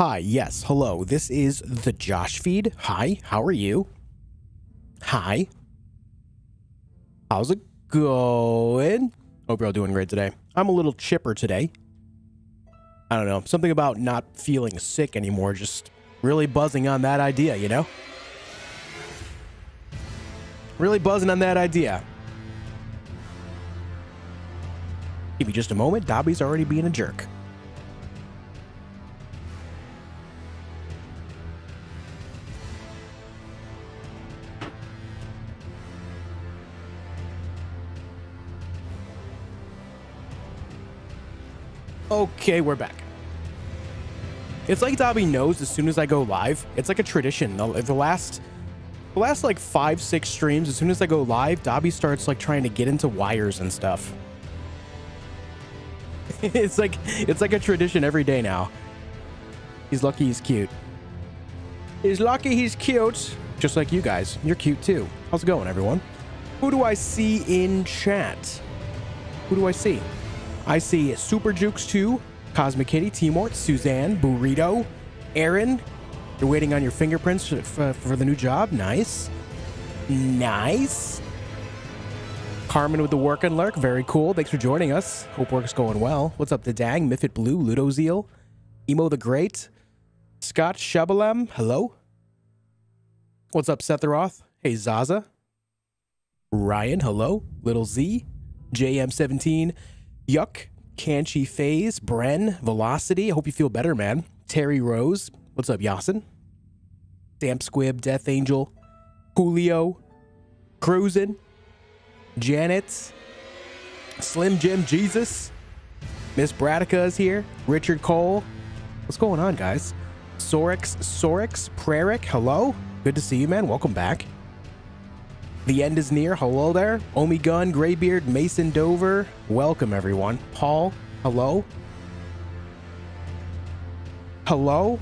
Hi, yes, hello. This is the Josh feed. Hi, how are you? Hi. How's it going? Hope you're all doing great today. I'm a little chipper today. I don't know, something about not feeling sick anymore, just really buzzing on that idea, you know? Really buzzing on that idea. Give me just a moment. Dobby's already being a jerk. Okay, we're back. It's like Dobby knows as soon as I go live. It's like a tradition. The, the last, the last like five, six streams, as soon as I go live, Dobby starts like trying to get into wires and stuff. it's like it's like a tradition every day now. He's lucky he's cute. He's lucky he's cute. Just like you guys. You're cute too. How's it going, everyone? Who do I see in chat? Who do I see? I see Super Jukes 2, Cosmic Kitty, T-Mort, Suzanne, Burrito, Aaron. You're waiting on your fingerprints for, for the new job. Nice. Nice. Carmen with the work and lurk. Very cool. Thanks for joining us. Hope work's going well. What's up, the Dang, Miffit Blue, Ludo Zeal, Emo the Great, Scott Shabalem. Hello. What's up, Setharoth? Hey, Zaza. Ryan. Hello. Little Z. JM17. Yuck, Canchi Phase, Bren, Velocity. I hope you feel better, man. Terry Rose. What's up, Yasin? Damp Squib, Death Angel, Julio, Cruisin, Janet, Slim Jim Jesus, Miss Bradica is here, Richard Cole. What's going on, guys? Sorix, Sorix, Preric, hello. Good to see you, man. Welcome back. The end is near. Hello there. Omi Gun, Graybeard, Mason Dover. Welcome, everyone. Paul, hello. Hello.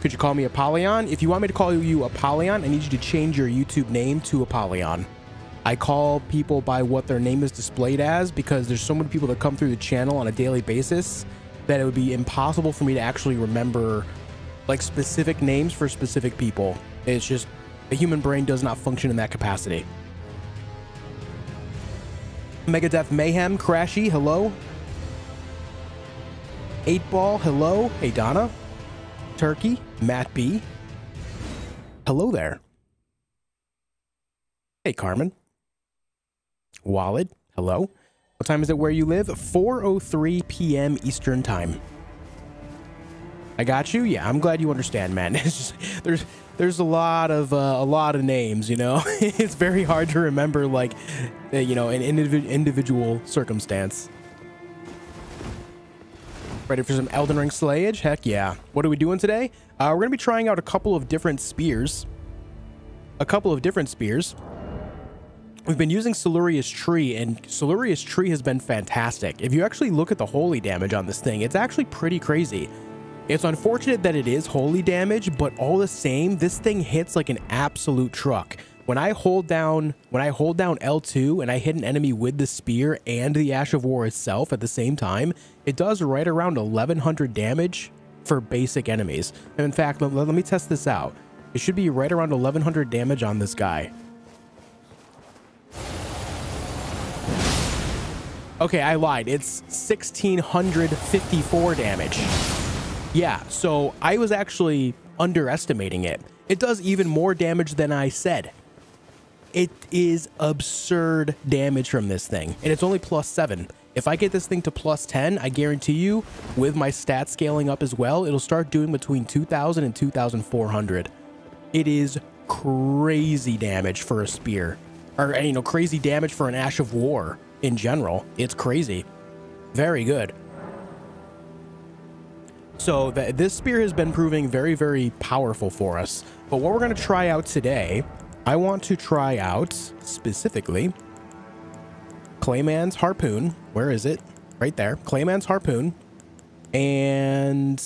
Could you call me Apollyon? If you want me to call you Apollyon, I need you to change your YouTube name to Apollyon. I call people by what their name is displayed as because there's so many people that come through the channel on a daily basis that it would be impossible for me to actually remember like specific names for specific people. It's just the human brain does not function in that capacity. Megadeth Mayhem, Crashy, hello. 8 Ball, hello. Hey, Donna. Turkey, Matt B. Hello there. Hey, Carmen. Wallet, hello. What time is it where you live? 4.03 p.m. Eastern Time. I got you. Yeah, I'm glad you understand, man. It's just, there's there's a lot of uh, a lot of names, you know. it's very hard to remember like uh, you know an indiv individual circumstance. Ready for some Elden Ring slayage? Heck yeah. What are we doing today? Uh, we're going to be trying out a couple of different spears. A couple of different spears. We've been using Siluria's Tree, and Siluria's Tree has been fantastic. If you actually look at the holy damage on this thing, it's actually pretty crazy. It's unfortunate that it is holy damage, but all the same, this thing hits like an absolute truck. When I hold down when I hold down L2 and I hit an enemy with the spear and the Ash of War itself at the same time, it does right around 1100 damage for basic enemies. And in fact, let, let me test this out. It should be right around 1100 damage on this guy. Okay, I lied. It's 1654 damage. Yeah, so I was actually underestimating it. It does even more damage than I said. It is absurd damage from this thing, and it's only plus 7. If I get this thing to plus 10, I guarantee you, with my stats scaling up as well, it'll start doing between 2,000 and 2,400. It is crazy damage for a spear. Or, you know, crazy damage for an Ash of War in general. It's crazy. Very good. So th this spear has been proving very, very powerful for us. But what we're going to try out today, I want to try out specifically Clayman's Harpoon. Where is it? Right there. Clayman's Harpoon. And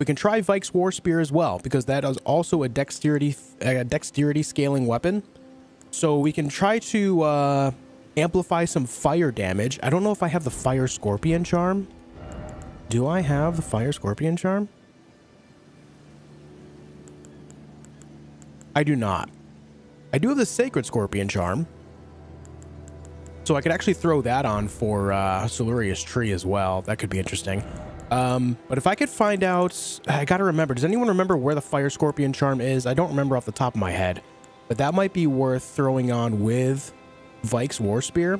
we can try Vike's War Spear as well, because that is also a dexterity, a dexterity scaling weapon. So we can try to uh, amplify some fire damage. I don't know if I have the Fire Scorpion charm. Do I have the Fire Scorpion Charm? I do not. I do have the Sacred Scorpion Charm. So I could actually throw that on for uh, Tree as well. That could be interesting. Um, but if I could find out... I gotta remember. Does anyone remember where the Fire Scorpion Charm is? I don't remember off the top of my head. But that might be worth throwing on with Vike's War Spear.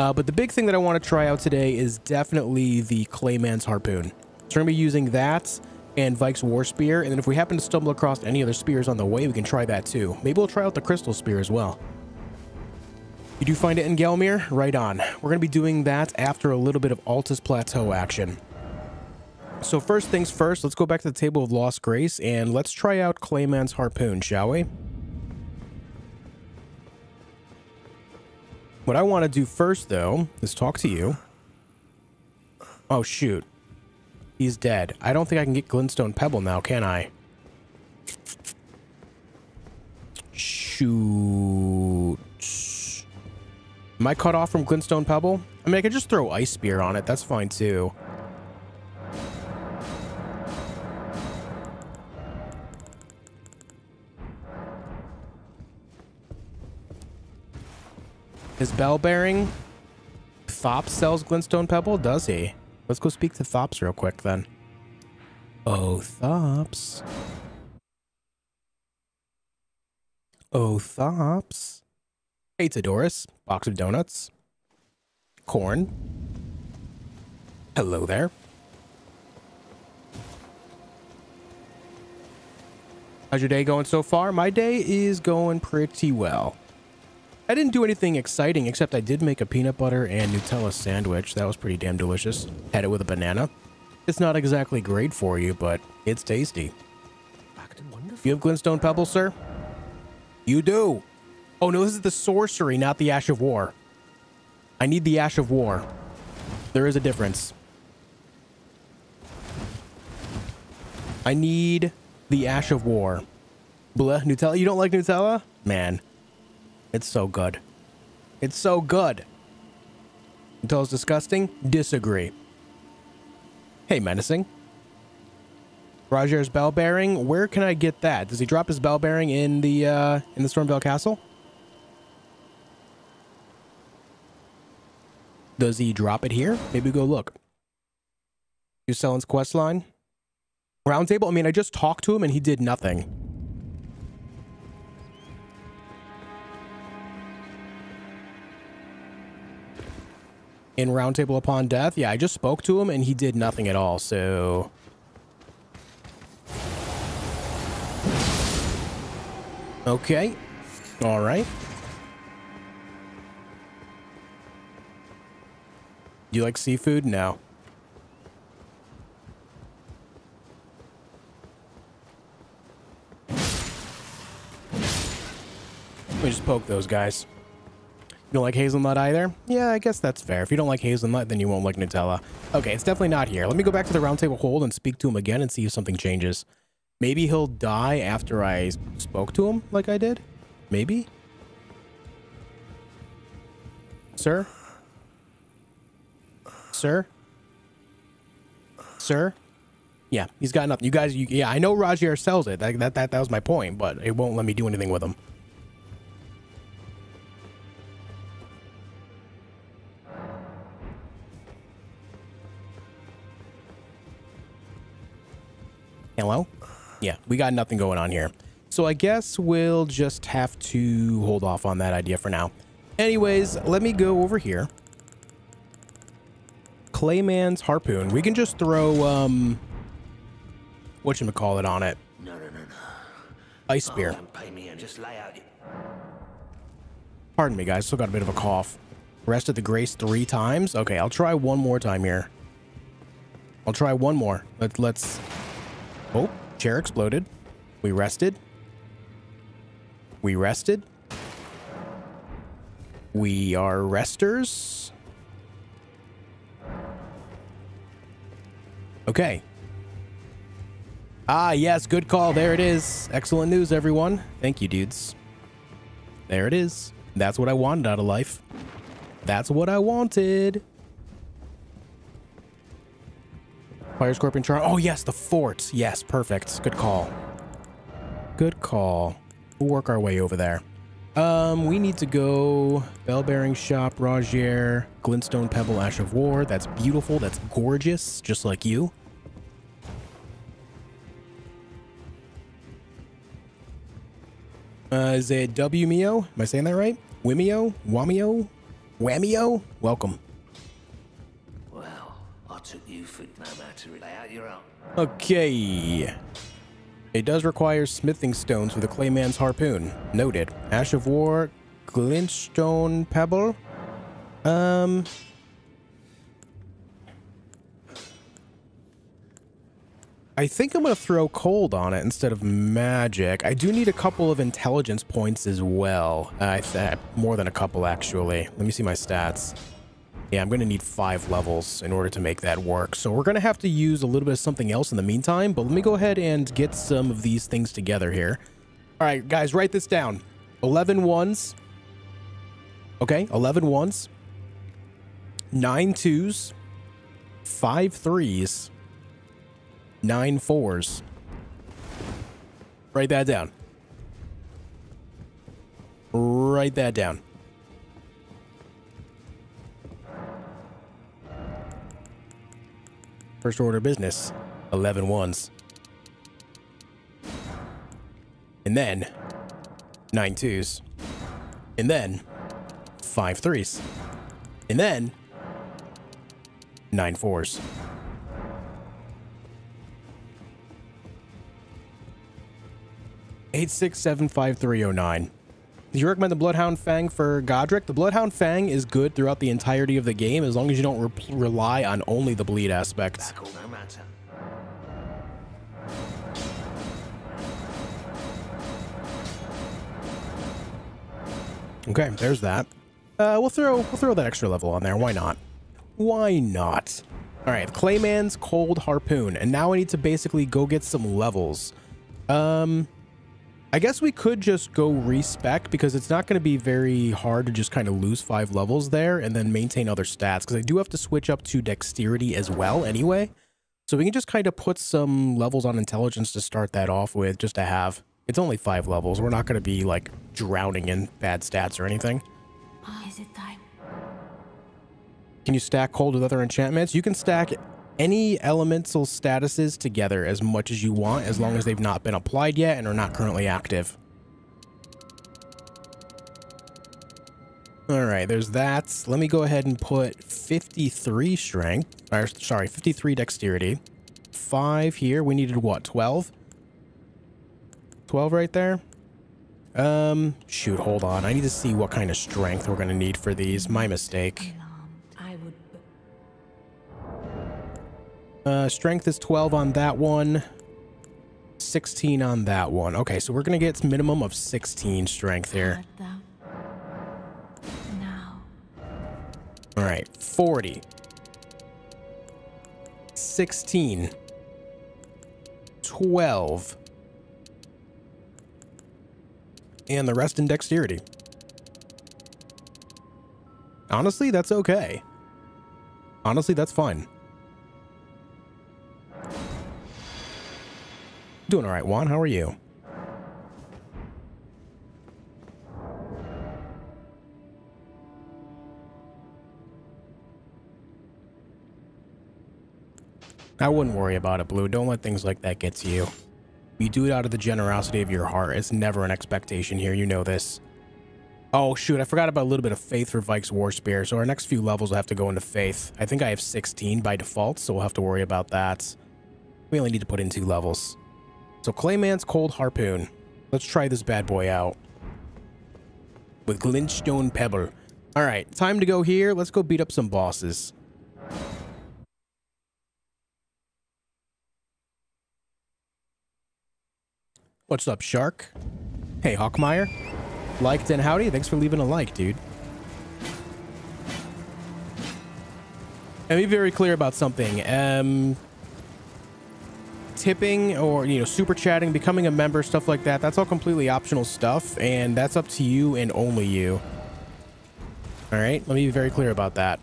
Uh, but the big thing that I want to try out today is definitely the Clayman's Harpoon. So we're going to be using that and Vike's War Spear. And then if we happen to stumble across any other spears on the way, we can try that too. Maybe we'll try out the Crystal Spear as well. You do find it in Gelmir? Right on. We're going to be doing that after a little bit of Altus Plateau action. So first things first, let's go back to the Table of Lost Grace and let's try out Clayman's Harpoon, shall we? What I want to do first, though, is talk to you. Oh, shoot. He's dead. I don't think I can get Glintstone Pebble now, can I? Shoot. Am I cut off from Glintstone Pebble? I mean, I could just throw Ice Spear on it. That's fine, too. Is bell bearing? Thops sells Glintstone Pebble? Does he? Let's go speak to Thops real quick then. Oh, Thops. Oh, Thops. Hey, Doris. Box of donuts. Corn. Hello there. How's your day going so far? My day is going pretty well. I didn't do anything exciting, except I did make a peanut butter and Nutella sandwich. That was pretty damn delicious. Had it with a banana. It's not exactly great for you, but it's tasty. You have Glintstone Pebble, sir? You do. Oh, no, this is the sorcery, not the Ash of War. I need the Ash of War. There is a difference. I need the Ash of War. Blah, Nutella? You don't like Nutella? Man. It's so good. It's so good. Until it's disgusting? Disagree. Hey, menacing. Rogier's bell bearing. Where can I get that? Does he drop his bell bearing in the uh, in the Stormveil Castle? Does he drop it here? Maybe go look. You selling quest line? Roundtable? I mean, I just talked to him and he did nothing. In Roundtable Upon Death. Yeah, I just spoke to him and he did nothing at all, so... Okay. All right. Do you like seafood? No. Let me just poke those guys. You don't like hazelnut either? Yeah, I guess that's fair. If you don't like hazelnut, then you won't like Nutella. Okay, it's definitely not here. Let me go back to the roundtable hold and speak to him again and see if something changes. Maybe he'll die after I spoke to him like I did? Maybe? Sir? Sir? Sir? Yeah, he's got nothing. You guys, you, yeah, I know Rogier sells it. That, that, that, that was my point, but it won't let me do anything with him. Hello? Yeah, we got nothing going on here. So I guess we'll just have to hold off on that idea for now. Anyways, let me go over here. Clayman's Harpoon. We can just throw, um... Whatchamacallit on it. No, no, no, no. Ice Spear. Oh, me and just lay out Pardon me, guys. Still got a bit of a cough. Rested the Grace three times? Okay, I'll try one more time here. I'll try one more. Let's, let's Oh, chair exploded. We rested. We rested. We are resters. Okay. Ah, yes, good call. There it is. Excellent news, everyone. Thank you, dudes. There it is. That's what I wanted out of life. That's what I wanted. Fire Scorpion Charm. Oh, yes, the fort. Yes, perfect. Good call. Good call. We'll work our way over there. Um, we need to go Bell Bearing Shop, Rogier, Glintstone Pebble, Ash of War. That's beautiful. That's gorgeous, just like you. Uh, is it WMio? Am I saying that right? Wimio? Wamio? Whamio? Welcome. No matter out your own. Okay. It does require smithing stones with a clayman's harpoon. Noted. Ash of War, glintstone pebble. Um. I think I'm going to throw cold on it instead of magic. I do need a couple of intelligence points as well. Uh, more than a couple, actually. Let me see my stats. Yeah, I'm going to need five levels in order to make that work. So we're going to have to use a little bit of something else in the meantime, but let me go ahead and get some of these things together here. All right, guys, write this down. 11 ones. Okay, 11 ones. 9 twos. 5 threes. 9 fours. Write that down. Write that down. First order business, 11 ones. And then, nine twos. And then, five threes. And then, nine fours. Eight six seven five three oh nine. Do you recommend the Bloodhound Fang for Godrick? The Bloodhound Fang is good throughout the entirety of the game as long as you don't re rely on only the bleed aspect. Back all no matter. Okay, there's that. Uh, we'll throw we'll throw that extra level on there. Why not? Why not? All right, Clayman's Cold Harpoon, and now I need to basically go get some levels. Um, I guess we could just go respec because it's not going to be very hard to just kind of lose five levels there and then maintain other stats because I do have to switch up to dexterity as well anyway. So we can just kind of put some levels on intelligence to start that off with just to have. It's only five levels. We're not going to be like drowning in bad stats or anything. Is it time? Can you stack cold with other enchantments? You can stack any elemental statuses together as much as you want as long as they've not been applied yet and are not currently active. All right, there's that. Let me go ahead and put 53 strength, or sorry, 53 dexterity. Five here. We needed what, 12? 12 right there. Um, shoot, hold on. I need to see what kind of strength we're going to need for these. My mistake. Uh, strength is 12 on that one. 16 on that one. Okay, so we're going to get minimum of 16 strength here. Now. All right, 40. 16. 12. And the rest in dexterity. Honestly, that's okay. Honestly, that's fine. Doing all right, Juan. How are you? I wouldn't worry about it, Blue. Don't let things like that get to you. You do it out of the generosity of your heart. It's never an expectation here. You know this. Oh, shoot. I forgot about a little bit of Faith for Vike's War Spear. So our next few levels will have to go into Faith. I think I have 16 by default, so we'll have to worry about that. We only need to put in two levels. So Clayman's Cold Harpoon. Let's try this bad boy out. With Glintstone Pebble. All right, time to go here. Let's go beat up some bosses. What's up, Shark? Hey, Hawkmeyer. Liked and howdy. Thanks for leaving a like, dude. Me be very clear about something. Um, tipping or, you know, super chatting, becoming a member, stuff like that, that's all completely optional stuff, and that's up to you and only you. All right? Let me be very clear about that.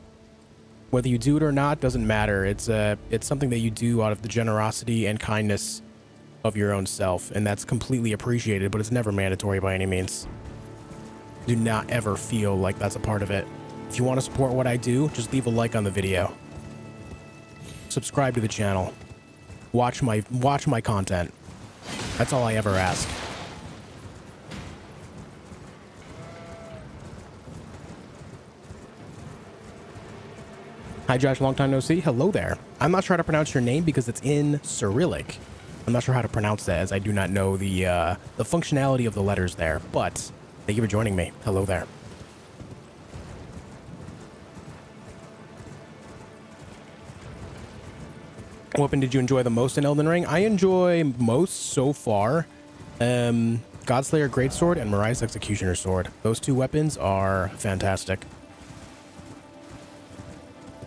Whether you do it or not doesn't matter. It's uh, it's something that you do out of the generosity and kindness of your own self, and that's completely appreciated, but it's never mandatory by any means. Do not ever feel like that's a part of it. If you want to support what I do, just leave a like on the video. Subscribe to the channel. Watch my watch my content. That's all I ever ask. Hi Josh, long time no see. Hello there. I'm not sure how to pronounce your name because it's in Cyrillic. I'm not sure how to pronounce that as I do not know the uh, the functionality of the letters there, but thank you for joining me. Hello there. What weapon did you enjoy the most in Elden Ring? I enjoy most so far um, Godslayer Greatsword and Marais Executioner Sword. Those two weapons are fantastic.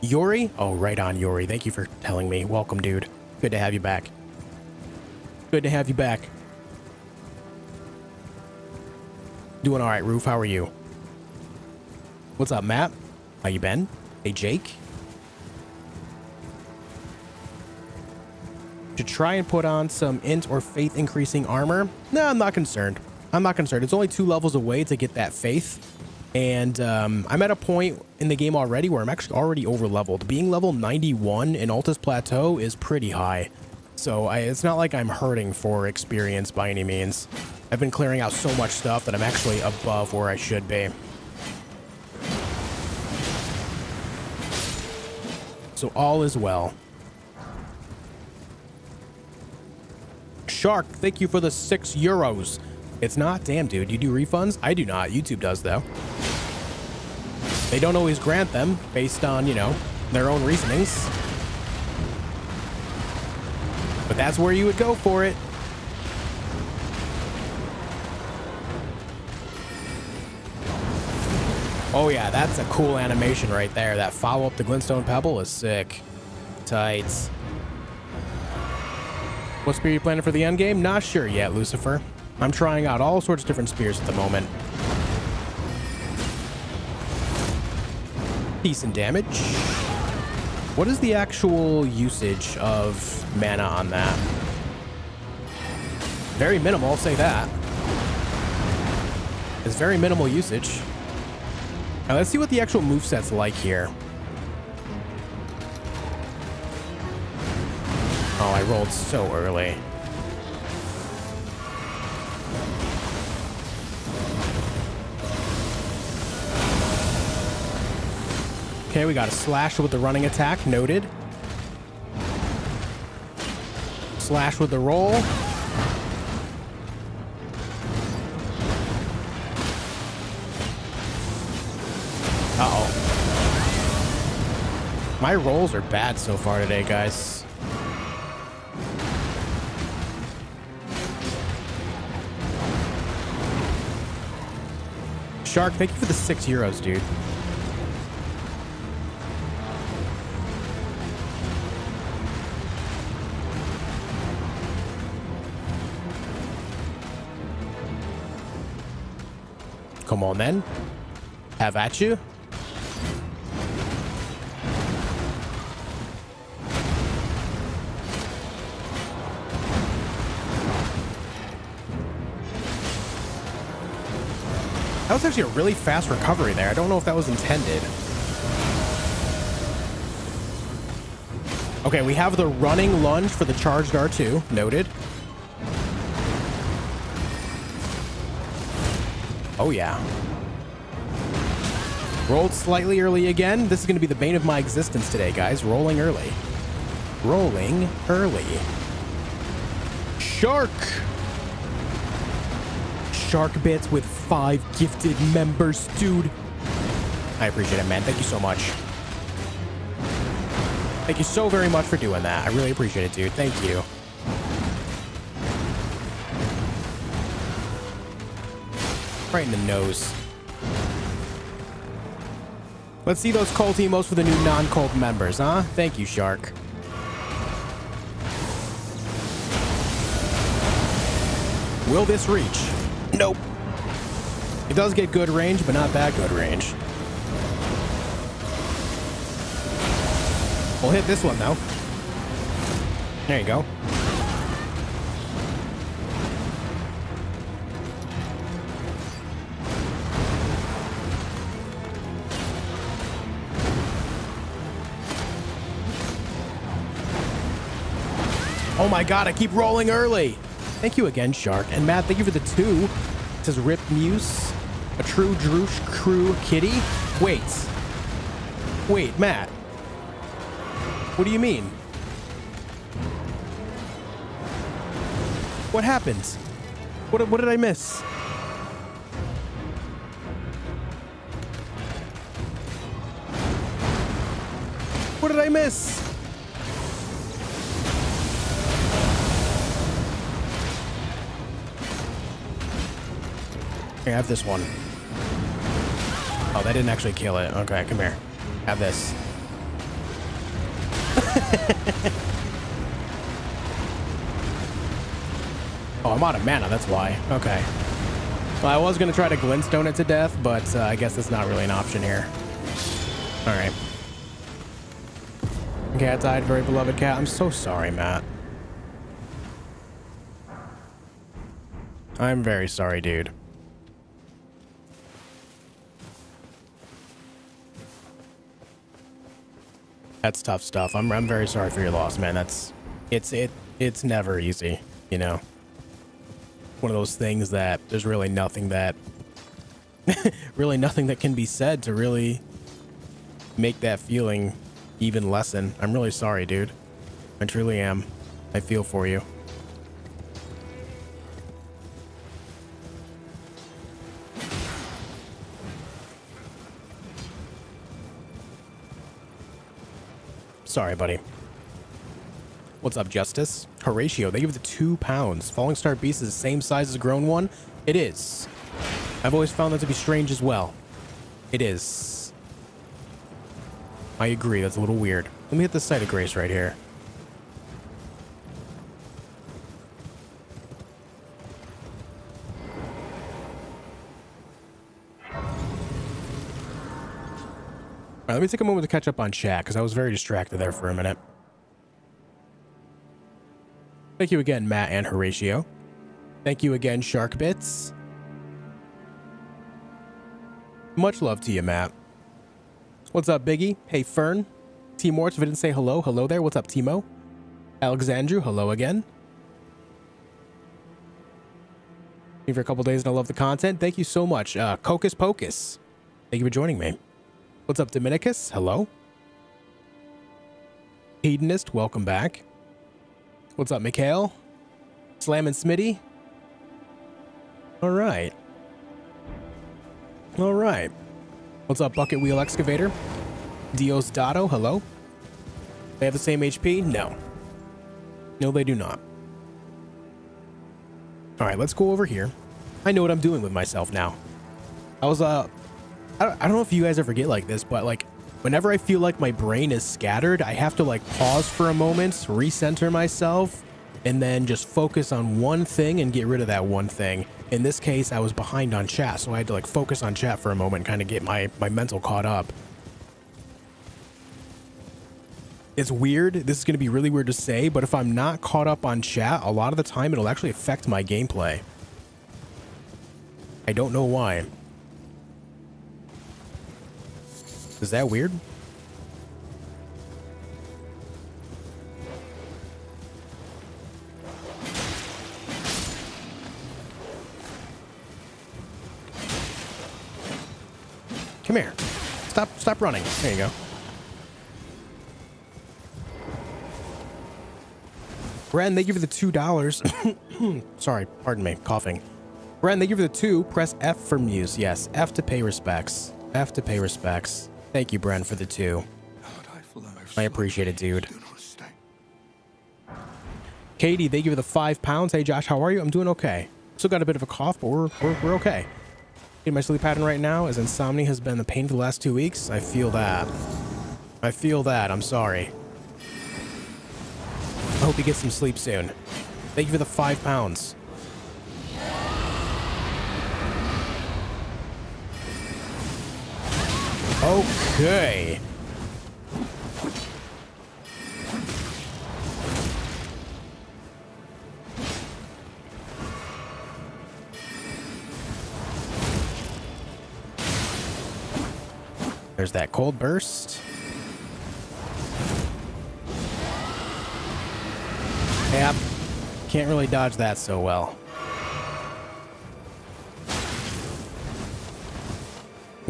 Yori? Oh, right on, Yori. Thank you for telling me. Welcome, dude. Good to have you back. Good to have you back. Doing all right, Roof. How are you? What's up, Matt? How you been? Hey, Jake. To try and put on some int or faith increasing armor? No, I'm not concerned. I'm not concerned. It's only two levels away to get that faith. And um, I'm at a point in the game already where I'm actually already over leveled. Being level 91 in Altus Plateau is pretty high. So I, it's not like I'm hurting for experience by any means. I've been clearing out so much stuff that I'm actually above where I should be. So all is well. Shark, thank you for the six euros. It's not? Damn, dude. You do refunds? I do not. YouTube does, though. They don't always grant them based on, you know, their own reasonings. But that's where you would go for it. Oh yeah, that's a cool animation right there. That follow up the Glintstone Pebble is sick. Tights. What spear you planning for the end game? Not sure yet, Lucifer. I'm trying out all sorts of different spears at the moment. Decent damage. What is the actual usage of mana on that? Very minimal, I'll say that. It's very minimal usage. Now let's see what the actual moveset's like here. Oh, I rolled so early. Okay, we got a slash with the running attack, noted. Slash with the roll. Uh-oh. My rolls are bad so far today, guys. Shark, thank you for the six euros, dude. Come on, then. Have at you. Was actually a really fast recovery there. I don't know if that was intended. Okay, we have the running lunge for the charged R2. Noted. Oh, yeah. Rolled slightly early again. This is going to be the bane of my existence today, guys. Rolling early. Rolling early. Shark! Shark Bits with five gifted members, dude. I appreciate it, man. Thank you so much. Thank you so very much for doing that. I really appreciate it, dude. Thank you. Right in the nose. Let's see those cult emos for the new non-cult members, huh? Thank you, Shark. Will this reach? Nope. It does get good range, but not that good range. We'll hit this one, though. There you go. Oh my god, I keep rolling early. Thank you again, Shark. And Matt, thank you for the two. It says Rip Muse, a true Droosh crew kitty. Wait. Wait, Matt. What do you mean? What happened? What, what did I miss? What did I miss? Here, have this one. Oh, that didn't actually kill it. Okay, come here. Have this. oh, I'm out of mana, that's why. Okay. Well, I was going to try to glintstone it to death, but uh, I guess that's not really an option here. All right. Cat died, very beloved cat. I'm so sorry, Matt. I'm very sorry, dude. That's tough stuff. I'm I'm very sorry for your loss, man. That's it's it it's never easy, you know. One of those things that there's really nothing that really nothing that can be said to really make that feeling even lessen. I'm really sorry, dude. I truly am. I feel for you. Sorry, buddy. What's up, Justice? Horatio, they give the two pounds. Falling Star Beast is the same size as a grown one? It is. I've always found that to be strange as well. It is. I agree, that's a little weird. Let me hit the site of grace right here. All right, let me take a moment to catch up on chat because I was very distracted there for a minute. Thank you again, Matt and Horatio. Thank you again, Shark Bits. Much love to you, Matt. What's up, Biggie? Hey, Fern. T Morts, if I didn't say hello, hello there. What's up, Timo? Alexandru, hello again. Me for a couple days and I love the content. Thank you so much. Uh, Cocus Pocus. Thank you for joining me. What's up, Dominicus? Hello. Hedonist, welcome back. What's up, Mikhail? Slam and Smitty? All right. All right. What's up, Bucket Wheel Excavator? Dios Dado, hello. They have the same HP? No. No, they do not. All right, let's go over here. I know what I'm doing with myself now. I was, uh, I don't, I don't know if you guys ever get like this, but like whenever I feel like my brain is scattered, I have to like pause for a moment, recenter myself, and then just focus on one thing and get rid of that one thing. In this case, I was behind on chat, so I had to like focus on chat for a moment, kind of get my, my mental caught up. It's weird. This is going to be really weird to say, but if I'm not caught up on chat, a lot of the time it'll actually affect my gameplay. I don't know why. Is that weird? Come here. Stop stop running. There you go. Bren, they give you the two dollars. Sorry, pardon me, coughing. Bren, they give you the two. Press F for Muse. Yes, F to pay respects. F to pay respects. Thank you, Bren, for the two. I appreciate it, dude. Katie, they give you the five pounds. Hey, Josh, how are you? I'm doing okay. Still got a bit of a cough, but we're, we're, we're okay. In my sleep pattern right now, as insomnia has been the pain for the last two weeks, I feel that. I feel that. I'm sorry. I hope you get some sleep soon. Thank you for the five pounds. Okay. There's that cold burst. Yep. Can't really dodge that so well.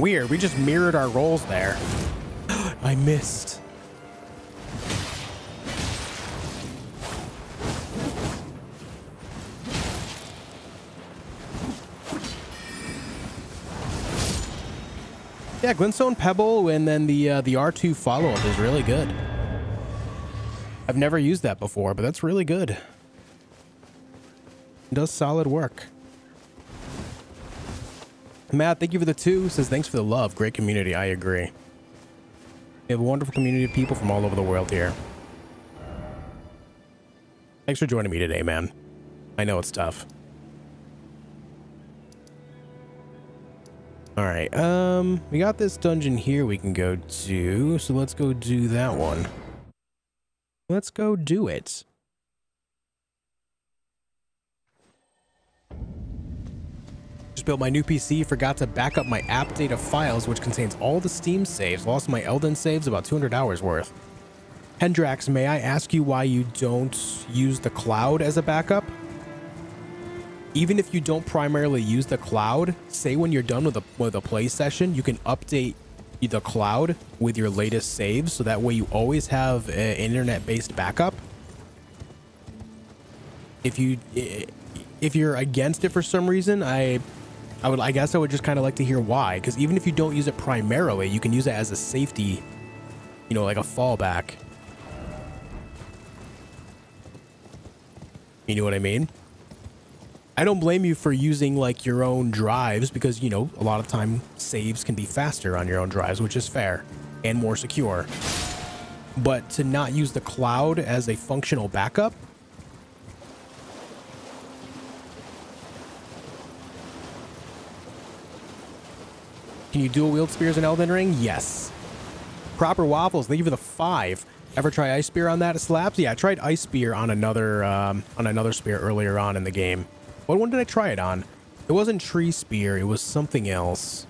Weird, we just mirrored our roles there. I missed. Yeah, Glintstone Pebble and then the uh, the R2 follow-up is really good. I've never used that before, but that's really good. It does solid work. Matt, thank you for the two. Says thanks for the love. Great community. I agree. We have a wonderful community of people from all over the world here. Thanks for joining me today, man. I know it's tough. All right. Um, we got this dungeon here we can go to, so let's go do that one. Let's go do it. Just built my new PC, forgot to back up my app data files, which contains all the Steam saves. Lost my Elden saves, about 200 hours worth. Hendrax, may I ask you why you don't use the cloud as a backup? Even if you don't primarily use the cloud, say when you're done with a, with a play session, you can update the cloud with your latest saves, so that way you always have an internet-based backup. If you if you're against it for some reason, I I would I guess I would just kind of like to hear why, because even if you don't use it primarily, you can use it as a safety, you know, like a fallback. You know what I mean? I don't blame you for using like your own drives because, you know, a lot of time saves can be faster on your own drives, which is fair and more secure. But to not use the cloud as a functional backup, Can you dual wield spears in Elden Ring? Yes. Proper waffles. Thank you for the five. Ever try ice spear on that slabs? Yeah, I tried ice spear on another um, on another spear earlier on in the game. What one did I try it on? It wasn't tree spear. It was something else.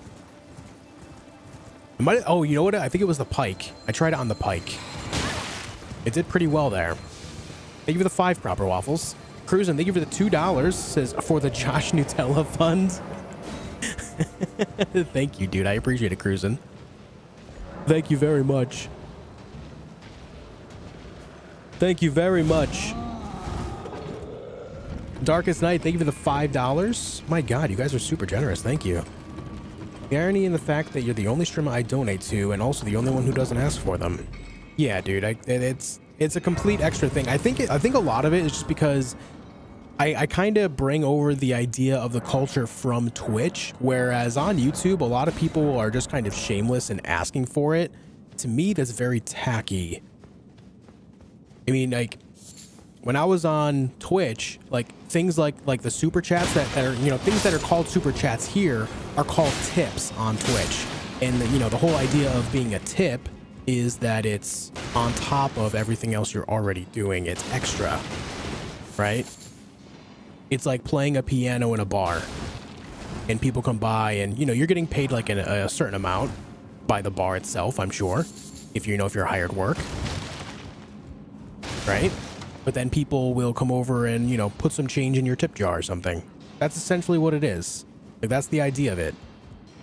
It might. Oh, you know what? I think it was the pike. I tried it on the pike. It did pretty well there. Thank you for the five proper waffles. Cruising. Thank you for the two dollars. Says for the Josh Nutella fund. Thank you, dude. I appreciate it, Cruising. Thank you very much. Thank you very much. Darkest Night, thank you for the $5. My God, you guys are super generous. Thank you. The irony in the fact that you're the only streamer I donate to and also the only one who doesn't ask for them. Yeah, dude, I, it's it's a complete extra thing. I think it, I think a lot of it is just because I, I kind of bring over the idea of the culture from Twitch, whereas on YouTube, a lot of people are just kind of shameless and asking for it. To me, that's very tacky. I mean, like, when I was on Twitch, like things like like the super chats that, that are you know things that are called super chats here are called tips on Twitch, and the, you know the whole idea of being a tip is that it's on top of everything else you're already doing. It's extra, right? It's like playing a piano in a bar. And people come by and you know you're getting paid like a, a certain amount by the bar itself i'm sure if you know if you're hired work. Right? But then people will come over and you know put some change in your tip jar or something. That's essentially what it is. Like that's the idea of it.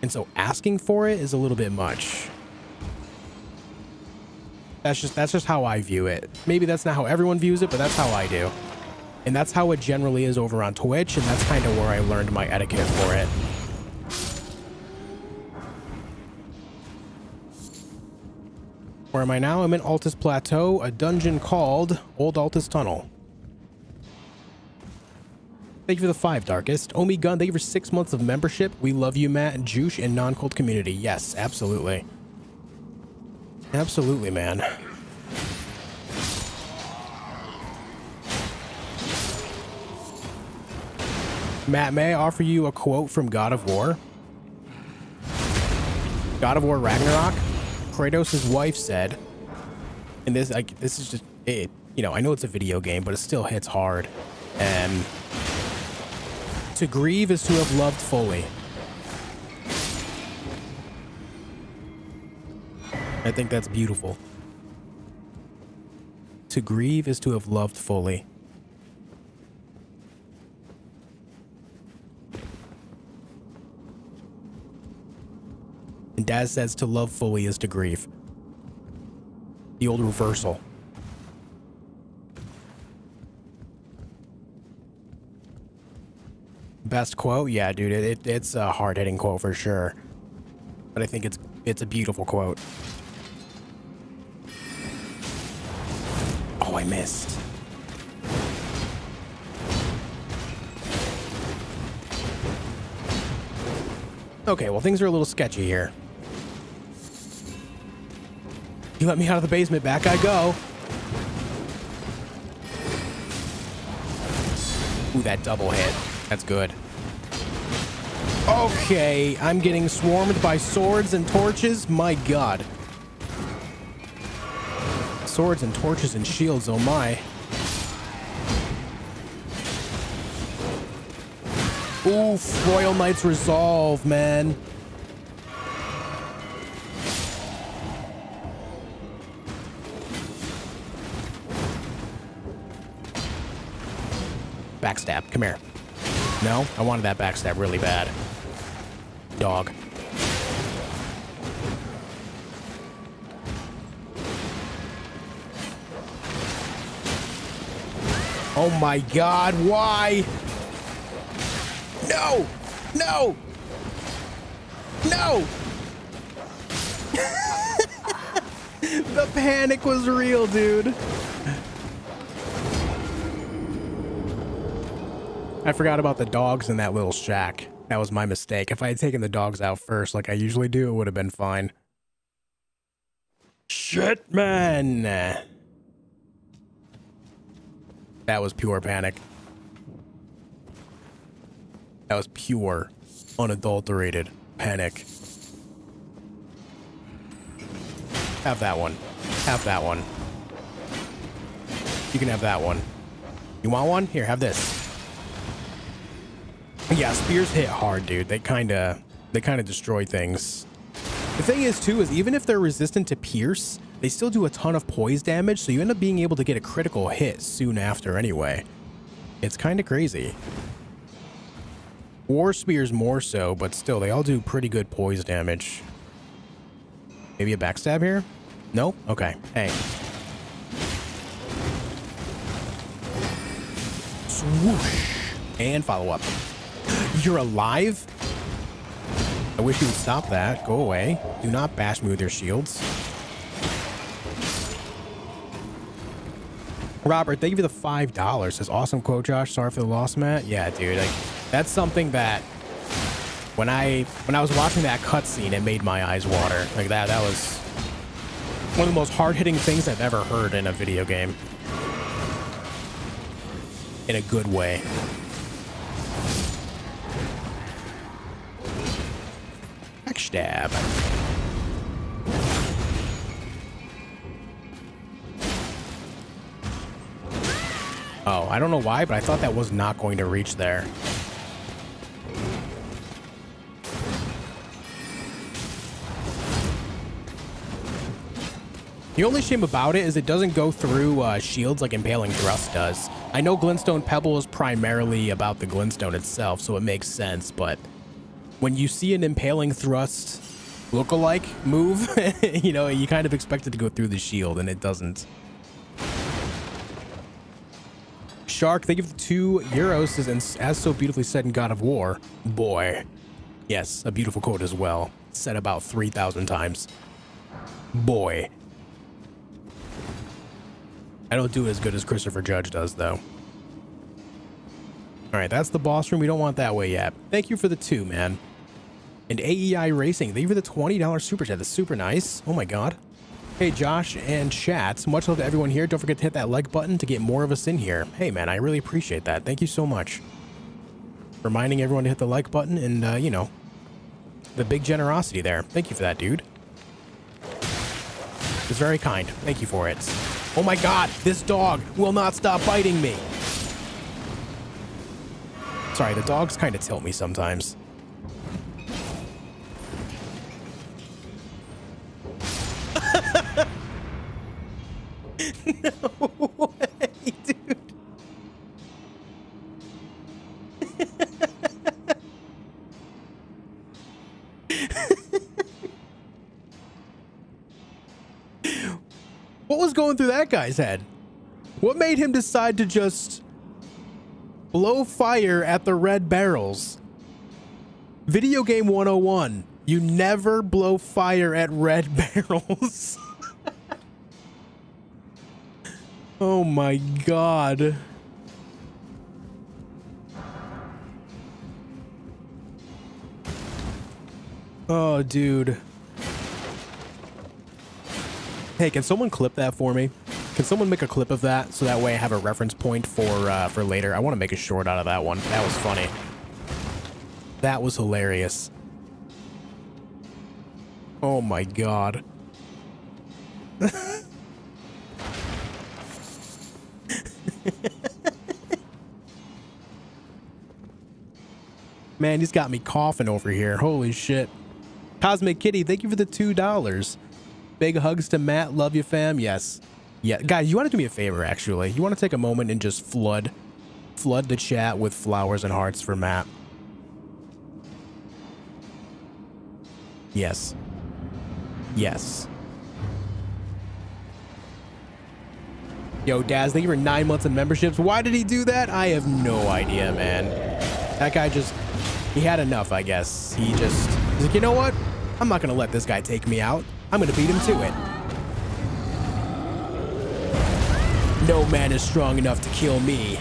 And so asking for it is a little bit much. That's just that's just how i view it. Maybe that's not how everyone views it but that's how i do and that's how it generally is over on Twitch, and that's kind of where I learned my etiquette for it. Where am I now? I'm in Altus Plateau, a dungeon called Old Altus Tunnel. Thank you for the five, Darkest. Omi Gun, thank you for six months of membership. We love you, Matt, Juice, and non-cold community. Yes, absolutely. Absolutely, man. Matt, may I offer you a quote from God of War? God of War Ragnarok. Kratos' wife said, and this like this is just it. You know, I know it's a video game, but it still hits hard. And to grieve is to have loved fully. I think that's beautiful. To grieve is to have loved fully. And Daz says to love fully is to grieve. The old reversal. Best quote? Yeah, dude, it, it, it's a hard-hitting quote for sure. But I think it's it's a beautiful quote. Oh, I missed. Okay, well, things are a little sketchy here. You let me out of the basement, back I go. Ooh, that double hit. That's good. Okay, I'm getting swarmed by swords and torches. My god. Swords and torches and shields, oh my. Oof, Royal Knight's Resolve, man. Backstab, come here. No, I wanted that backstab really bad. Dog. Oh my god, why? No! No! No! the panic was real, dude. I forgot about the dogs in that little shack. That was my mistake. If I had taken the dogs out first, like I usually do, it would have been fine. Shit, man. That was pure panic. That was pure, unadulterated panic. Have that one. Have that one. You can have that one. You want one? Here, have this. Yeah, spears hit hard, dude. They kind of they kind of destroy things. The thing is, too, is even if they're resistant to pierce, they still do a ton of poise damage, so you end up being able to get a critical hit soon after anyway. It's kind of crazy. War spears more so, but still, they all do pretty good poise damage. Maybe a backstab here? No? Okay. Hey. Swoosh. And follow up. You're alive? I wish you would stop that. Go away. Do not bash me with your shields. Robert, thank you for the five dollars. Says awesome quote, Josh. Sorry for the loss, Matt. Yeah, dude. Like that's something that when I when I was watching that cutscene, it made my eyes water. Like that. That was one of the most hard-hitting things I've ever heard in a video game. In a good way. Backstab. Oh, I don't know why, but I thought that was not going to reach there. The only shame about it is it doesn't go through uh, shields like Impaling Thrust does. I know Glintstone Pebble is primarily about the Glintstone itself, so it makes sense, but when you see an Impaling Thrust look-alike move, you know, you kind of expect it to go through the shield, and it doesn't. Shark, thank you for the two euros, as, as so beautifully said in God of War. Boy. Yes, a beautiful quote as well. Said about 3,000 times. Boy. I don't do as good as Christopher Judge does, though. All right, that's the boss room. We don't want that way yet. Thank you for the two, man. And AEI Racing, thank you for the $20 super chat. That's super nice. Oh my god. Hey, Josh and chats. Much love to everyone here. Don't forget to hit that like button to get more of us in here. Hey, man, I really appreciate that. Thank you so much. Reminding everyone to hit the like button and, uh, you know, the big generosity there. Thank you for that, dude. It's very kind. Thank you for it. Oh my god, this dog will not stop biting me. Sorry, the dogs kind of tilt me sometimes. Way, dude. what was going through that guy's head? What made him decide to just blow fire at the red barrels? Video game 101. You never blow fire at red barrels. Oh my god. Oh, dude. Hey, can someone clip that for me? Can someone make a clip of that so that way I have a reference point for uh, for later? I want to make a short out of that one. That was funny. That was hilarious. Oh my god. Man, he's got me coughing over here. Holy shit. Cosmic Kitty, thank you for the $2. Big hugs to Matt. Love you, fam. Yes. Yeah, guys, you want to do me a favor, actually. You want to take a moment and just flood, flood the chat with flowers and hearts for Matt. Yes. Yes. Yo, Daz, thank you for nine months of memberships. Why did he do that? I have no idea, man. That guy just, he had enough, I guess. He just, he's like, you know what? I'm not going to let this guy take me out. I'm going to beat him to it. No man is strong enough to kill me.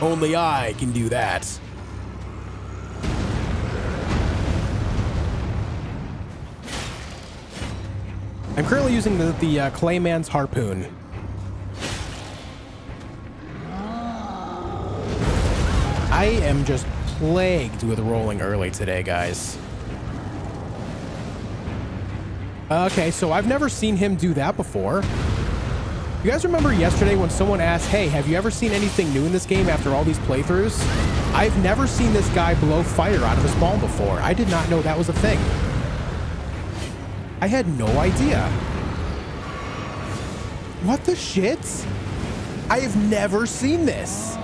Only I can do that. I'm currently using the, the uh, Clayman's Harpoon. I am just plagued with rolling early today, guys. Okay, so I've never seen him do that before. You guys remember yesterday when someone asked, hey, have you ever seen anything new in this game after all these playthroughs? I've never seen this guy blow fire out of his ball before. I did not know that was a thing. I had no idea. What the shit? I have never seen this.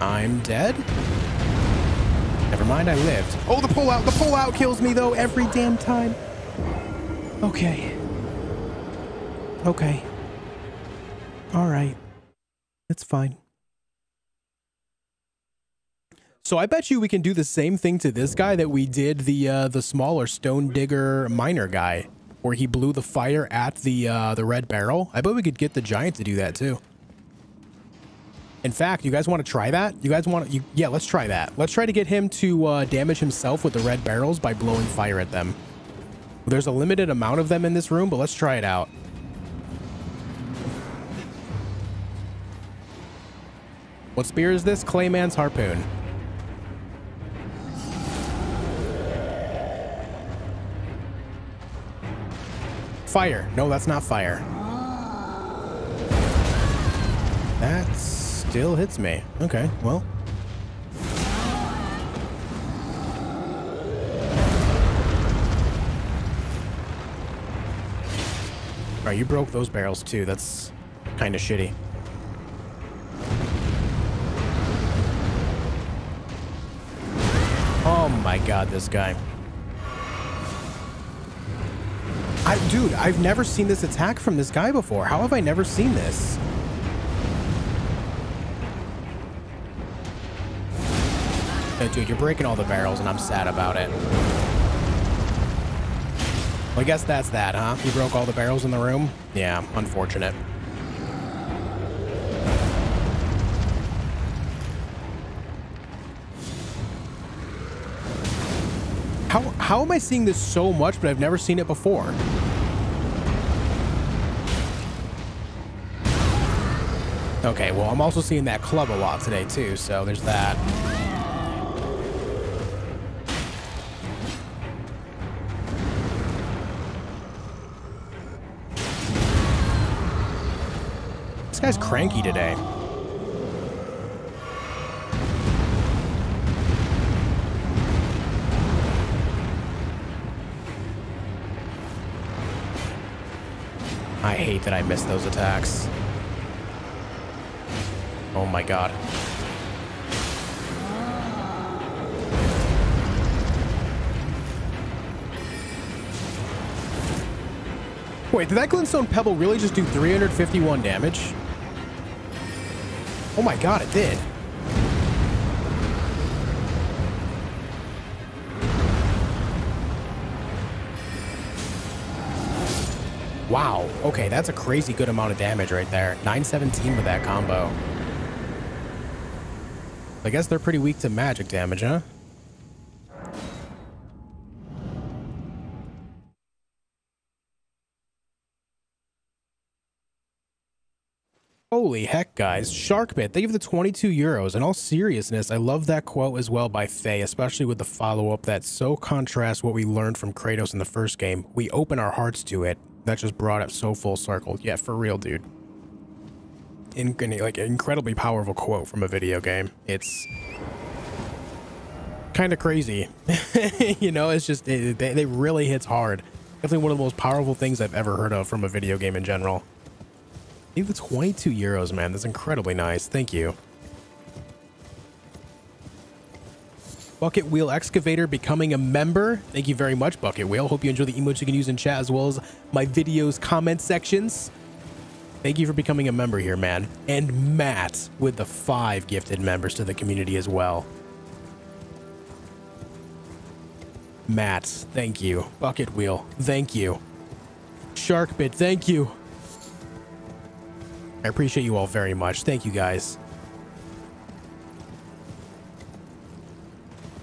I'm dead? Never mind, I lived. Oh, the pullout! The pullout kills me, though, every damn time. Okay. Okay. All right. It's fine. So I bet you we can do the same thing to this guy that we did the uh, the smaller stone digger miner guy, where he blew the fire at the uh, the red barrel. I bet we could get the giant to do that too. In fact, you guys want to try that? You guys want to? yeah, let's try that. Let's try to get him to uh, damage himself with the red barrels by blowing fire at them. There's a limited amount of them in this room, but let's try it out. What spear is this? Clayman's harpoon. Fire. No, that's not fire. That still hits me. Okay, well. Alright, you broke those barrels too. That's kind of shitty. Oh my god, this guy. I, dude, I've never seen this attack from this guy before. How have I never seen this? Dude, you're breaking all the barrels, and I'm sad about it. Well, I guess that's that, huh? You broke all the barrels in the room? Yeah, unfortunate. How, how am I seeing this so much, but I've never seen it before? Okay, well, I'm also seeing that club a lot today, too, so there's that. This guy's cranky today. I hate that I missed those attacks. Oh my god. Wait, did that Glintstone Pebble really just do 351 damage? Oh my god, it did. Wow. Okay, that's a crazy good amount of damage right there. 917 with that combo. I guess they're pretty weak to magic damage, huh? Holy heck, guys. Sharkbit, they give the 22 euros. In all seriousness, I love that quote as well by Faye, especially with the follow-up that so contrasts what we learned from Kratos in the first game. We open our hearts to it. That just brought it so full circle. Yeah, for real, dude. In, like, incredibly powerful quote from a video game. It's kind of crazy. you know, it's just, it, they, they really hits hard. Definitely one of the most powerful things I've ever heard of from a video game in general. Leave the 22 euros, man. That's incredibly nice. Thank you. Bucket Wheel Excavator becoming a member. Thank you very much, Bucket Wheel. Hope you enjoy the emotes you can use in chat as well as my videos comment sections. Thank you for becoming a member here, man. And Matt with the five gifted members to the community as well. Matt, thank you. Bucket Wheel, thank you. Sharkbit, thank you. I appreciate you all very much. Thank you, guys.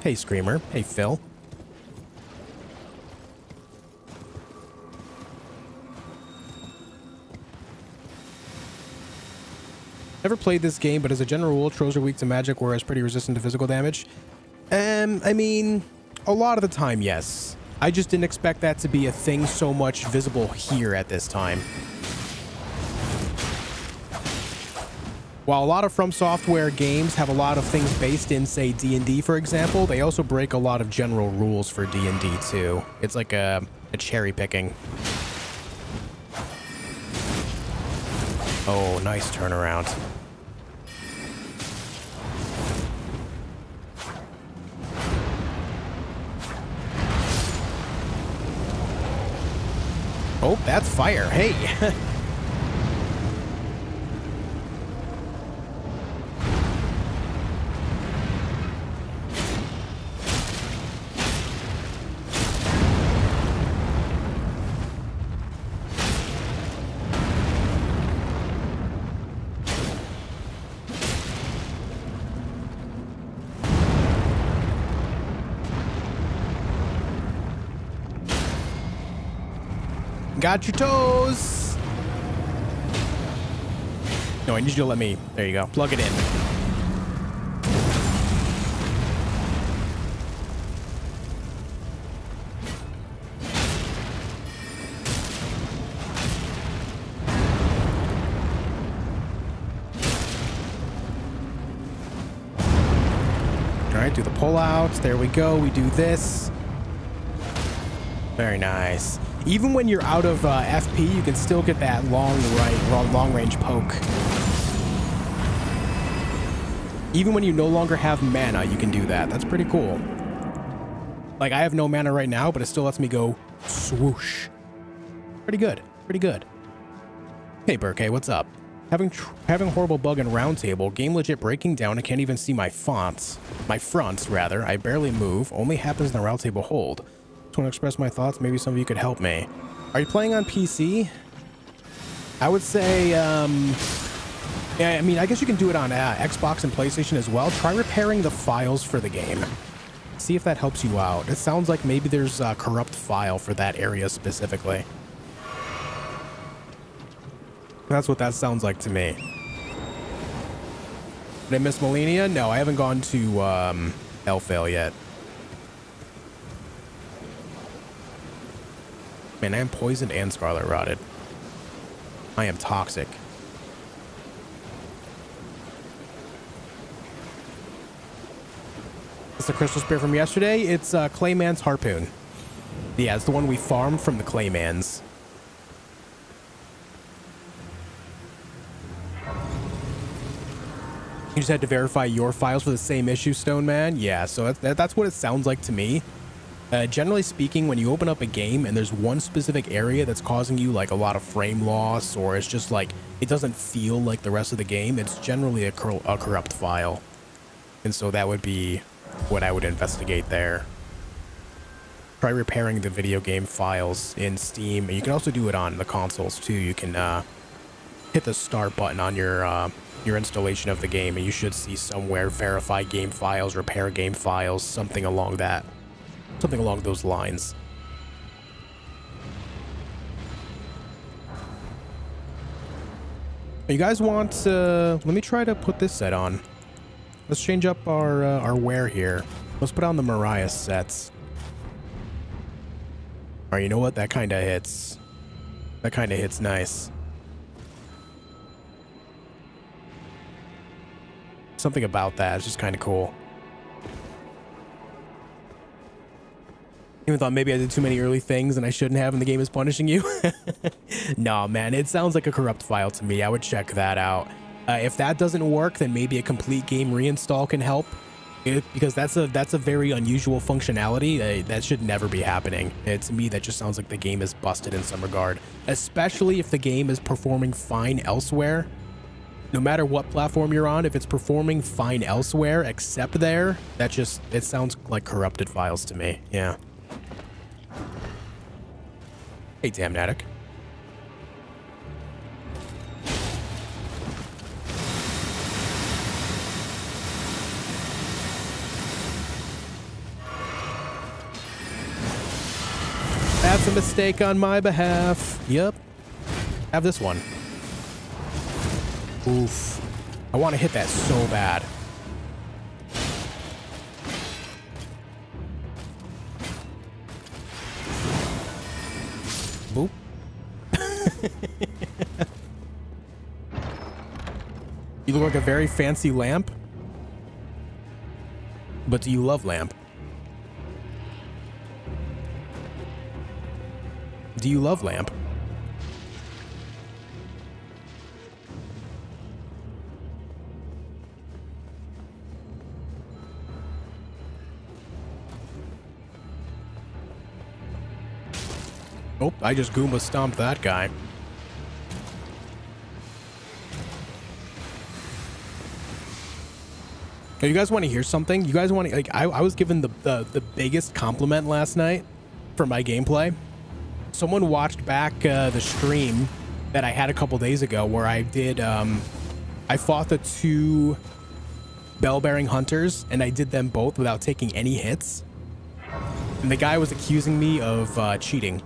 Hey, Screamer. Hey, Phil. Never played this game, but as a general rule, trolls are weak to magic, whereas pretty resistant to physical damage. Um, I mean, a lot of the time, yes. I just didn't expect that to be a thing so much visible here at this time. While a lot of From Software games have a lot of things based in, say, D&D, for example, they also break a lot of general rules for D&D, too. It's like a, a cherry picking. Oh, nice turnaround. Oh, that's fire. Hey. Got your toes. No, I need you to let me. There you go. Plug it in. All right, do the pullouts. There we go. We do this. Very nice. Even when you're out of uh, FP, you can still get that long right, long range poke. Even when you no longer have mana, you can do that. That's pretty cool. Like, I have no mana right now, but it still lets me go swoosh. Pretty good. Pretty good. Hey, Burke, what's up? Having having horrible bug in Roundtable, game legit breaking down, I can't even see my fonts. My fronts, rather. I barely move, only happens in the Roundtable hold want to express my thoughts. Maybe some of you could help me. Are you playing on PC? I would say, um, yeah, I mean, I guess you can do it on uh, Xbox and PlayStation as well. Try repairing the files for the game. See if that helps you out. It sounds like maybe there's a corrupt file for that area specifically. That's what that sounds like to me. Did I miss Malenia? No, I haven't gone to um, Elphael yet. Man, I am poisoned and scarlet rotted. I am toxic. It's the crystal spear from yesterday. It's uh, Clayman's Harpoon. Yeah, it's the one we farmed from the Claymans. You just had to verify your files for the same issue, Stone Man? Yeah, so that's what it sounds like to me. Uh, generally speaking, when you open up a game and there's one specific area that's causing you like a lot of frame loss or it's just like it doesn't feel like the rest of the game, it's generally a, cor a corrupt file. And so that would be what I would investigate there. Try repairing the video game files in Steam. You can also do it on the consoles too. You can uh, hit the start button on your uh, your installation of the game and you should see somewhere verify game files, repair game files, something along that. Something along those lines. You guys want, uh, let me try to put this set on. Let's change up our, uh, our wear here. Let's put on the Mariah sets. Alright, you know what? That kind of hits. That kind of hits nice. Something about that is just kind of cool. Even thought maybe I did too many early things and I shouldn't have and the game is punishing you. no, man, it sounds like a corrupt file to me. I would check that out. Uh, if that doesn't work, then maybe a complete game reinstall can help. It, because that's a that's a very unusual functionality uh, that should never be happening. It, to me, that just sounds like the game is busted in some regard, especially if the game is performing fine elsewhere. No matter what platform you're on, if it's performing fine elsewhere except there, that just it sounds like corrupted files to me. Yeah. Hey, Damnatic. That's a mistake on my behalf. Yep. Have this one. Oof. I want to hit that so bad. Boop. you look like a very fancy lamp. But do you love lamp? Do you love lamp? Oh, I just Goomba stomped that guy. you guys want to hear something? You guys want to, like, I, I was given the, the, the biggest compliment last night for my gameplay. Someone watched back uh, the stream that I had a couple days ago where I did, um, I fought the two bell-bearing hunters and I did them both without taking any hits. And the guy was accusing me of uh, cheating.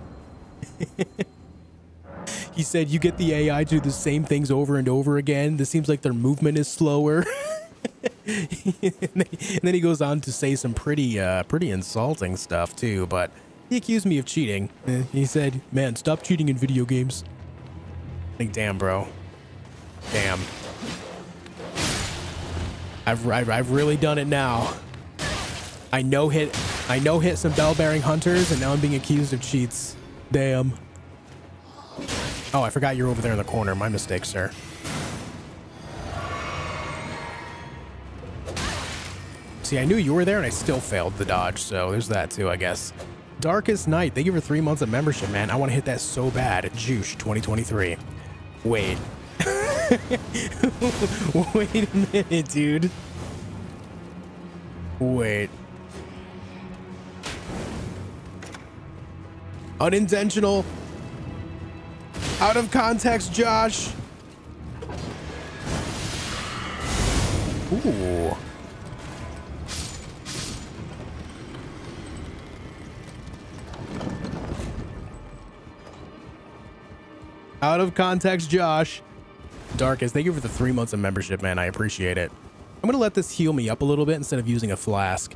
he said, you get the AI to do the same things over and over again. This seems like their movement is slower. and then he goes on to say some pretty, uh, pretty insulting stuff too, but he accused me of cheating. He said, man, stop cheating in video games. Like, damn, bro. Damn. I've, I've, I've really done it now. I know hit, I know hit some bell bearing hunters and now I'm being accused of cheats. Damn. Oh, I forgot you're over there in the corner. My mistake, sir. See, I knew you were there and I still failed the dodge, so there's that too, I guess. Darkest Night, thank you for three months of membership, man. I want to hit that so bad. Juice 2023. Wait. Wait a minute, dude. Wait. Unintentional. Out of context, Josh. Ooh. Out of context, Josh. Darkest, thank you for the three months of membership, man. I appreciate it. I'm going to let this heal me up a little bit instead of using a flask.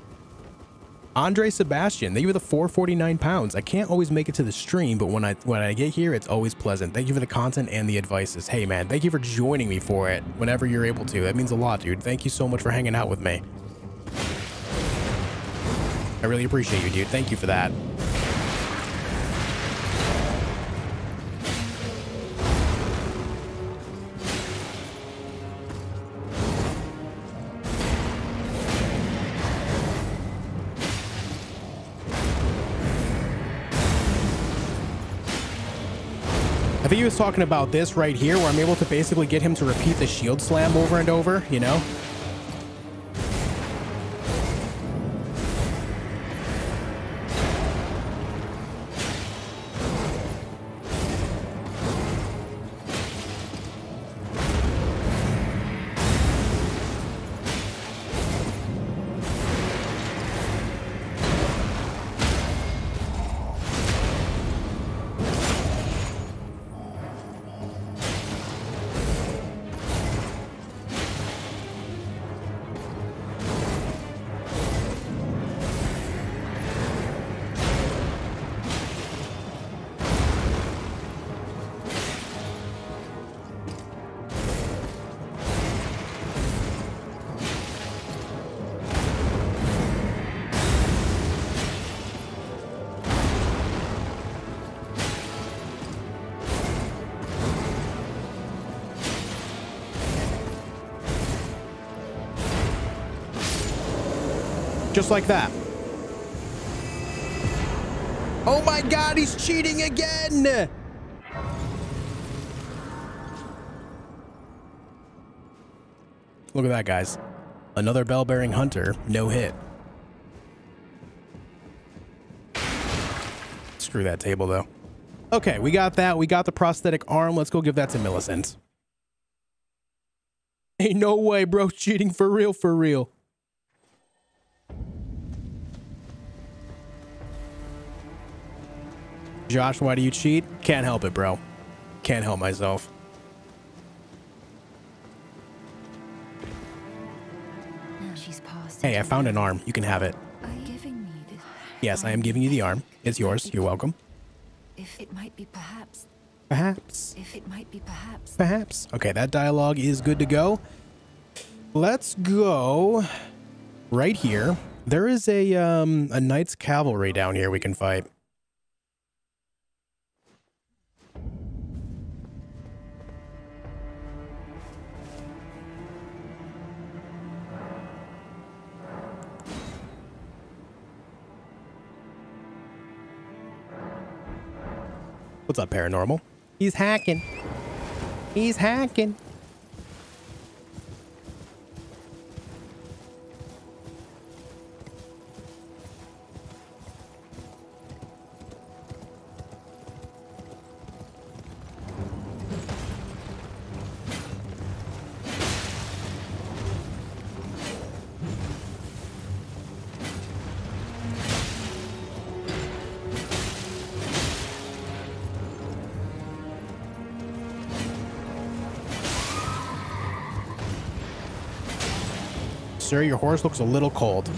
Andre Sebastian, thank you for the 449 pounds. I can't always make it to the stream, but when I when I get here, it's always pleasant. Thank you for the content and the advices. Hey, man, thank you for joining me for it whenever you're able to. That means a lot, dude. Thank you so much for hanging out with me. I really appreciate you, dude. Thank you for that. He was talking about this right here, where I'm able to basically get him to repeat the shield slam over and over, you know? Just like that. Oh my god, he's cheating again! Look at that, guys. Another bell-bearing hunter, no hit. Screw that table, though. Okay, we got that. We got the prosthetic arm. Let's go give that to Millicent. Ain't no way, bro. Cheating for real, for real. Josh, why do you cheat? Can't help it, bro. Can't help myself. Now she's passed. Hey, I found an arm. You can have it. Are you giving me this? Yes, I am giving you the arm. It's yours. You're welcome. If it might be perhaps. Perhaps. If it might be perhaps. Perhaps. Okay, that dialogue is good to go. Let's go right here. There is a um a Night's Cavalry down here we can fight. What's up, paranormal? He's hacking. He's hacking. Sir, your horse looks a little cold.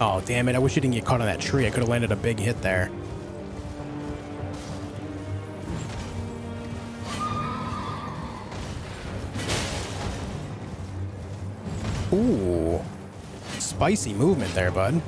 Oh, damn it. I wish you didn't get caught on that tree. I could have landed a big hit there. Ooh. Spicy movement there, bud.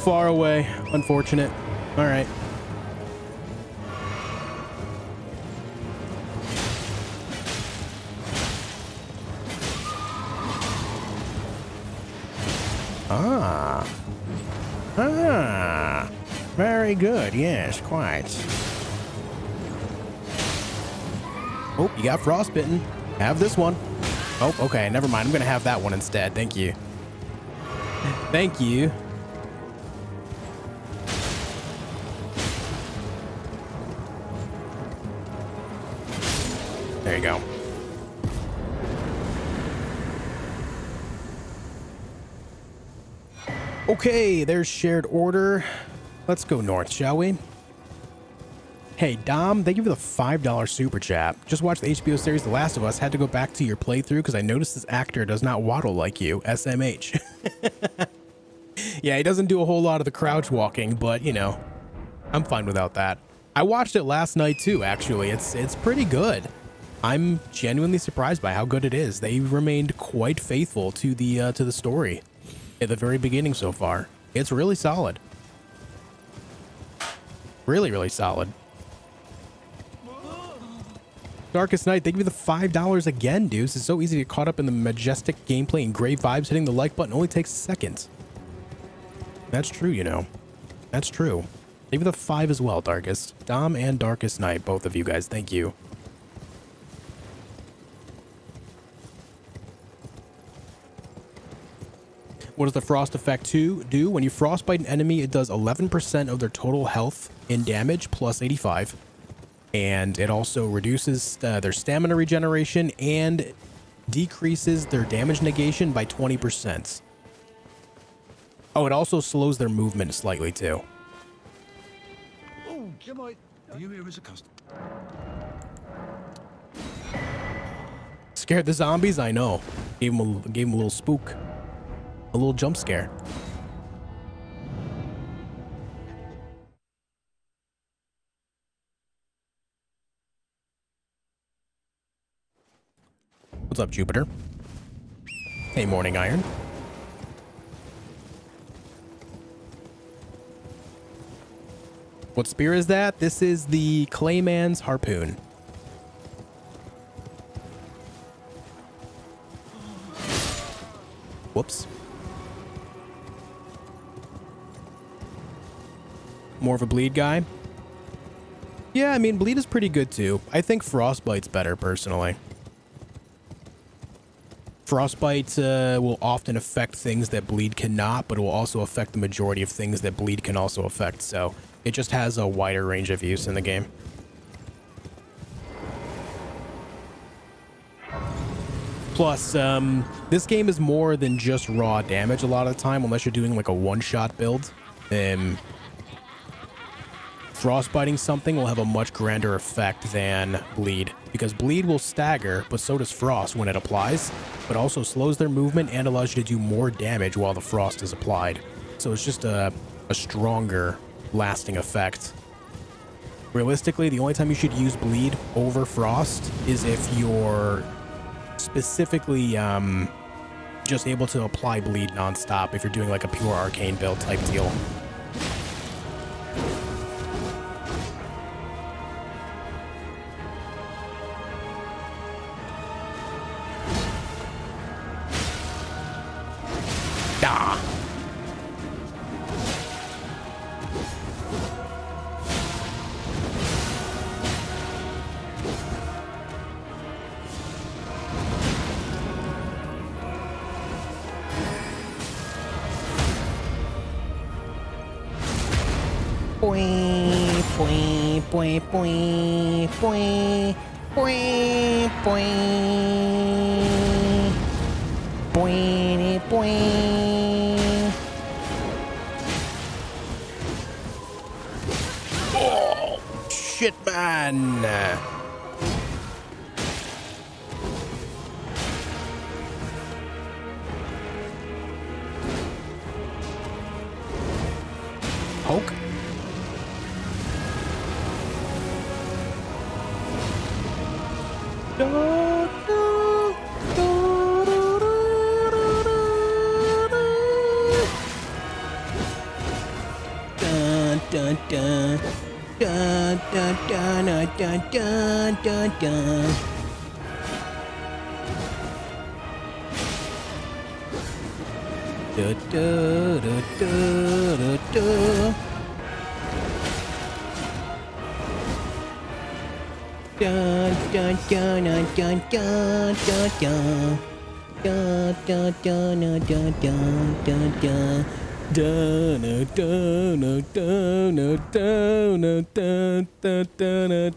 Far away. Unfortunate. All right. Ah. Ah. Very good. Yes, quite. Oh, you got frostbitten. Have this one. Oh, okay. Never mind. I'm going to have that one instead. Thank you. Thank you. There you go. Okay, there's shared order. Let's go north, shall we? Hey, Dom, thank you for the $5 super chat. Just watched the HBO series The Last of Us. Had to go back to your playthrough because I noticed this actor does not waddle like you. SMH. yeah, he doesn't do a whole lot of the crouch walking, but, you know, I'm fine without that. I watched it last night too, actually. It's it's pretty good. I'm genuinely surprised by how good it is. They remained quite faithful to the uh, to the story at the very beginning so far. It's really solid. Really, really solid. Darkest Night, thank you for the $5 again, dudes. It's so easy to get caught up in the majestic gameplay and great vibes. Hitting the like button only takes seconds. That's true, you know. That's true. Thank you for the five as well, Darkest. Dom and Darkest Night, both of you guys. Thank you. What does the frost effect 2 do? When you frostbite an enemy, it does 11% of their total health in damage plus 85. And it also reduces uh, their stamina regeneration and decreases their damage negation by 20%. Oh, it also slows their movement slightly too. Oh, Jim, I... Are you here as a customer? Scared the zombies? I know. Gave him a, gave him a little spook. A little jump scare. What's up, Jupiter? Hey, Morning Iron. What spear is that? This is the Clayman's Harpoon. Whoops. More of a bleed guy? Yeah, I mean, bleed is pretty good too. I think frostbite's better, personally. Frostbite uh, will often affect things that bleed cannot, but it will also affect the majority of things that bleed can also affect, so it just has a wider range of use in the game. Plus, um, this game is more than just raw damage a lot of the time, unless you're doing like a one-shot build. Um, frostbiting something will have a much grander effect than bleed, because bleed will stagger, but so does frost when it applies, but also slows their movement and allows you to do more damage while the frost is applied. So it's just a, a stronger lasting effect. Realistically, the only time you should use bleed over frost is if you're specifically um, just able to apply bleed nonstop if you're doing like a pure arcane build type deal.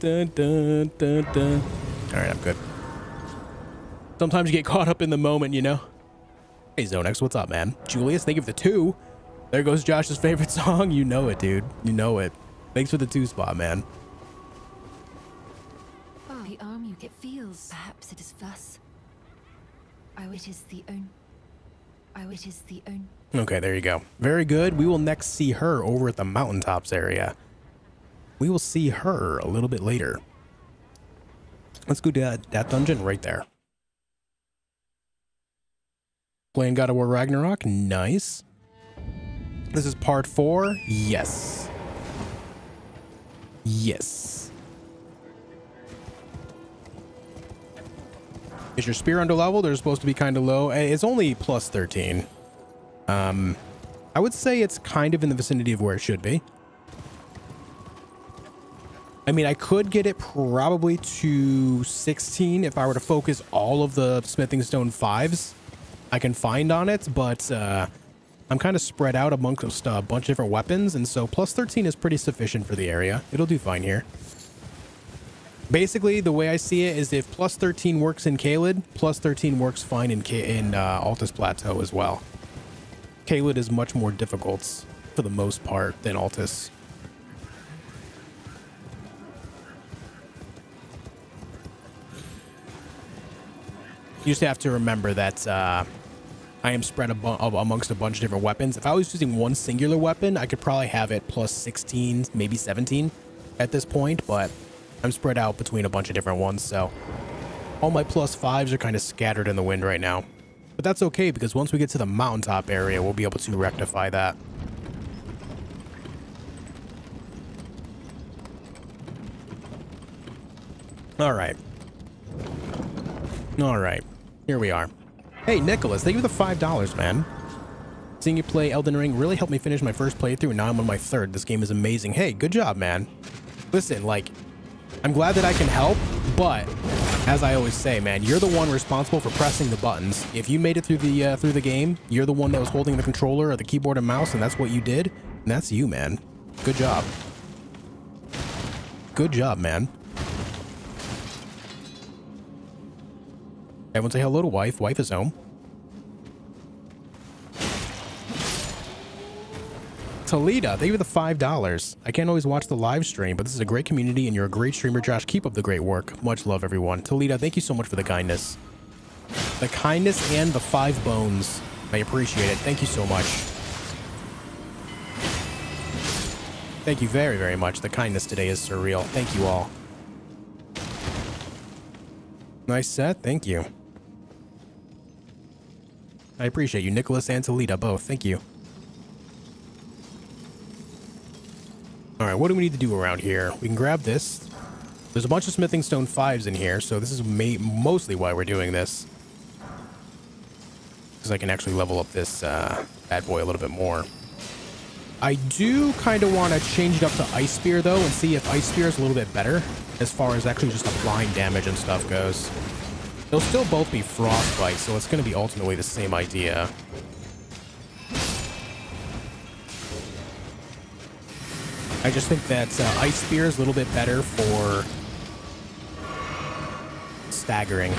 Dun, dun, dun, dun, dun. All right, I'm good. Sometimes you get caught up in the moment, you know? Hey, Zonex, what's up, man? Julius, thank you for the two. There goes Josh's favorite song. You know it, dude. You know it. Thanks for the two spot, man. the arm you it feels. Perhaps it is thus. I it is the own. I it is the own. Okay, there you go. Very good. We will next see her over at the mountaintops area. We will see her a little bit later. Let's go to that, that dungeon right there. Playing God of War Ragnarok. Nice. This is part four. Yes. Yes. Is your spear under level? They're supposed to be kind of low. Eh, It's only plus 13. Um, I would say it's kind of in the vicinity of where it should be. I mean, I could get it probably to 16 if I were to focus all of the smithing stone fives I can find on it, but uh, I'm kind of spread out amongst a bunch of different weapons, and so plus 13 is pretty sufficient for the area. It'll do fine here. Basically, the way I see it is if plus 13 works in Caelid, plus 13 works fine in, K in uh, Altus Plateau as well. Caelid is much more difficult for the most part than Altus. You just have to remember that uh, I am spread amongst a bunch of different weapons. If I was using one singular weapon, I could probably have it plus 16, maybe 17 at this point, but I'm spread out between a bunch of different ones, so all my plus fives are kind of scattered in the wind right now. But that's okay because once we get to the mountaintop area, we'll be able to rectify that. All right. All right. Here we are. Hey, Nicholas, thank you for the $5, man. Seeing you play Elden Ring really helped me finish my first playthrough, and now I'm on my third. This game is amazing. Hey, good job, man. Listen, like, I'm glad that I can help, but as I always say, man, you're the one responsible for pressing the buttons. If you made it through the uh, through the game, you're the one that was holding the controller or the keyboard and mouse, and that's what you did. And that's you, man. Good job. Good job, man. Everyone say hello to wife. Wife is home. Talita, thank you for the five dollars. I can't always watch the live stream, but this is a great community and you're a great streamer, Josh. Keep up the great work. Much love, everyone. Talita, thank you so much for the kindness. The kindness and the five bones. I appreciate it. Thank you so much. Thank you very, very much. The kindness today is surreal. Thank you all. Nice set. Thank you. I appreciate you, Nicholas and Talita, both. Thank you. All right, what do we need to do around here? We can grab this. There's a bunch of smithing stone fives in here, so this is mostly why we're doing this. Because I can actually level up this uh, bad boy a little bit more. I do kind of want to change it up to Ice Spear, though, and see if Ice Spear is a little bit better as far as actually just applying damage and stuff goes. They'll still both be Frostbite, so it's going to be ultimately the same idea. I just think that uh, Ice Spear is a little bit better for staggering.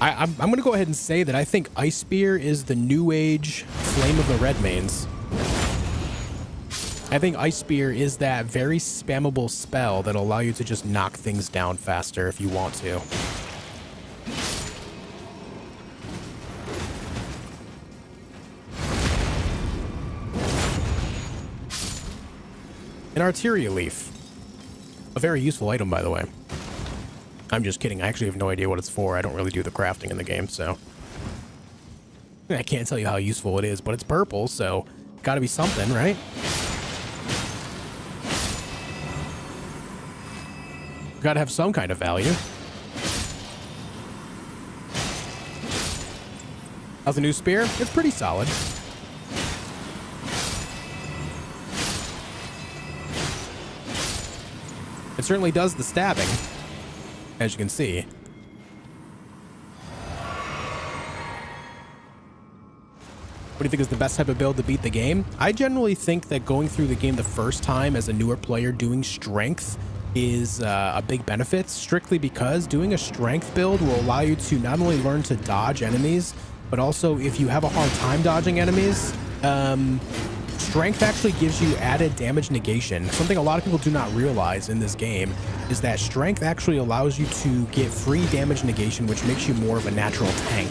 I, I'm, I'm going to go ahead and say that I think Ice Spear is the new age Flame of the Redmanes. I think Ice Spear is that very spammable spell that'll allow you to just knock things down faster if you want to. An Arteria Leaf. A very useful item, by the way. I'm just kidding. I actually have no idea what it's for. I don't really do the crafting in the game, so... I can't tell you how useful it is, but it's purple, so... Gotta be something, right? Gotta have some kind of value. How's the new spear? It's pretty solid. It certainly does the stabbing, as you can see. What do you think is the best type of build to beat the game? I generally think that going through the game the first time as a newer player doing strength is uh, a big benefit, strictly because doing a strength build will allow you to not only learn to dodge enemies, but also if you have a hard time dodging enemies, Um, strength actually gives you added damage negation. Something a lot of people do not realize in this game is that strength actually allows you to get free damage negation, which makes you more of a natural tank.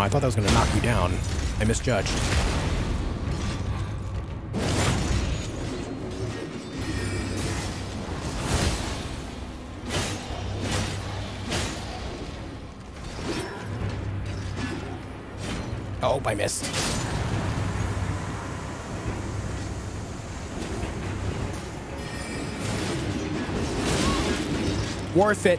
I thought that was going to knock you down. I misjudged. Oh, I missed. Worth it.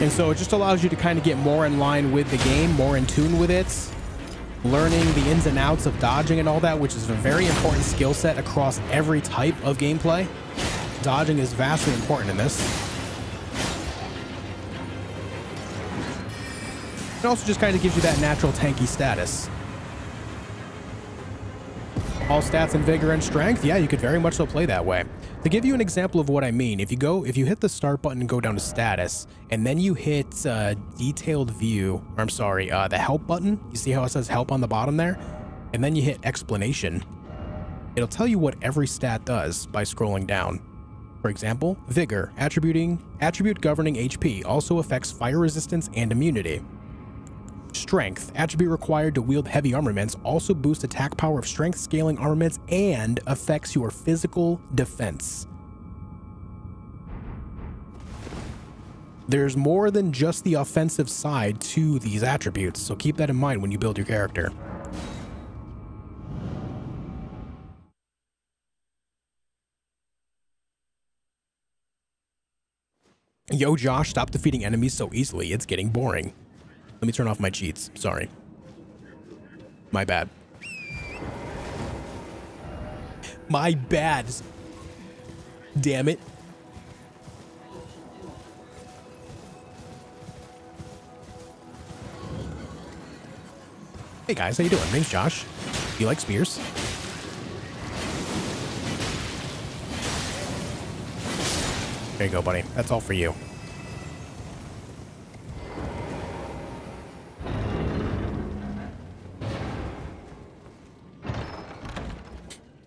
And so it just allows you to kind of get more in line with the game, more in tune with it, learning the ins and outs of dodging and all that, which is a very important skill set across every type of gameplay. Dodging is vastly important in this. It also just kind of gives you that natural tanky status. All stats and vigor and strength, yeah, you could very much so play that way. To give you an example of what I mean, if you go, if you hit the start button and go down to status, and then you hit uh, detailed view, or I'm sorry, uh, the help button, you see how it says help on the bottom there? And then you hit explanation, it'll tell you what every stat does by scrolling down. For example, vigor, attributing, attribute governing HP, also affects fire resistance and immunity. Strength, attribute required to wield heavy armaments, also boosts attack power of strength scaling armaments and affects your physical defense. There's more than just the offensive side to these attributes, so keep that in mind when you build your character. Yo, Josh, stop defeating enemies so easily. It's getting boring. Let me turn off my cheats. Sorry. My bad. My bad. Damn it. Hey guys, how you doing? My Name's Josh. You like spears? There you go, buddy. That's all for you.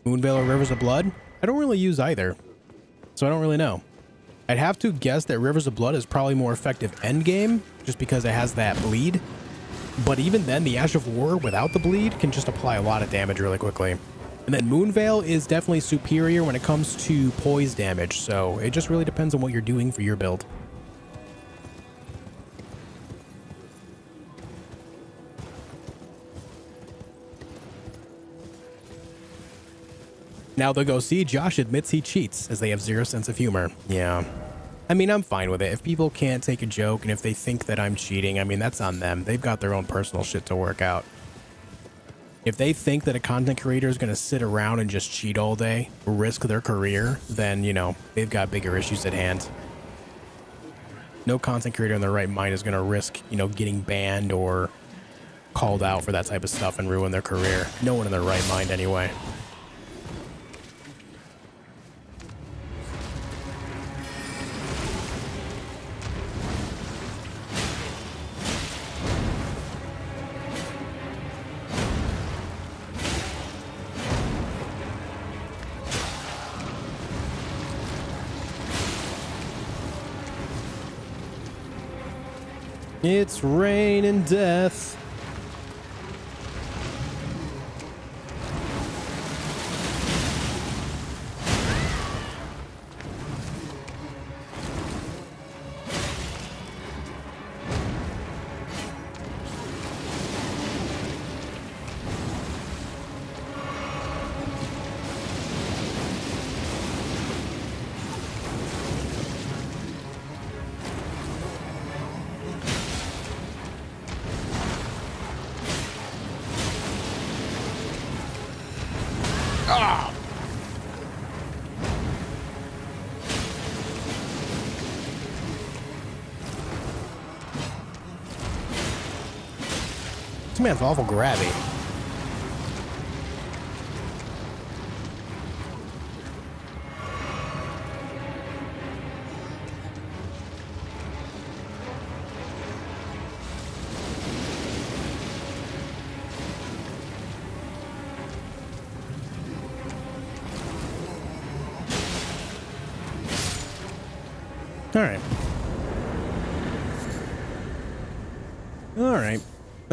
Moonveil or Rivers of Blood? I don't really use either, so I don't really know. I'd have to guess that Rivers of Blood is probably more effective endgame, just because it has that bleed. But even then, the Ash of War without the bleed can just apply a lot of damage really quickly. And then Moonveil is definitely superior when it comes to poise damage, so it just really depends on what you're doing for your build. Now they'll go, see, Josh admits he cheats, as they have zero sense of humor. Yeah. I mean, I'm fine with it. If people can't take a joke and if they think that I'm cheating, I mean, that's on them. They've got their own personal shit to work out. If they think that a content creator is going to sit around and just cheat all day, risk their career, then, you know, they've got bigger issues at hand. No content creator in their right mind is going to risk, you know, getting banned or called out for that type of stuff and ruin their career. No one in their right mind anyway. It's rain and death. Man's awful grabby.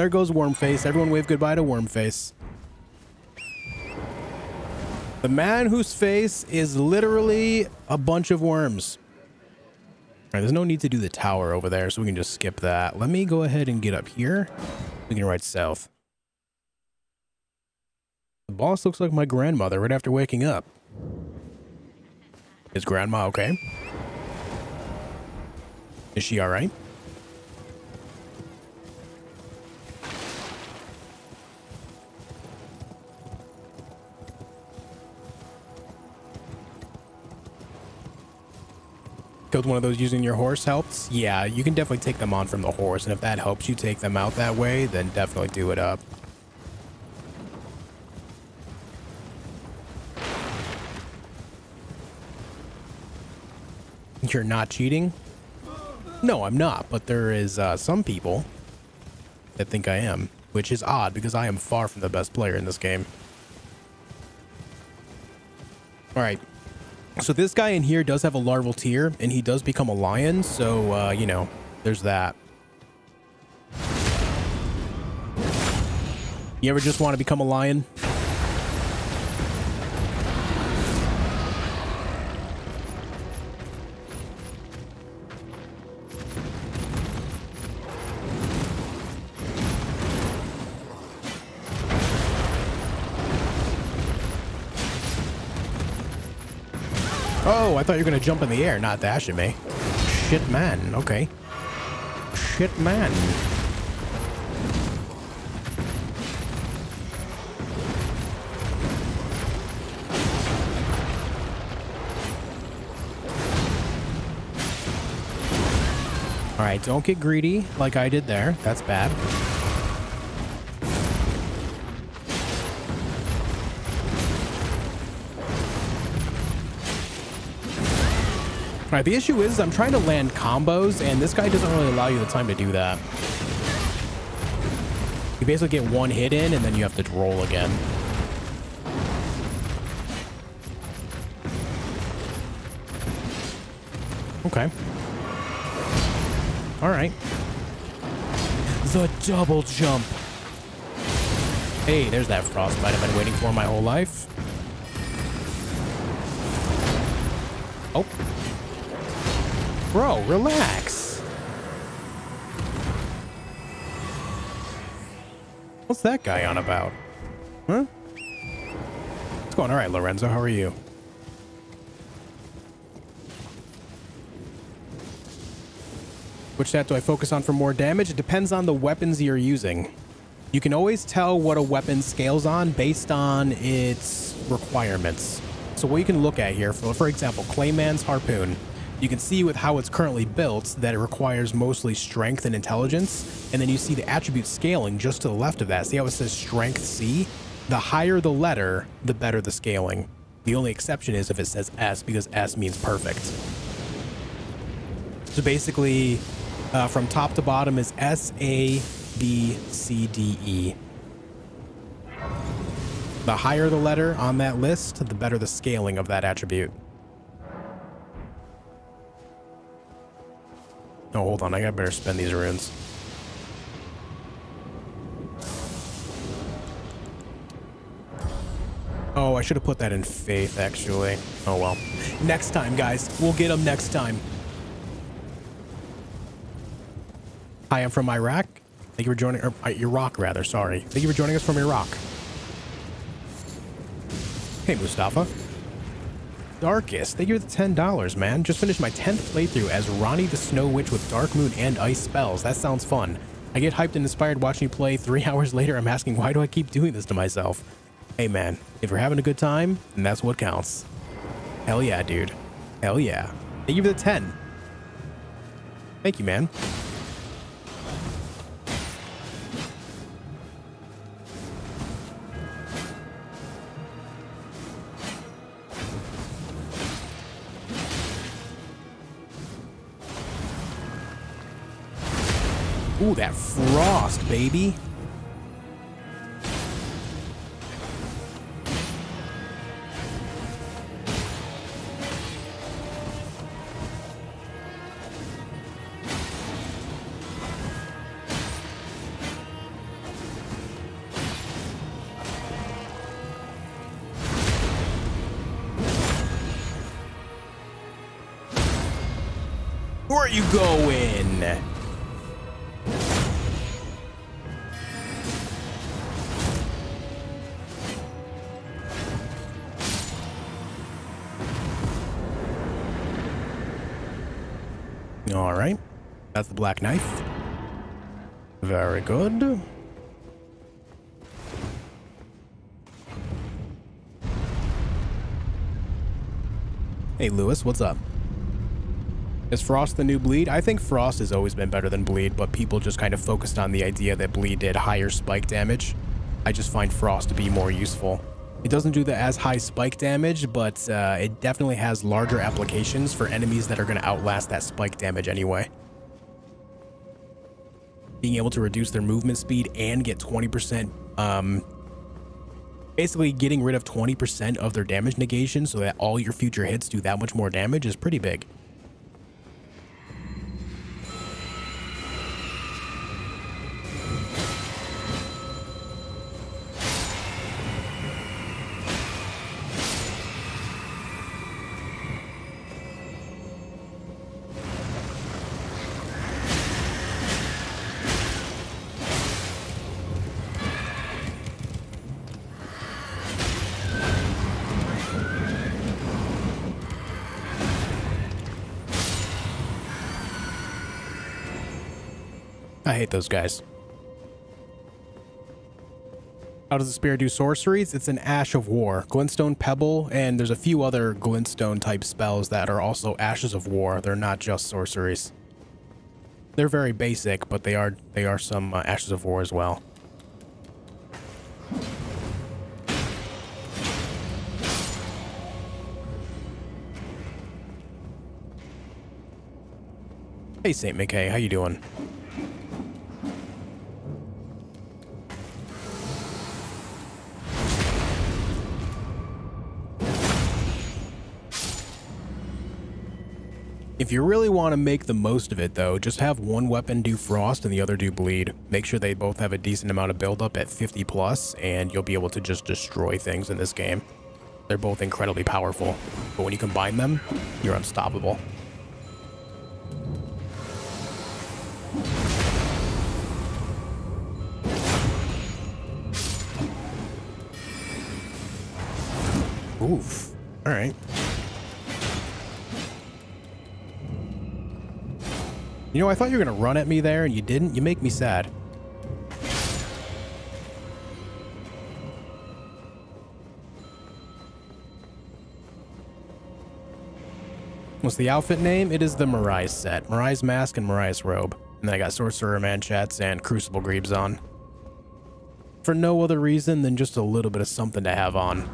There goes Wormface. Everyone wave goodbye to Wormface. The man whose face is literally a bunch of worms. All right, there's no need to do the tower over there, so we can just skip that. Let me go ahead and get up here. We can ride south. The boss looks like my grandmother right after waking up. Is grandma okay? Is she all right? Killed one of those using your horse helps? Yeah, you can definitely take them on from the horse, and if that helps you take them out that way, then definitely do it up. You're not cheating? No, I'm not, but there is uh, some people that think I am, which is odd because I am far from the best player in this game. All right. So this guy in here does have a larval tear, and he does become a lion, so, uh, you know, there's that. You ever just want to become a lion? Thought you were going to jump in the air, not dash at me. Shit man, okay. Shit man. All right, don't get greedy like I did there. That's bad. All right, the issue is I'm trying to land combos, and this guy doesn't really allow you the time to do that. You basically get one hit in, and then you have to roll again. Okay. All right. The double jump. Hey, there's that frostbite I've been waiting for my whole life. Oh. Bro, relax. What's that guy on about? Huh? What's going on? All right, Lorenzo, how are you? Which stat do I focus on for more damage? It depends on the weapons you're using. You can always tell what a weapon scales on based on its requirements. So what you can look at here, for, for example, Clayman's Harpoon, you can see with how it's currently built that it requires mostly strength and intelligence. And then you see the attribute scaling just to the left of that. See how it says strength C? The higher the letter, the better the scaling. The only exception is if it says S because S means perfect. So basically, uh, from top to bottom is S, A, B, C, D, E. The higher the letter on that list, the better the scaling of that attribute. Oh, hold on. I gotta better spend these runes. Oh, I should have put that in faith, actually. Oh, well. Next time, guys. We'll get them next time. Hi, I'm from Iraq. Thank you for joining, or uh, Iraq, rather. Sorry. Thank you for joining us from Iraq. Hey, Mustafa. Darkest, thank you for the $10, man. Just finished my 10th playthrough as Ranni the Snow Witch with Dark Moon and Ice spells. That sounds fun. I get hyped and inspired watching you play. Three hours later, I'm asking, why do I keep doing this to myself? Hey, man, if you're having a good time, then that's what counts. Hell yeah, dude. Hell yeah. Thank you for the 10. Thank you, man. Ooh, that frost, baby. That's the black knife. Very good. Hey, Lewis, what's up? Is Frost the new Bleed? I think Frost has always been better than Bleed, but people just kind of focused on the idea that Bleed did higher spike damage. I just find Frost to be more useful. It doesn't do the as high spike damage, but uh, it definitely has larger applications for enemies that are going to outlast that spike damage anyway. Being able to reduce their movement speed and get 20%, um, basically getting rid of 20% of their damage negation so that all your future hits do that much more damage is pretty big. Hate those guys. How does the spear do sorceries? It's an Ash of War, Glintstone Pebble, and there's a few other Glintstone type spells that are also Ashes of War. They're not just sorceries. They're very basic, but they are they are some uh, Ashes of War as well. Hey Saint McKay, how you doing? If you really want to make the most of it though, just have one weapon do frost and the other do bleed. Make sure they both have a decent amount of buildup at 50 plus and you'll be able to just destroy things in this game. They're both incredibly powerful, but when you combine them, you're unstoppable. Oof. All right. You know, I thought you were going to run at me there and you didn't. You make me sad. What's the outfit name? It is the Marais set. Marais mask and Marais robe. And then I got Sorcerer Manchettes and Crucible Greaves on. For no other reason than just a little bit of something to have on.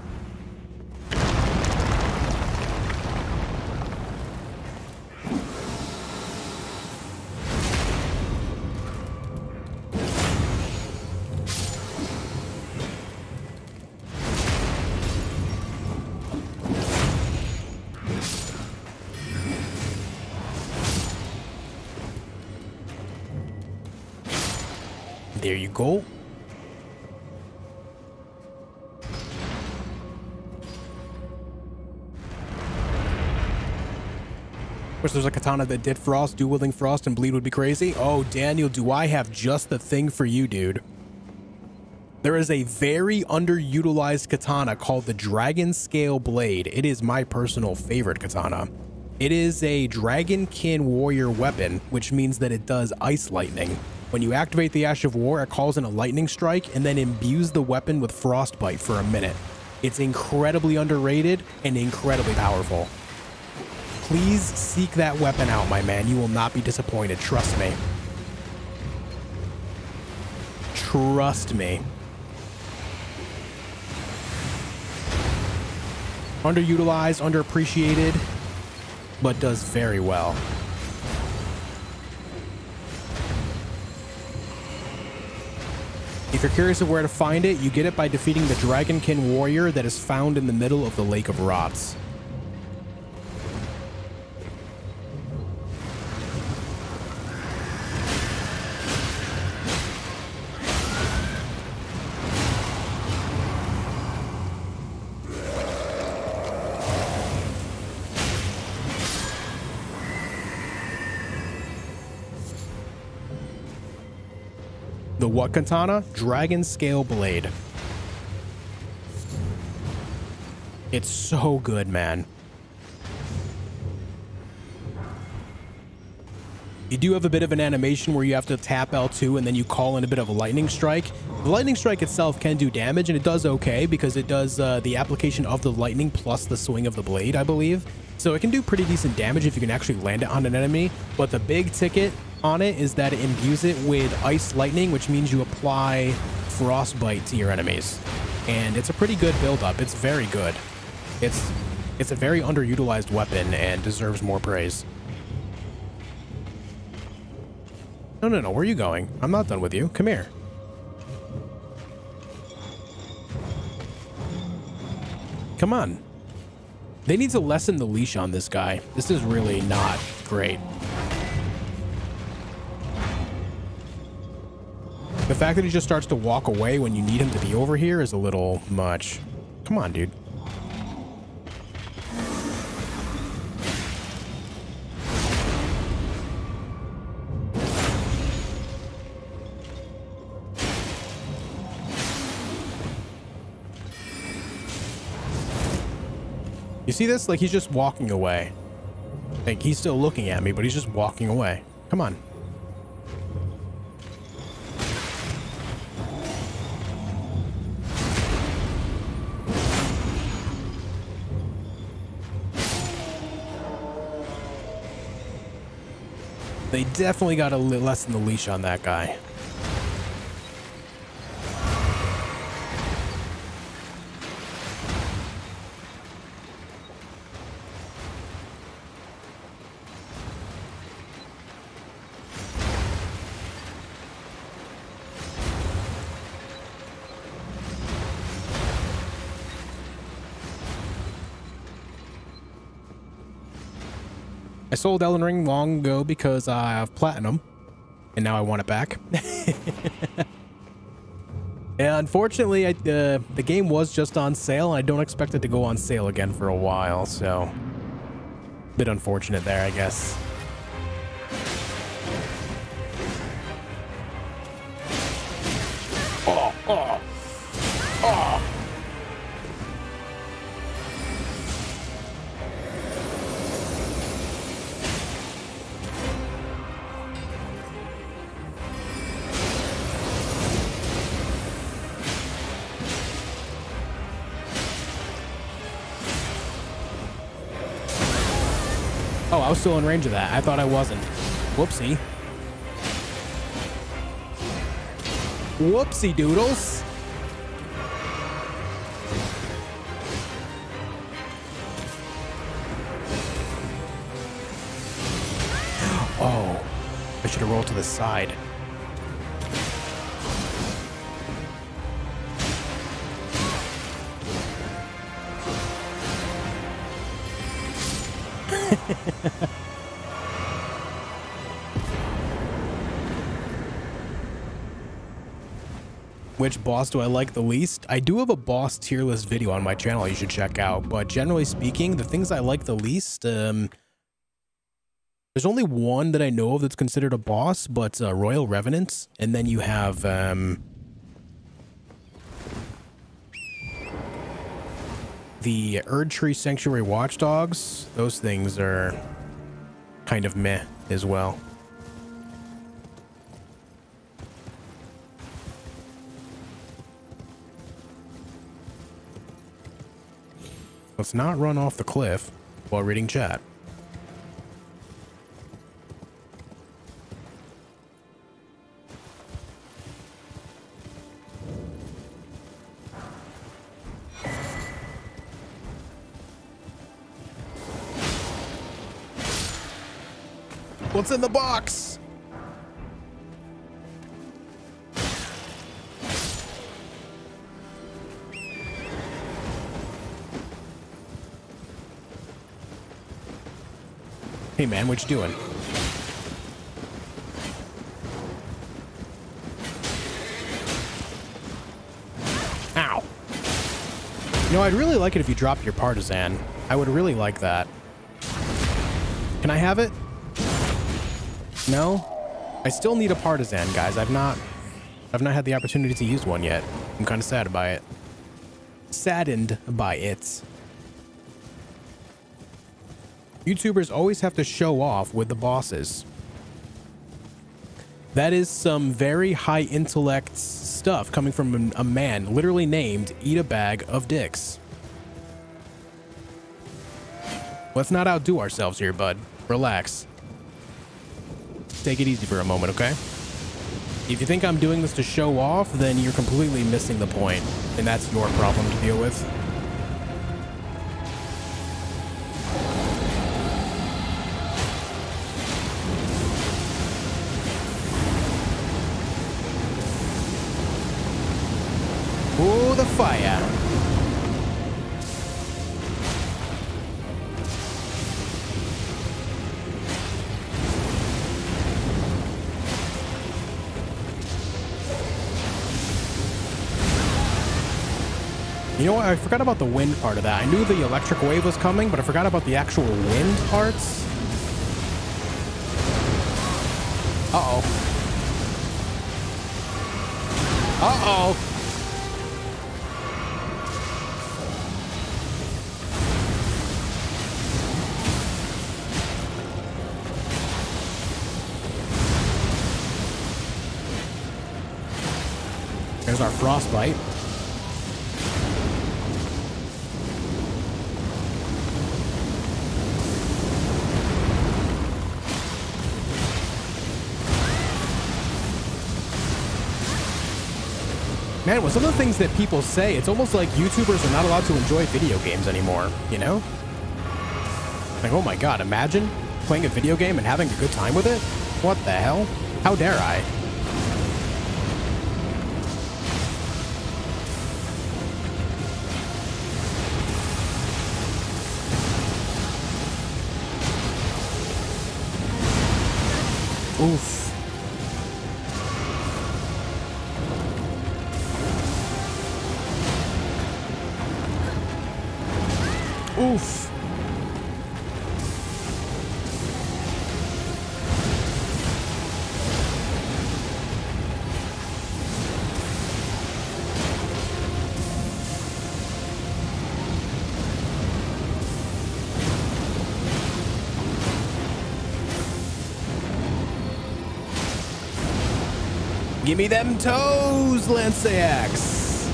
Katana that did frost, do wielding frost, and bleed would be crazy. Oh, Daniel, do I have just the thing for you, dude. There is a very underutilized katana called the Dragon Scale Blade. It is my personal favorite katana. It is a Dragonkin warrior weapon, which means that it does ice lightning. When you activate the Ash of War, it calls in a lightning strike and then imbues the weapon with frostbite for a minute. It's incredibly underrated and incredibly powerful. Please seek that weapon out, my man. You will not be disappointed. Trust me. Trust me. Underutilized, underappreciated, but does very well. If you're curious of where to find it, you get it by defeating the Dragonkin warrior that is found in the middle of the Lake of Rots. What katana? Dragon Scale Blade. It's so good, man. You do have a bit of an animation where you have to tap L2 and then you call in a bit of a lightning strike. The lightning strike itself can do damage and it does okay because it does uh, the application of the lightning plus the swing of the blade, I believe. So it can do pretty decent damage if you can actually land it on an enemy. But the big ticket on it is that it imbues it with ice lightning, which means you apply frostbite to your enemies. And it's a pretty good build-up. It's very good. It's it's a very underutilized weapon and deserves more praise. No, no, no. Where are you going? I'm not done with you. Come here. Come on. They need to lessen the leash on this guy. This is really not great. The fact that he just starts to walk away when you need him to be over here is a little much. Come on, dude. You see this? Like he's just walking away. Like he's still looking at me, but he's just walking away. Come on. They definitely got to lessen the leash on that guy. I sold Elden Ring long ago because I have platinum, and now I want it back. yeah, unfortunately, I, uh, the game was just on sale, and I don't expect it to go on sale again for a while, so... Bit unfortunate there, I guess. Oh, oh, oh. Was still in range of that. I thought I wasn't. Whoopsie. Whoopsie doodles. Oh, I should have rolled to the side. Which boss do I like the least? I do have a boss tier list video on my channel you should check out, but generally speaking, the things I like the least, um, there's only one that I know of that's considered a boss, but uh, Royal Revenants, and then you have, um, the Erdtree Sanctuary Watchdogs. Those things are kind of meh as well. Let's not run off the cliff while reading chat. What's in the box? Hey man, what you doing? Ow. You know, I'd really like it if you dropped your partisan. I would really like that. Can I have it? No? I still need a partisan, guys. I've not I've not had the opportunity to use one yet. I'm kind of sad by it. Saddened by it. YouTubers always have to show off with the bosses. That is some very high intellect stuff coming from a man literally named Eat a Bag of Dicks. Let's not outdo ourselves here, bud. Relax. Take it easy for a moment, okay? If you think I'm doing this to show off, then you're completely missing the point, and that's your problem to deal with. I forgot about the wind part of that. I knew the electric wave was coming, but I forgot about the actual wind parts. Uh-oh. Uh-oh. Some of the things that people say, it's almost like YouTubers are not allowed to enjoy video games anymore, you know? Like, oh my god, imagine playing a video game and having a good time with it? What the hell? How dare I? Oof. Give me them toes, Lansseax.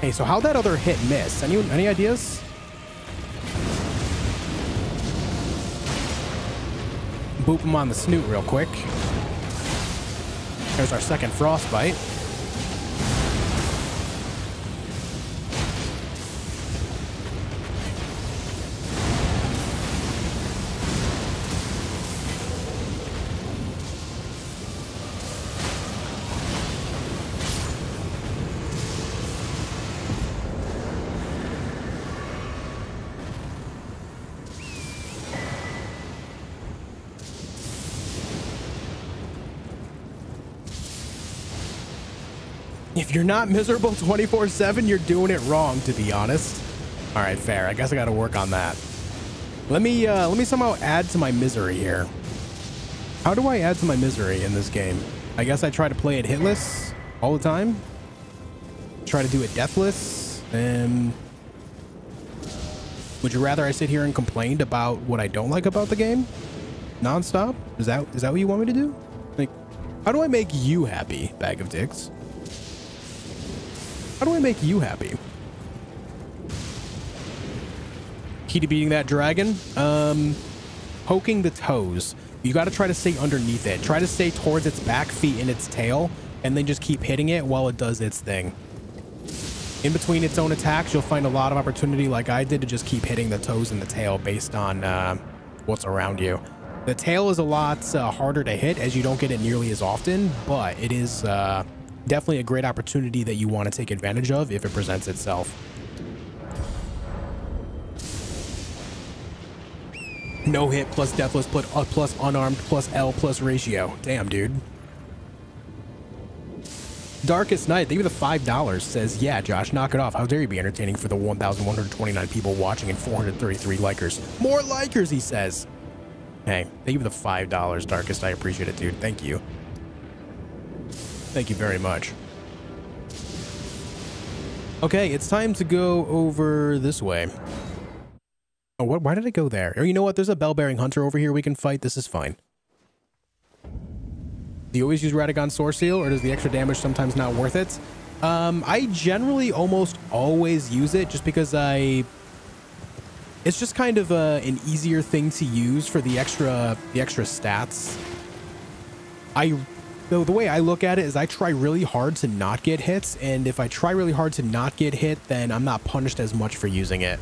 Hey, so how that other hit miss? Any any ideas? Boop him on the snoot real quick. There's our second frostbite. You're not miserable 24-7, you're doing it wrong, to be honest. All right, fair. I guess I got to work on that. Let me, uh, let me somehow add to my misery here. How do I add to my misery in this game? I guess I try to play it hitless all the time. Try to do it deathless. And would you rather I sit here and complain about what I don't like about the game? Non-stop? Is that, is that what you want me to do? Like, how do I make you happy, bag of dicks? How do I make you happy? Key to beating that dragon? Um, poking the toes. You got to try to stay underneath it. Try to stay towards its back feet and its tail, and then just keep hitting it while it does its thing. In between its own attacks, you'll find a lot of opportunity like I did to just keep hitting the toes and the tail based on uh, what's around you. The tail is a lot uh, harder to hit as you don't get it nearly as often, but it is uh, definitely a great opportunity that you want to take advantage of if it presents itself. No hit plus deathless plus, uh, plus unarmed plus L plus ratio. Damn, dude. Darkest Night, you for the $5. Says, yeah, Josh, knock it off. How dare you be entertaining for the 1,129 people watching and 433 likers. More likers, he says. Hey, thank you for the $5, Darkest. I appreciate it, dude. Thank you. Thank you very much. Okay, it's time to go over this way. Oh, what? Why did I go there? Or you know what? There's a bell-bearing hunter over here we can fight. This is fine. Do you always use Radagon Soreseal, or does the extra damage sometimes not worth it? Um, I generally almost always use it just because I... It's just kind of a, an easier thing to use for the extra the extra stats. I though the way I look at it is I try really hard to not get hits, and if I try really hard to not get hit, then I'm not punished as much for using it.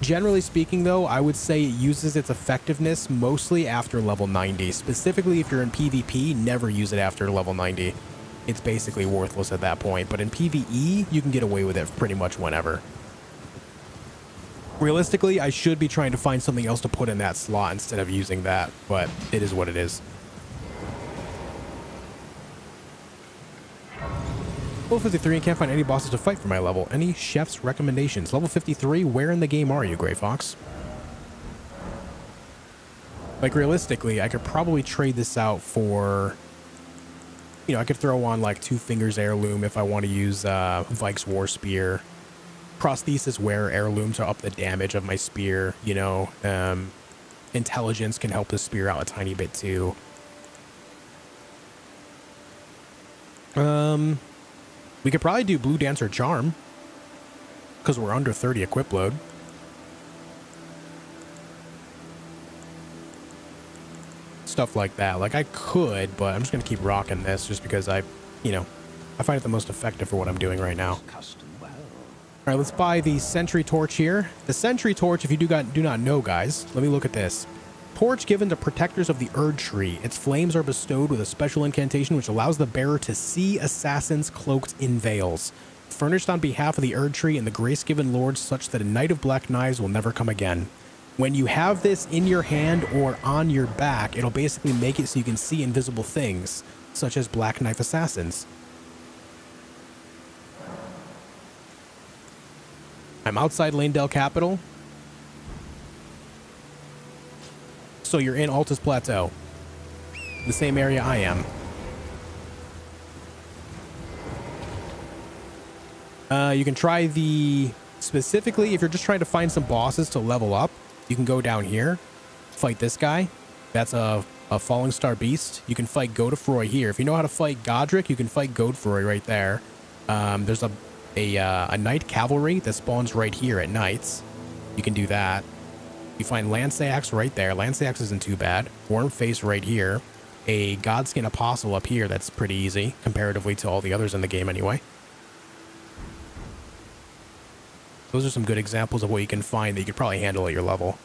Generally speaking, though, I would say it uses its effectiveness mostly after level 90. Specifically, if you're in PvP, never use it after level 90. It's basically worthless at that point, but in PvE, you can get away with it pretty much whenever. Realistically, I should be trying to find something else to put in that slot instead of using that, but it is what it is. Level 53 and can't find any bosses to fight for my level. Any chef's recommendations? Level 53, where in the game are you, Gray Fox? Like, realistically, I could probably trade this out for... You know, I could throw on, like, Two Fingers Heirloom if I want to use uh, Vike's War Spear. Prosthesis-Wearer heirlooms are up the damage of my spear, you know. Um, intelligence can help the spear out a tiny bit, too. Um, we could probably do Blue Dancer Charm. Because we're under 30 equip load. Stuff like that. Like, I could, but I'm just going to keep rocking this just because I, you know, I find it the most effective for what I'm doing right now. All right, let's buy the Sentry Torch here. The Sentry Torch, if you do, got, do not know, guys, let me look at this. Torch given to protectors of the Erd Tree. Its flames are bestowed with a special incantation which allows the bearer to see assassins cloaked in veils. Furnished on behalf of the Erd Tree and the grace-given lords such that a Night of Black Knives will never come again. When you have this in your hand or on your back, it'll basically make it so you can see invisible things, such as Black Knife Assassins. I'm outside Leyndell Capital. So you're in Altus Plateau. The same area I am. Uh, you can try the... Specifically, if you're just trying to find some bosses to level up, you can go down here, fight this guy. That's a, a Falling Star Beast. You can fight Godefroy here. If you know how to fight Godrick, you can fight Godefroy right there. Um, there's a, a, uh, a Night Cavalry that spawns right here at nights. You can do that. You find Lansseax right there. Lansseax isn't too bad. Worm Face right here. A Godskin Apostle up here that's pretty easy, comparatively to all the others in the game anyway. Those are some good examples of what you can find that you could probably handle at your level.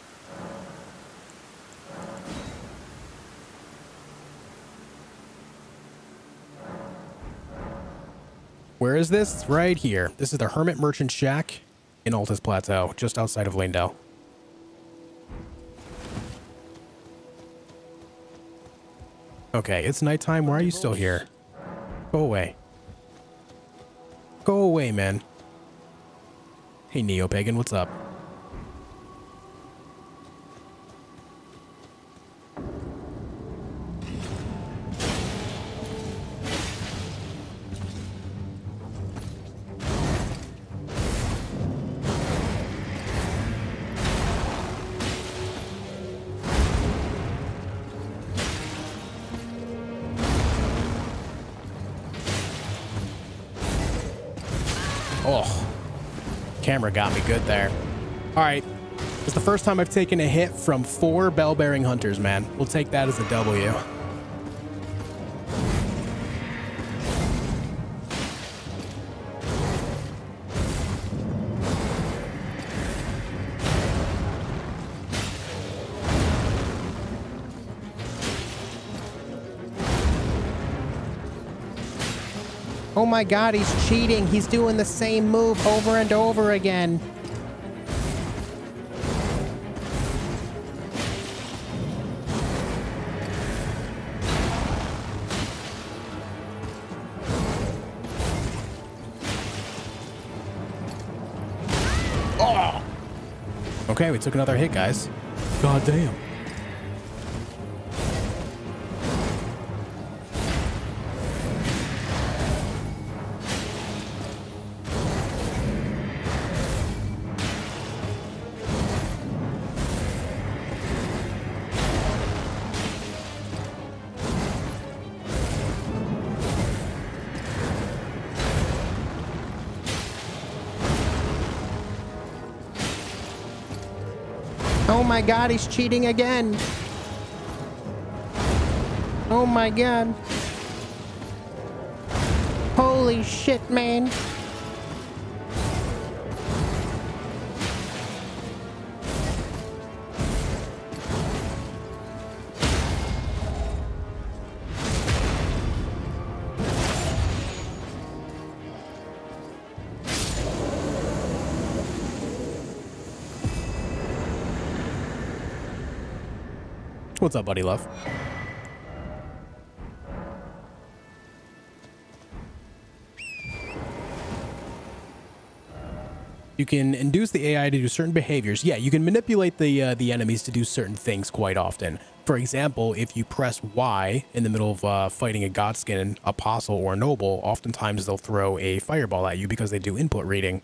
Where is this? Right here. This is the Hermit Merchant Shack in Altus Plateau, just outside of Leyndell. Okay, it's nighttime. Why are you still here? Go away. Go away, man. Hey, Neo-Pagan, what's up? Camera got me good there. All right, it's the first time I've taken a hit from four bell-bearing hunters, man. We'll take that as a W. oh my god, he's cheating. He's doing the same move over and over again. Oh! Okay, we took another hit, guys. God damn. My god, he's cheating again. Oh my god. Holy shit, man. What's up, buddy love? You can induce the AI to do certain behaviors. Yeah, you can manipulate the uh, the enemies to do certain things quite often. For example, if you press Y in the middle of uh, fighting a Godskin apostle or noble, oftentimes they'll throw a fireball at you because they do input reading.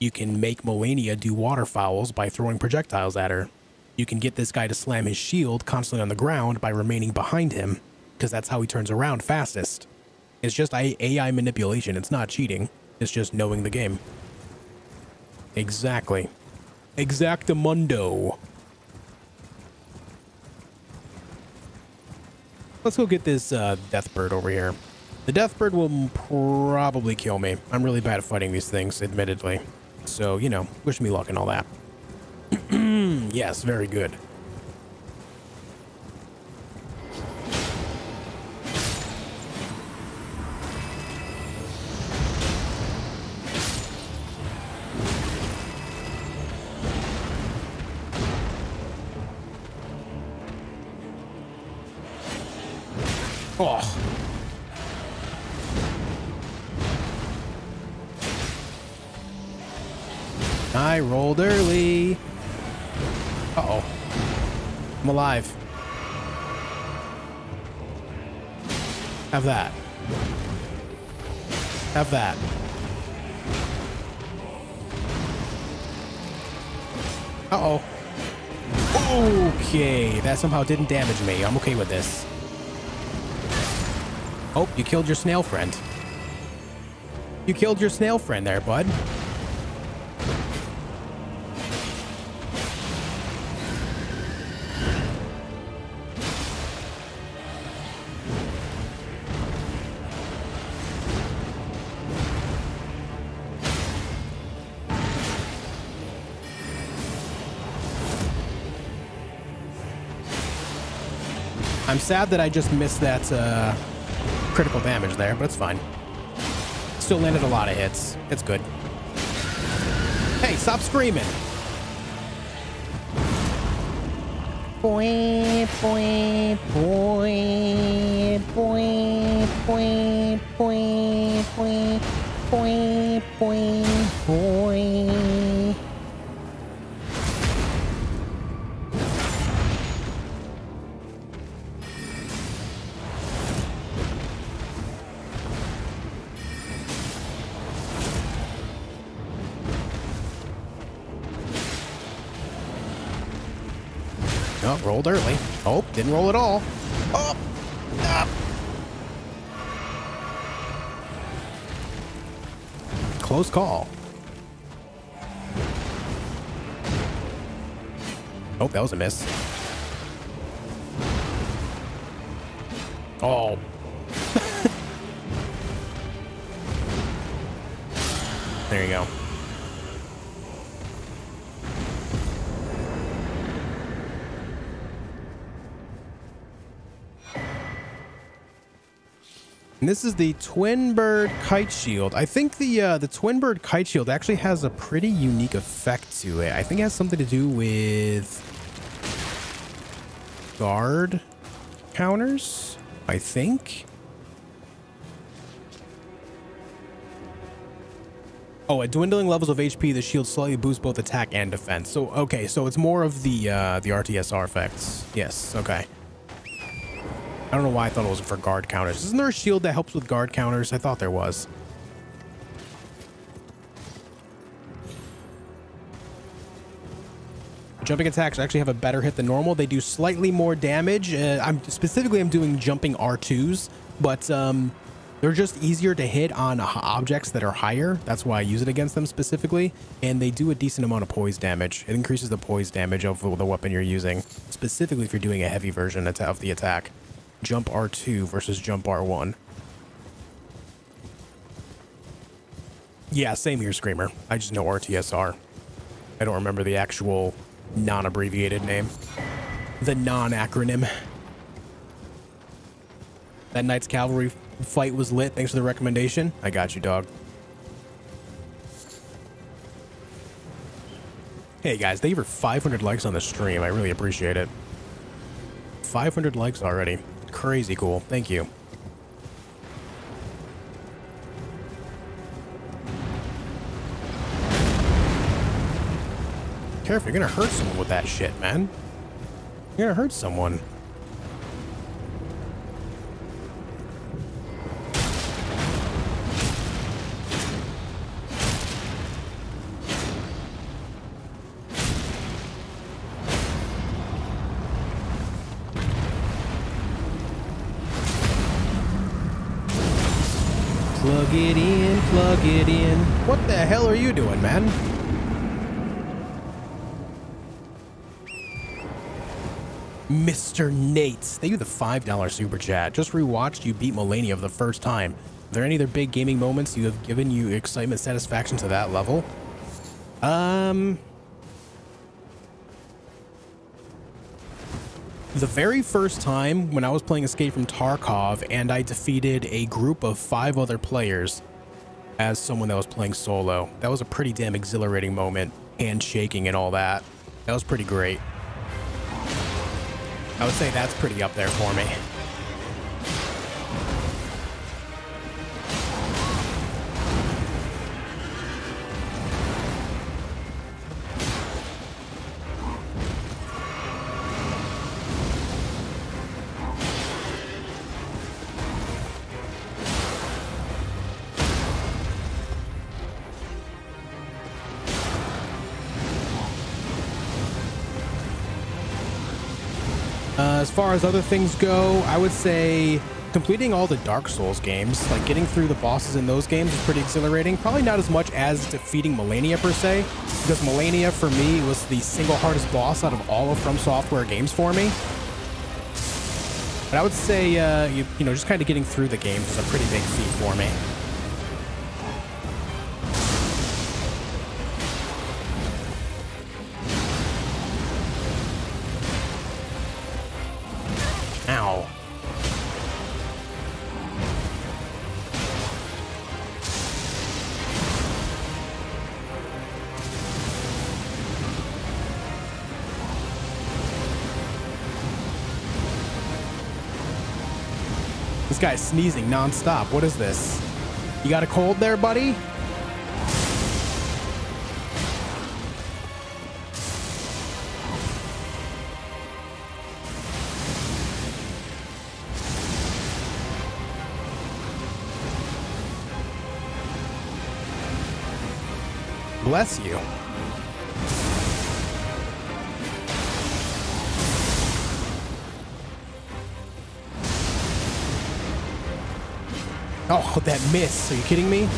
You can make Malenia do waterfowls by throwing projectiles at her. You can get this guy to slam his shield constantly on the ground by remaining behind him, because that's how he turns around fastest. It's just AI manipulation. It's not cheating. It's just knowing the game. Exactly. Exactamundo. Let's go get this uh, Deathbird over here. The Deathbird will probably kill me. I'm really bad at fighting these things, admittedly. So, you know, wish me luck and all that. Yes, very good. Somehow didn't damage me. I'm okay with this. Oh, you killed your snail friend. You killed your snail friend there, bud. Sad that I just missed that uh, critical damage there, but it's fine. Still landed a lot of hits. It's good. Hey, stop screaming. Boy, didn't roll at all. Oh, ah. Close call. Oh, that was a miss. Oh. there you go. And this is the Twin Bird Kite Shield. I think the uh, the Twin Bird Kite Shield actually has a pretty unique effect to it. I think it has something to do with guard counters, I think. Oh, at dwindling levels of HP, the shield slightly boosts both attack and defense. So, okay, so it's more of the uh, the RTSR effects. Yes, okay. I don't know why I thought it was for guard counters. Isn't there a shield that helps with guard counters? I thought there was. Jumping attacks actually have a better hit than normal. They do slightly more damage. Uh, I'm specifically I'm doing jumping R2s, but um, they're just easier to hit on objects that are higher. That's why I use it against them specifically. And they do a decent amount of poise damage. It increases the poise damage of the weapon you're using, specifically if you're doing a heavy version of the attack. Jump R2 versus jump R1. Yeah, same here, Screamer. I just know RTSR. I don't remember the actual non-abbreviated name. The non-acronym. That Night's Cavalry fight was lit. Thanks for the recommendation. I got you, dog. Hey guys, thank you for 500 likes on the stream. I really appreciate it. 500 likes already. Crazy cool. Thank you. Careful, you're gonna hurt someone with that shit, man. You're gonna hurt someone. What the hell are you doing, man? Mr. Nate, thank you the $5 super chat. Just rewatched you beat Malenia for the first time. Are there any other big gaming moments you have given you excitement, satisfaction to that level? Um... The very first time when I was playing Escape from Tarkov and I defeated a group of five other players as someone that was playing solo, that was a pretty damn exhilarating moment, handshaking and all that. That was pretty great. I would say that's pretty up there for me. Far as other things go, I would say completing all the Dark Souls games, like getting through the bosses in those games is pretty exhilarating. Probably not as much as defeating Malenia per se, because Malenia for me was the single hardest boss out of all of From Software games for me. But I would say, uh, you, you know, just kind of getting through the games is a pretty big feat for me. This guy's sneezing nonstop. What is this? You got a cold there, buddy? Bless you. Oh, that miss. Are you kidding me?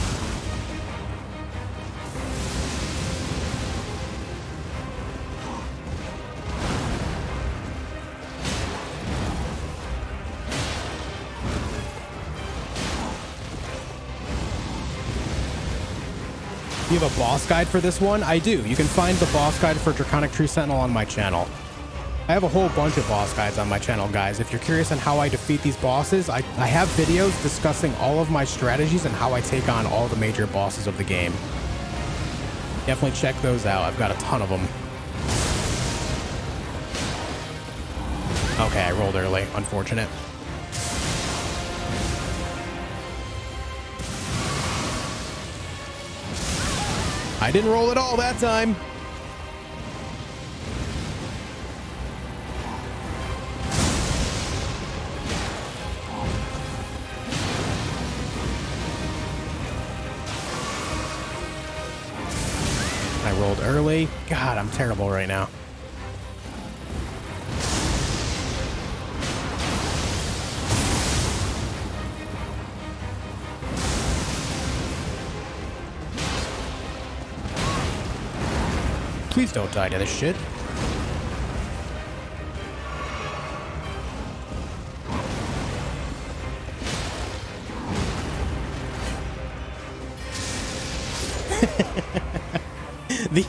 You have a boss guide for this one? I do. You can find the boss guide for Draconic Tree Sentinel on my channel. I have a whole bunch of boss guides on my channel, guys. If you're curious on how I defeat these bosses, I, I have videos discussing all of my strategies and how I take on all the major bosses of the game. Definitely check those out. I've got a ton of them. Okay, I rolled early. Unfortunate. I didn't roll at all that time. I'm terrible right now. Please don't die to this shit.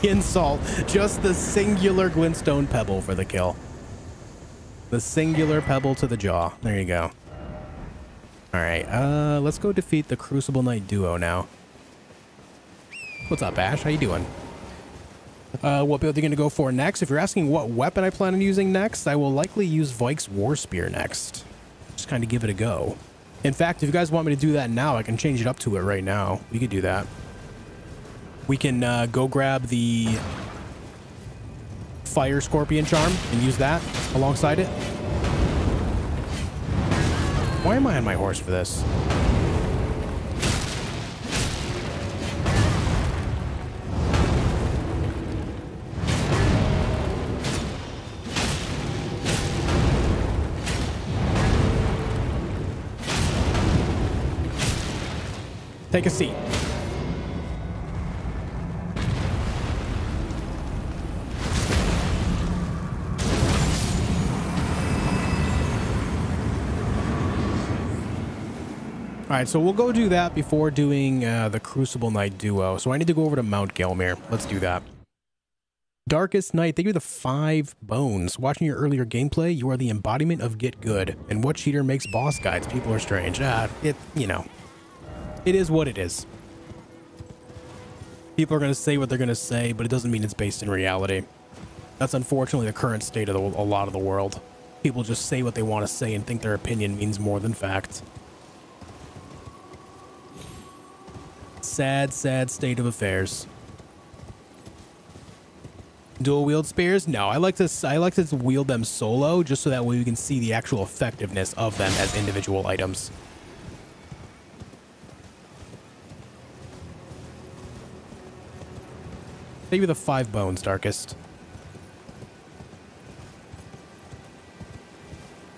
insult. Just the singular Glintstone pebble for the kill. The singular pebble to the jaw. There you go. All right, uh, let's go defeat the Crucible Knight duo now. What's up, Ash? How you doing? Uh, what build are you going to go for next? If you're asking what weapon I plan on using next, I will likely use Vike's War Spear next. Just kind of give it a go. In fact, if you guys want me to do that now, I can change it up to it right now. We could do that. We can uh, go grab the Fire Scorpion Charm and use that alongside it. Why am I on my horse for this? Take a seat. All right, so we'll go do that before doing uh, the Crucible Knight duo. So I need to go over to Mount Gelmir. Let's do that. Darkest Night, thank you the five bones. Watching your earlier gameplay, you are the embodiment of get good. And what cheater makes boss guides? People are strange. Ah, it, you know, it is what it is. People are going to say what they're going to say, but it doesn't mean it's based in reality. That's unfortunately the current state of the, a lot of the world. People just say what they want to say and think their opinion means more than fact. Sad, sad state of affairs. Dual wield spears? No, I like to I like to wield them solo just so that way we can see the actual effectiveness of them as individual items. Maybe the five bones, Darkest.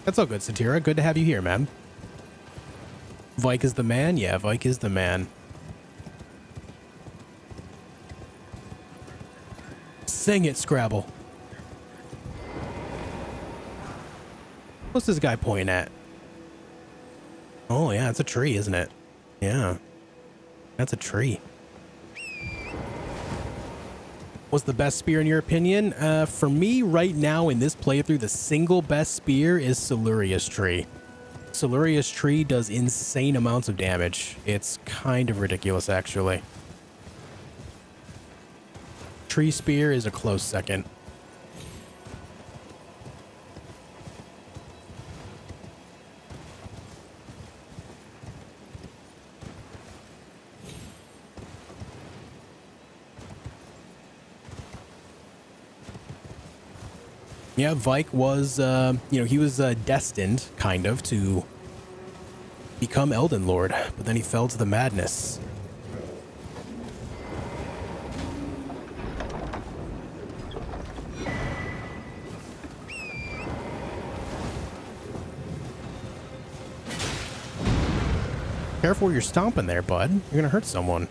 That's all good, Satira. Good to have you here, man. Vike is the man? Yeah, Vike is the man. Sing it, Scrabble. What's this guy pointing at? Oh, yeah, it's a tree, isn't it? Yeah. That's a tree. What's the best spear in your opinion? Uh, for me, right now in this playthrough, the single best spear is Siluria's Tree. Siluria's Tree does insane amounts of damage. It's kind of ridiculous, actually. Tree Spear is a close second. Yeah, Vike was, uh, you know, he was uh, destined, kind of, to become Elden Lord, but then he fell to the madness. Careful you're stomping there, bud. You're gonna hurt someone.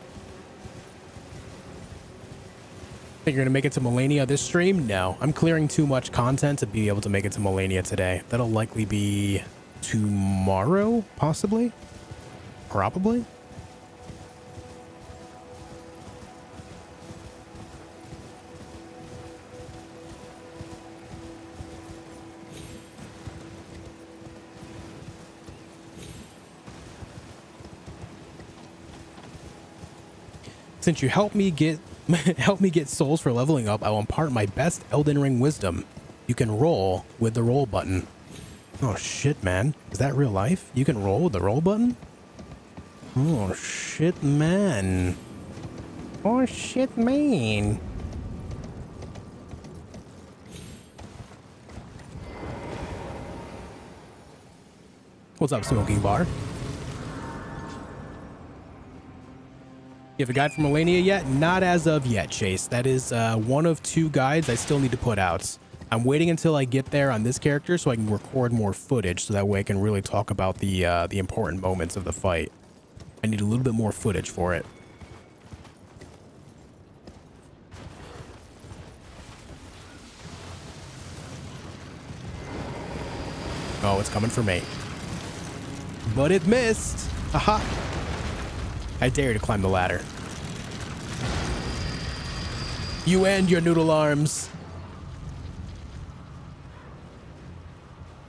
Think you're gonna make it to Malenia this stream? No. I'm clearing too much content to be able to make it to Malenia today. That'll likely be tomorrow, possibly? Probably? Since you helped me get help me get souls for leveling up, I will impart my best Elden Ring wisdom. You can roll with the roll button. Oh shit, man. Is that real life? You can roll with the roll button? Oh shit, man. Oh shit, man. What's up, smoking bar? You have a guide from Malenia yet? Not as of yet, Chase. That is uh, one of two guides I still need to put out. I'm waiting until I get there on this character so I can record more footage so that way I can really talk about the uh, the important moments of the fight. I need a little bit more footage for it. Oh, it's coming for me. But it missed. Aha. I dare you to climb the ladder. You and your noodle arms.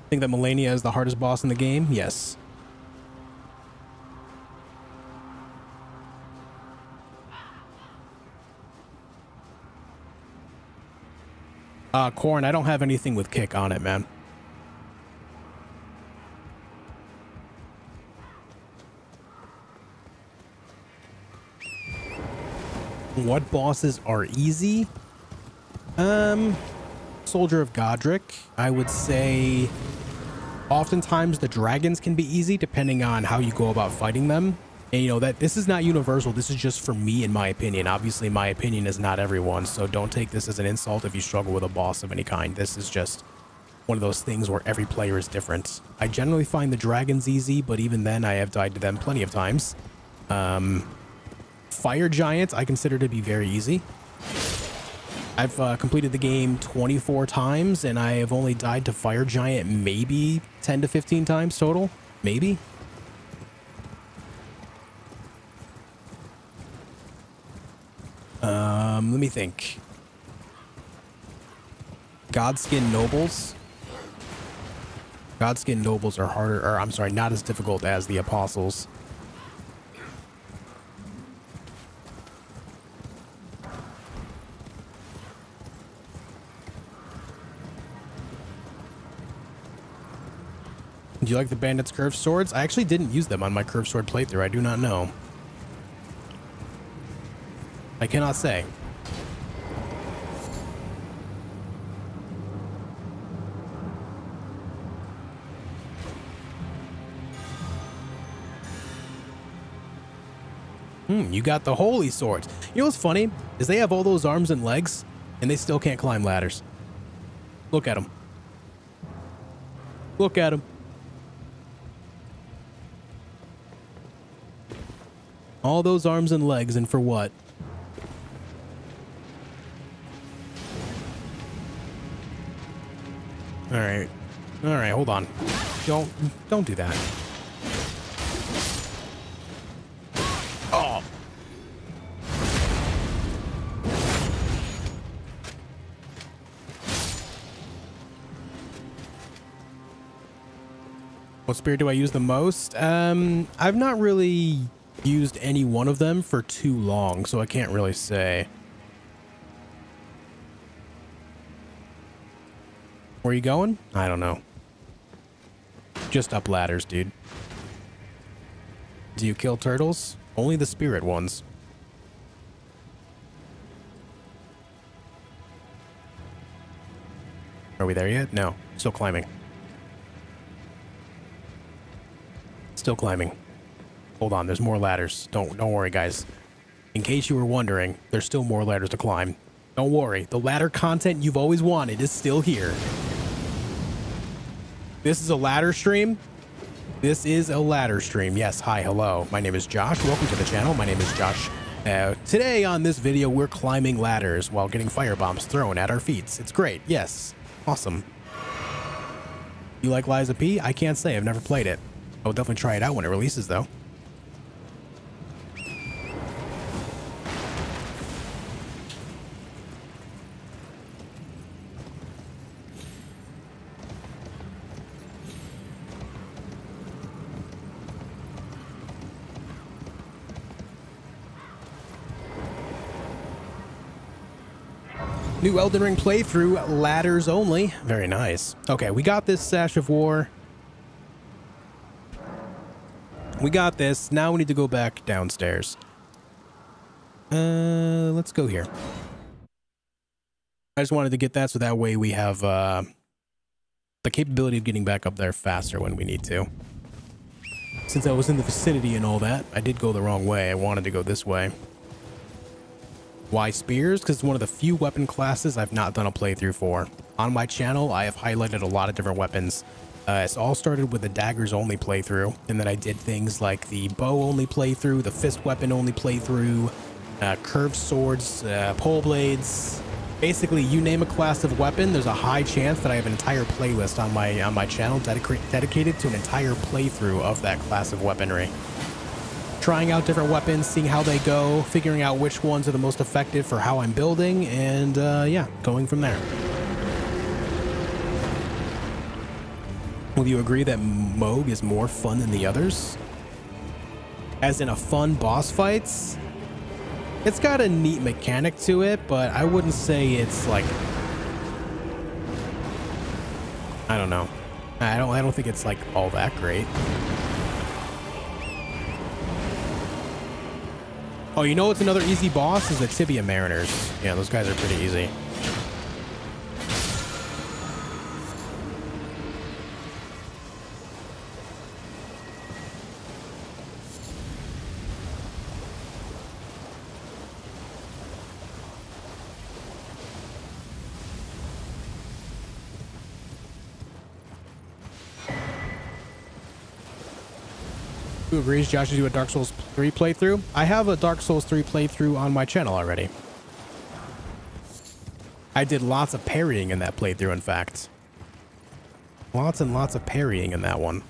Think that Malenia is the hardest boss in the game? Yes. Uh, Corn, I don't have anything with kick on it, man. What bosses are easy? Um, Soldier of Godrick. I would say oftentimes the dragons can be easy depending on how you go about fighting them. And you know that this is not universal. This is just for me in my opinion. Obviously my opinion is not everyone. So don't take this as an insult if you struggle with a boss of any kind. This is just one of those things where every player is different. I generally find the dragons easy, but even then I have died to them plenty of times. Um, Fire giants I consider to be very easy. I've uh, completed the game 24 times and I have only died to Fire Giant maybe 10 to 15 times total. Maybe. Um, let me think. Godskin Nobles. Godskin Nobles are harder, or I'm sorry, not as difficult as the Apostles. Do you like the bandits' curved swords? I actually didn't use them on my curved sword playthrough. I do not know. I cannot say. Hmm, you got the holy swords. You know what's funny? Is they have all those arms and legs, and they still can't climb ladders. Look at them. Look at them. All those arms and legs, and for what? All right. All right, hold on. Don't don't do that. Oh. What spirit do I use the most? Um, I've not really used any one of them for too long, so I can't really say. Where you going? I don't know. Just up ladders, dude. Do you kill turtles? Only the spirit ones. Are we there yet? No. Still climbing. Still climbing. Hold on, there's more ladders. Don't don't worry, guys. In case you were wondering, there's still more ladders to climb. Don't worry, the ladder content you've always wanted is still here. This is a ladder stream. This is a ladder stream. Yes, hi, hello. My name is Josh. Welcome to the channel. My name is Josh. Uh, today on this video, we're climbing ladders while getting fire bombs thrown at our feet. It's great. Yes. Awesome. You like Lies of P? I can't say. I've never played it. I will definitely try it out when it releases, though. New Elden Ring playthrough, ladders only. Very nice. Okay, we got this Sash of War. We got this. Now we need to go back downstairs. Uh, let's go here. I just wanted to get that so that way we have uh, the capability of getting back up there faster when we need to. Since I was in the vicinity and all that, I did go the wrong way. I wanted to go this way. Why spears? Because it's one of the few weapon classes I've not done a playthrough for. On my channel, I have highlighted a lot of different weapons. Uh, it's all started with the daggers only playthrough, and then I did things like the bow only playthrough, the fist weapon only playthrough, uh, curved swords, uh, pole blades. Basically, you name a class of weapon, there's a high chance that I have an entire playlist on my on my channel dedicated to an entire playthrough of that class of weaponry. Trying out different weapons, seeing how they go, figuring out which ones are the most effective for how I'm building, and uh, yeah, going from there. Will you agree that Mohg is more fun than the others? As in a fun boss fights? It's got a neat mechanic to it, but I wouldn't say it's like I don't know. I don't I don't think it's like all that great. Oh, you know what's another easy boss is the Tibia Mariners. Yeah, those guys are pretty easy. Who agrees Josh should do a Dark Souls 3 playthrough? I have a Dark Souls 3 playthrough on my channel already. I did lots of parrying in that playthrough, in fact. Lots and lots of parrying in that one.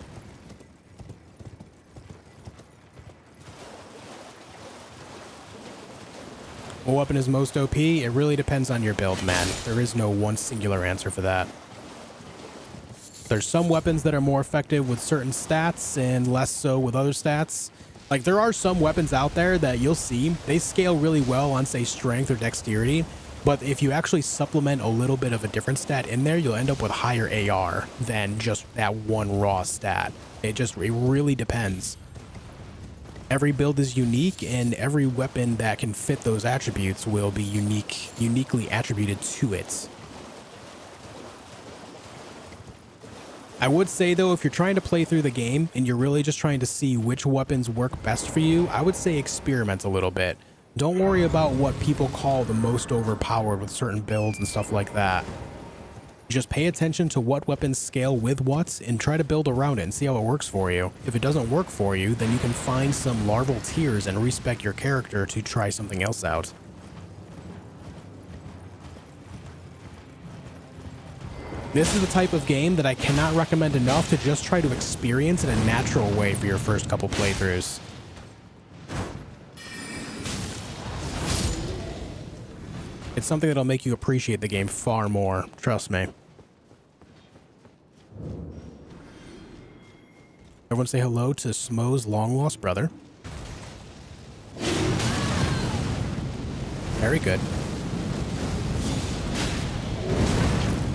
What weapon is most OP? It really depends on your build, man. There is no one singular answer for that. There's some weapons that are more effective with certain stats and less so with other stats. Like there are some weapons out there that you'll see, they scale really well on say strength or dexterity, but if you actually supplement a little bit of a different stat in there, you'll end up with higher AR than just that one raw stat. It just, it really depends. Every build is unique and every weapon that can fit those attributes will be unique, uniquely attributed to it. I would say though, if you're trying to play through the game and you're really just trying to see which weapons work best for you, I would say experiment a little bit. Don't worry about what people call the most overpowered with certain builds and stuff like that. Just pay attention to what weapons scale with what and try to build around it and see how it works for you. If it doesn't work for you, then you can find some larval tears and respec your character to try something else out. This is the type of game that I cannot recommend enough to just try to experience in a natural way for your first couple playthroughs. It's something that'll make you appreciate the game far more, trust me. Everyone say hello to Smo's long-lost brother. Very good.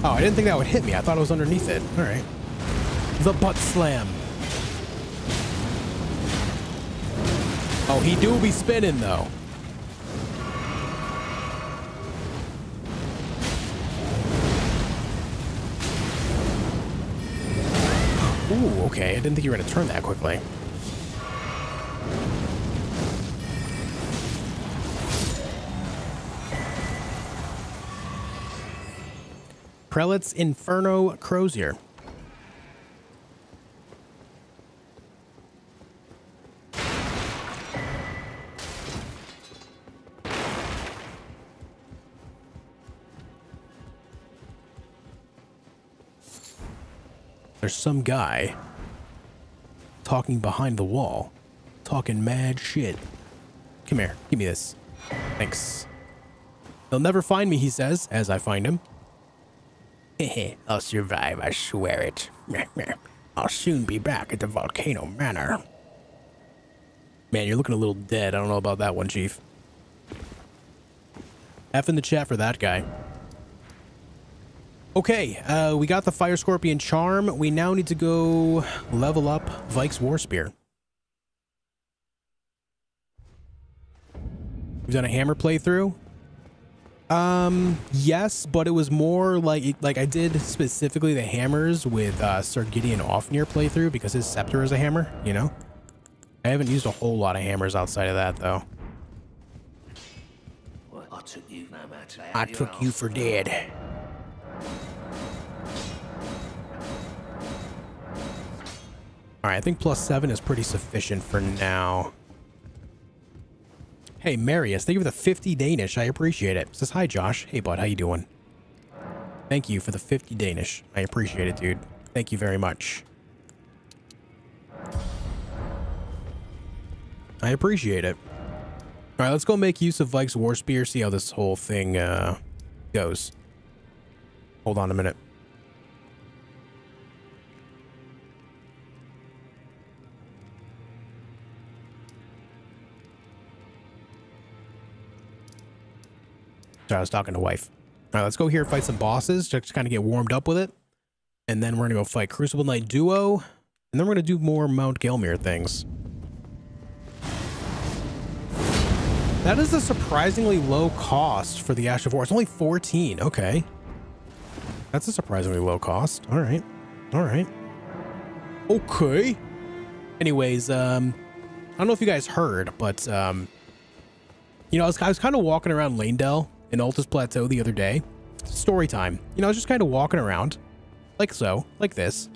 Oh, I didn't think that would hit me. I thought it was underneath it. All right. The butt slam. Oh, he do be spinning, though. Ooh, okay. I didn't think you were going to turn that quickly. Prelate's Inferno Crozier. There's some guy talking behind the wall, talking mad shit. Come here, give me this. Thanks. They'll never find me, he says, as I find him. I'll survive, I swear it. I'll soon be back at the Volcano Manor. Man, you're looking a little dead. I don't know about that one, Chief. F in the chat for that guy. Okay, uh, we got the Fire Scorpion Charm. We now need to go level up Vike's War Spear. We've done a hammer playthrough? Um, yes, but it was more like like I did specifically the hammers with uh, Sir Gideon Ofnir playthrough because his scepter is a hammer, you know? I haven't used a whole lot of hammers outside of that, though. Well, I took you no matter I took you for dead. All right, I think plus seven is pretty sufficient for now. Hey, Marius, thank you for the 50 Danish. I appreciate it. Says, hi, Josh. Hey, bud, how you doing? Thank you for the 50 Danish. I appreciate it, dude. Thank you very much. I appreciate it. All right, let's go make use of Vike's War Spear, see how this whole thing uh, goes. Hold on a minute. Sorry, I was talking to wife. All right, let's go here and fight some bosses, just kind of get warmed up with it. And then we're going to go fight Crucible Knight Duo. And then we're going to do more Mount Gelmir things. That is a surprisingly low cost for the Ash of War. It's only 14. Okay. That's a surprisingly low cost. All right. All right. Okay. Anyways, um, I don't know if you guys heard, but, um, you know, I was, I was kind of walking around Leyndell in Altus Plateau the other day. Story time. You know, I was just kind of walking around like so, like this.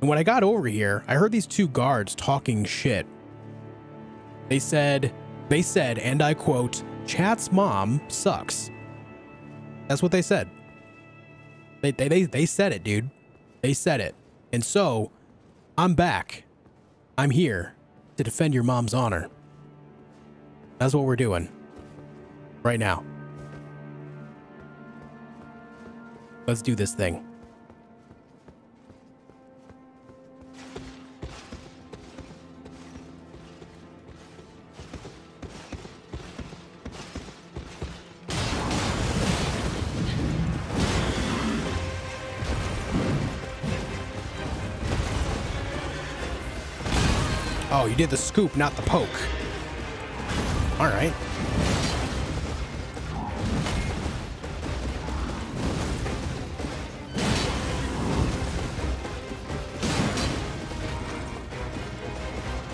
And when I got over here, I heard these two guards talking shit. They said, they said, and I quote, Chat's mom sucks. That's what they said. They, they, they, they said it, dude. They said it. And so, I'm back. I'm here to defend your mom's honor. That's what we're doing. Right now. Let's do this thing. Oh, you did the scoop, not the poke. All right.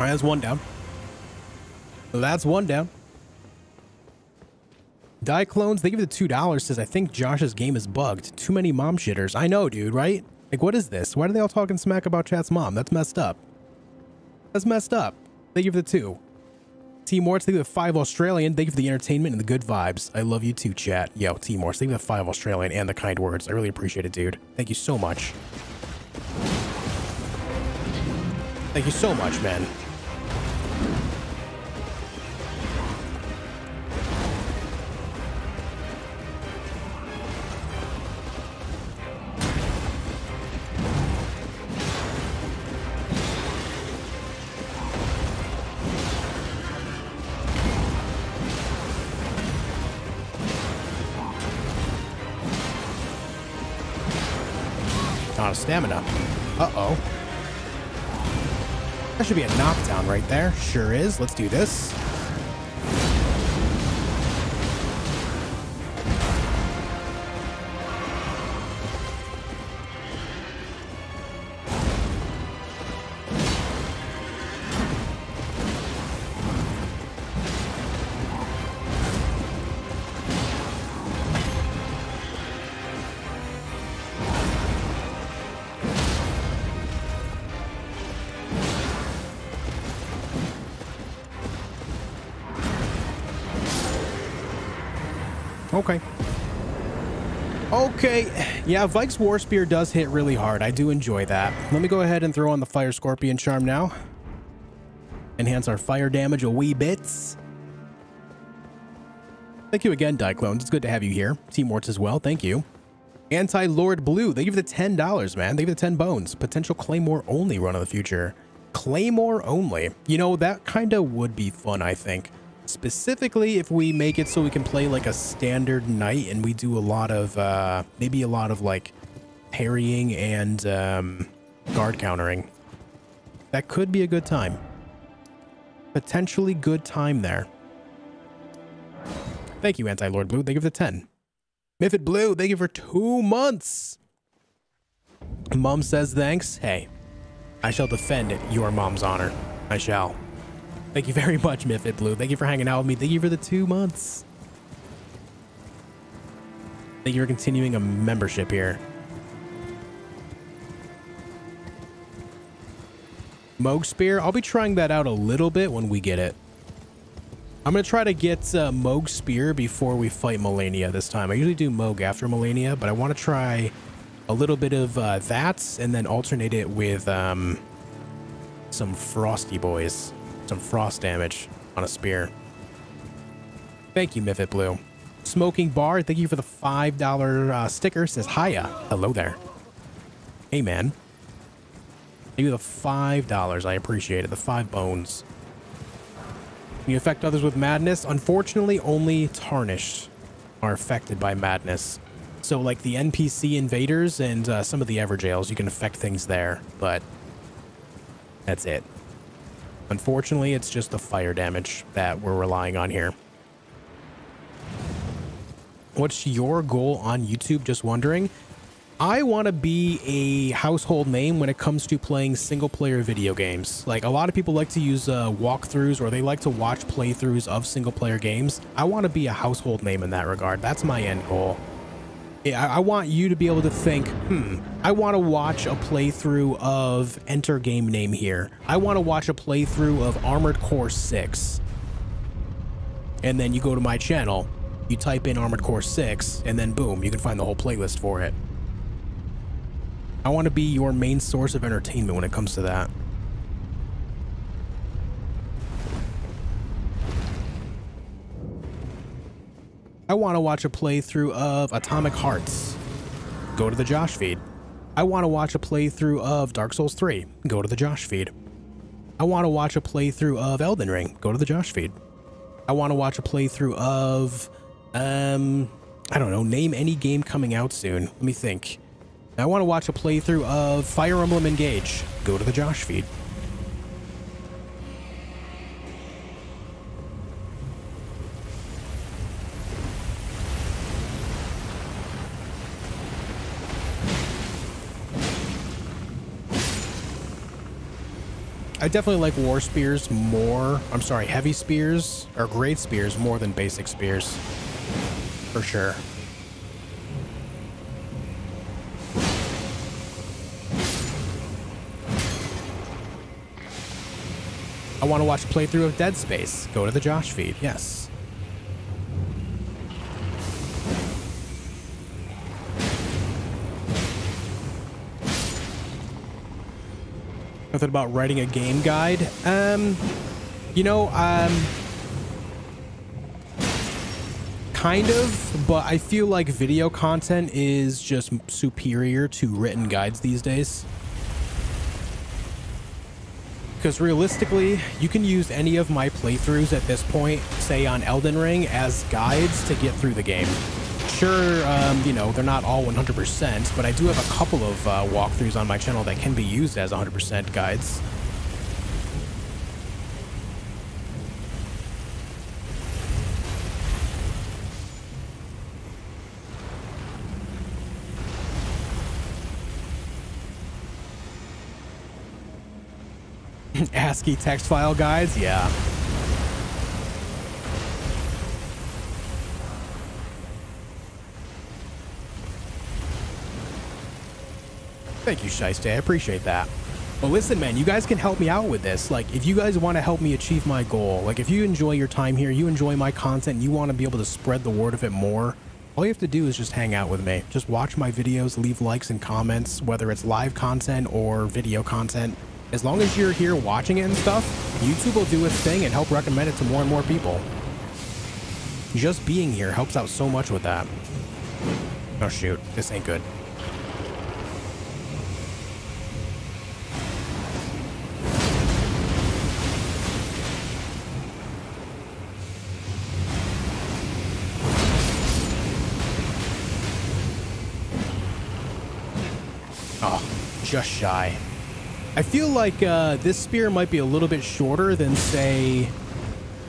All right, that's one down. That's one down. Die clones, they give it the $2 says, I think Josh's game is bugged. Too many mom shitters. I know, dude, right? Like, what is this? Why are they all talking smack about chat's mom? That's messed up. That's messed up. They give the two. T Morts, they give the five Australian. Thank you for the entertainment and the good vibes. I love you too, chat. Yo, T Morts, they give the five Australian and the kind words. I really appreciate it, dude. Thank you so much. Thank you so much, man. Stamina. Uh-oh. That should be a knockdown right there. Sure is. Let's do this. Yeah, Vike's War Spear does hit really hard. I do enjoy that. Let me go ahead and throw on the Fire Scorpion Charm now. Enhance our fire damage a wee bits. Thank you again, Dieclones. It's good to have you here. Team Warts as well. Thank you. Anti-Lord Blue. They give the $10, man. They give the 10 bones. Potential Claymore only run of the future. Claymore only. You know, that kind of would be fun, I think. Specifically, if we make it so we can play like a standard knight and we do a lot of, uh, maybe a lot of like parrying and um, guard countering. That could be a good time. Potentially good time there. Thank you, Anti-Lord Blue. They give the 10. Mythid Blue, thank you for two months. Mom says thanks. Hey, I shall defend your mom's honor. I shall. Thank you very much, Mythid Blue. Thank you for hanging out with me. Thank you for the two months. Thank you for continuing a membership here. Mohg Spear. I'll be trying that out a little bit when we get it. I'm going to try to get uh, Mohg Spear before we fight Malenia this time. I usually do Mohg after Malenia, but I want to try a little bit of uh, that and then alternate it with um, some Frosty Boys. Some frost damage on a spear. Thank you, Mythid Blue. Smoking Bar, thank you for the $5 uh, sticker. Says, hiya. Hello there. Hey, man. Thank you the $5. I appreciate it. The five bones. Can you affect others with madness? Unfortunately, only tarnished are affected by madness. So like the NPC invaders and uh, some of the Evergaols, you can affect things there, but that's it. Unfortunately, it's just the fire damage that we're relying on here. What's your goal on YouTube? Just wondering. I want to be a household name when it comes to playing single player video games. Like a lot of people like to use uh, walkthroughs or they like to watch playthroughs of single player games. I want to be a household name in that regard. That's my end goal. I want you to be able to think, hmm, I want to watch a playthrough of enter game name here. I want to watch a playthrough of Armored Core 6. And then you go to my channel, you type in Armored Core 6, and then boom, you can find the whole playlist for it. I want to be your main source of entertainment when it comes to that. I want to watch a playthrough of Atomic Hearts. Go to the Josh feed. I want to watch a playthrough of Dark Souls 3. Go to the Josh feed. I want to watch a playthrough of Elden Ring. Go to the Josh feed. I want to watch a playthrough of, um, I don't know, name any game coming out soon. Let me think. I want to watch a playthrough of Fire Emblem Engage. Go to the Josh feed. I definitely like war spears more. I'm sorry, heavy spears or great spears more than basic spears. For sure. I want to watch a playthrough of Dead Space. Go to the Josh feed. Yes. Nothing about writing a game guide. Um, you know, um, kind of, but I feel like video content is just superior to written guides these days. Because realistically, you can use any of my playthroughs at this point, say on Elden Ring, as guides to get through the game sure, um, you know, they're not all 100%, but I do have a couple of uh, walkthroughs on my channel that can be used as 100% guides. ASCII text file guides? Yeah. Thank you, Shiesty. I appreciate that. Well, listen, man, you guys can help me out with this. Like, if you guys want to help me achieve my goal, like if you enjoy your time here, you enjoy my content, you want to be able to spread the word of it more, all you have to do is just hang out with me. Just watch my videos, leave likes and comments, whether it's live content or video content. As long as you're here watching it and stuff, YouTube will do its thing and help recommend it to more and more people. Just being here helps out so much with that. Oh shoot, this ain't good. Just shy. I feel like uh, this spear might be a little bit shorter than, say,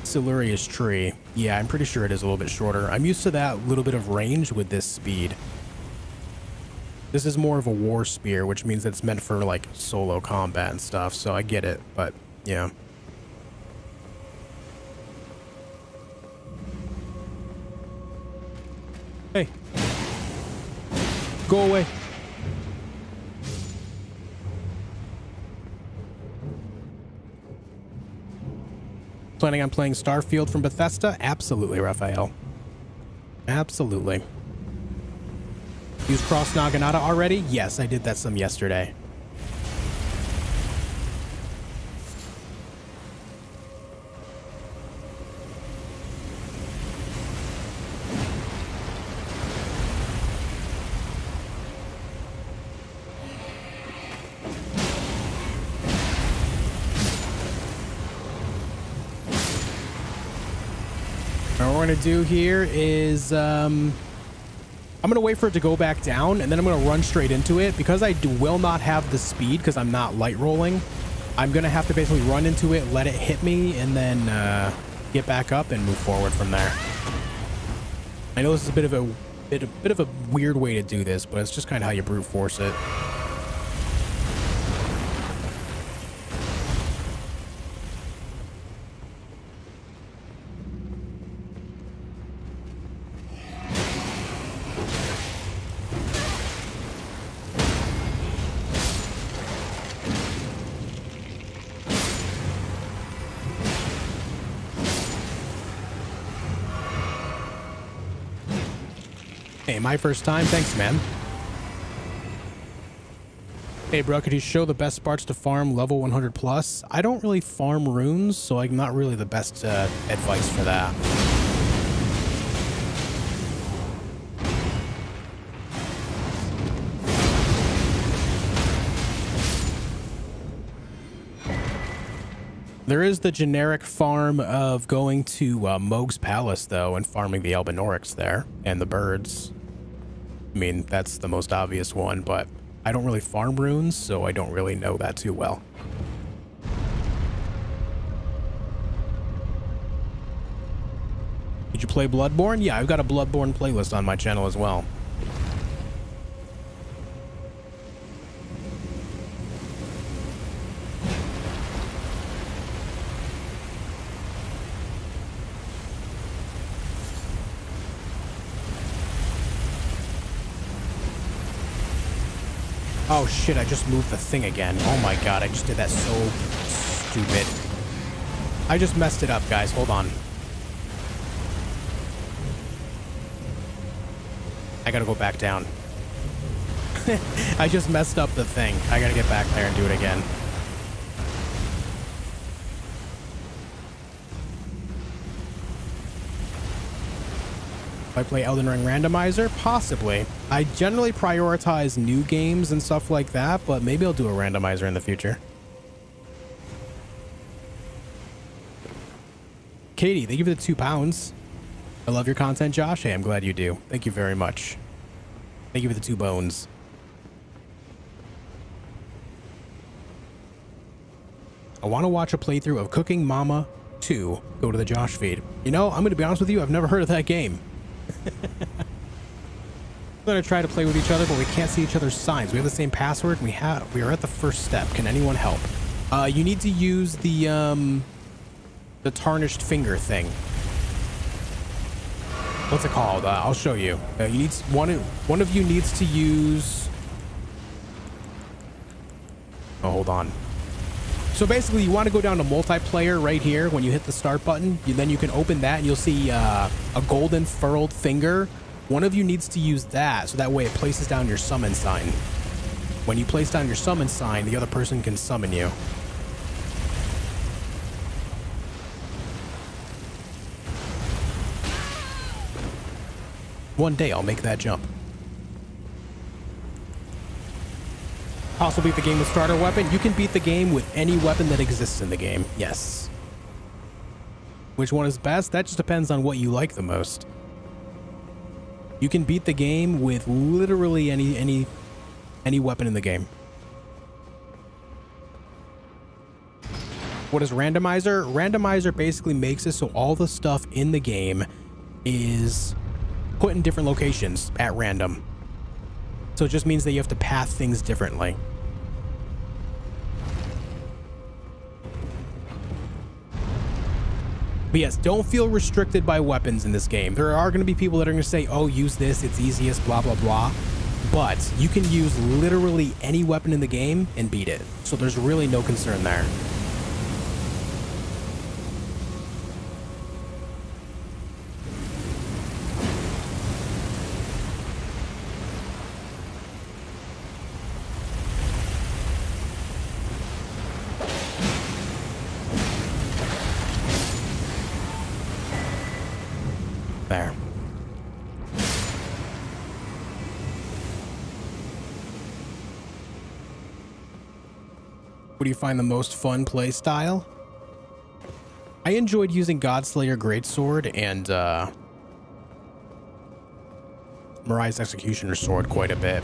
Siluria's Tree. Yeah, I'm pretty sure it is a little bit shorter. I'm used to that little bit of range with this speed. This is more of a war spear, which means it's meant for, like, solo combat and stuff, so I get it, but, yeah. Hey. Go away. Planning on playing Starfield from Bethesda? Absolutely, Raphael. Absolutely. Use Cross Naginata already? Yes, I did that some yesterday. We're gonna do here is um, I'm gonna wait for it to go back down, and then I'm gonna run straight into it because I do, will not have the speed because I'm not light rolling. I'm gonna have to basically run into it, let it hit me, and then uh, get back up and move forward from there. I know this is a bit of a bit a bit of a weird way to do this, but it's just kind of how you brute force it. My first time. Thanks, man. Hey, bro, could you show the best parts to farm level 100 plus? I don't really farm runes, so I'm not really the best uh, advice for that. There is the generic farm of going to uh, Mohg's Palace, though, and farming the Albinaurics there and the birds. I mean, that's the most obvious one, but I don't really farm runes, so I don't really know that too well. Did you play Bloodborne? Yeah, I've got a Bloodborne playlist on my channel as well. Shit, I just moved the thing again. Oh my god, I just did that so stupid. I just messed it up, guys. Hold on. I gotta go back down. I just messed up the thing. I gotta get back there and do it again. I play Elden Ring Randomizer? Possibly. I generally prioritize new games and stuff like that, but maybe I'll do a randomizer in the future. Katie, thank you for the two pounds. I love your content, Josh. Hey, I'm glad you do. Thank you very much. Thank you for the two bones. I want to watch a playthrough of Cooking Mama 2. Go to the Josh feed. You know, I'm going to be honest with you, I've never heard of that game. We're gonna try to play with each other, but we can't see each other's signs. We have the same password. And we have. We are at the first step. Can anyone help? Uh, you need to use the um, the tarnished finger thing. What's it called? Uh, I'll show you. Uh, you need one. One of you needs to use. Oh, hold on. So basically, you want to go down to multiplayer right here when you hit the start button. You, then you can open that and you'll see uh, a golden furled finger. One of you needs to use that so that way it places down your summon sign. When you place down your summon sign, the other person can summon you. One day I'll make that jump. Also beat the game with starter weapon. You can beat the game with any weapon that exists in the game. Yes. Which one is best? That just depends on what you like the most. You can beat the game with literally any any any weapon in the game. What is randomizer? Randomizer basically makes it so all the stuff in the game is put in different locations at random. So it just means that you have to path things differently. But yes, don't feel restricted by weapons in this game. There are going to be people that are going to say, oh, use this, it's easiest, blah, blah, blah. But you can use literally any weapon in the game and beat it. So there's really no concern there. You find the most fun play style? I enjoyed using Godslayer Greatsword and uh, Marais Executioner Sword quite a bit.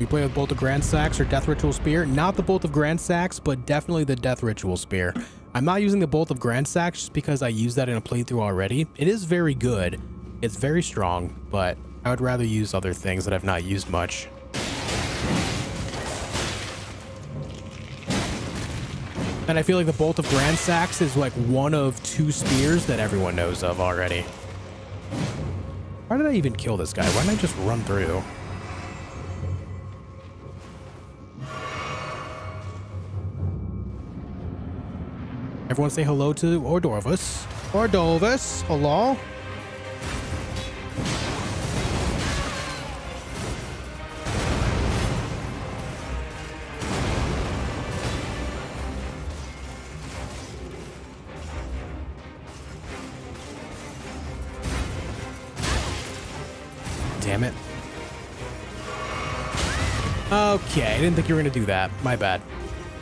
You play with Bolt of Gransax or Death Ritual Spear? Not the Bolt of Gransax, but definitely the Death Ritual Spear. I'm not using the Bolt of Gransax just because I use that in a playthrough already. It is very good. It's very strong, but I would rather use other things that I've not used much. And I feel like the Bolt of Gransax is like one of two spears that everyone knows of already. Why did I even kill this guy? Why didn't I just run through? Everyone say hello to Ordovis. Ordovis, hello. Okay, I didn't think you were going to do that. My bad.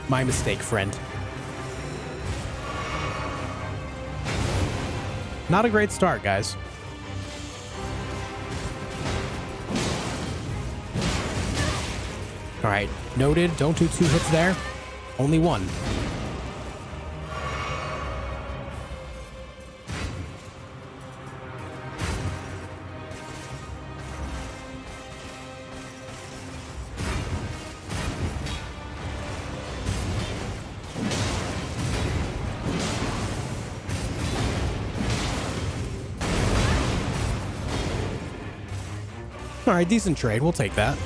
My mistake, friend. Not a great start, guys. All right, noted. Don't do two hits there. Only one. Right, decent trade. We'll take that.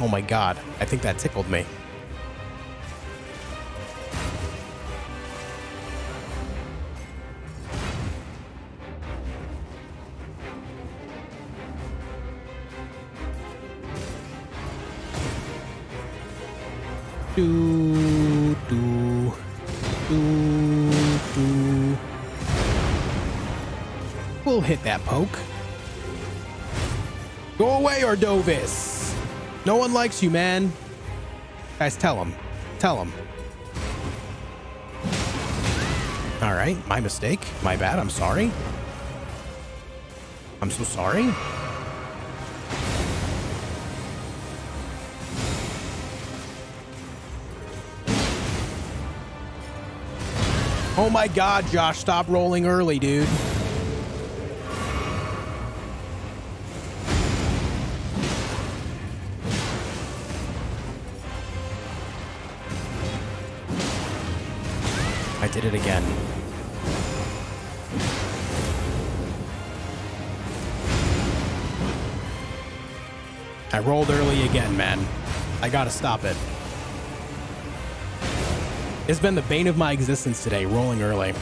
Oh my god, I think that tickled me. Do, do, do, do. We'll hit that poke. Go away, Ordovis. No one likes you, man. Guys, tell him. Tell him. All right, my mistake. My bad. I'm sorry. I'm so sorry. Oh my god, Josh, stop rolling early, dude. I did it again. I rolled early again, man. I gotta stop it. It's been the bane of my existence today, rolling early.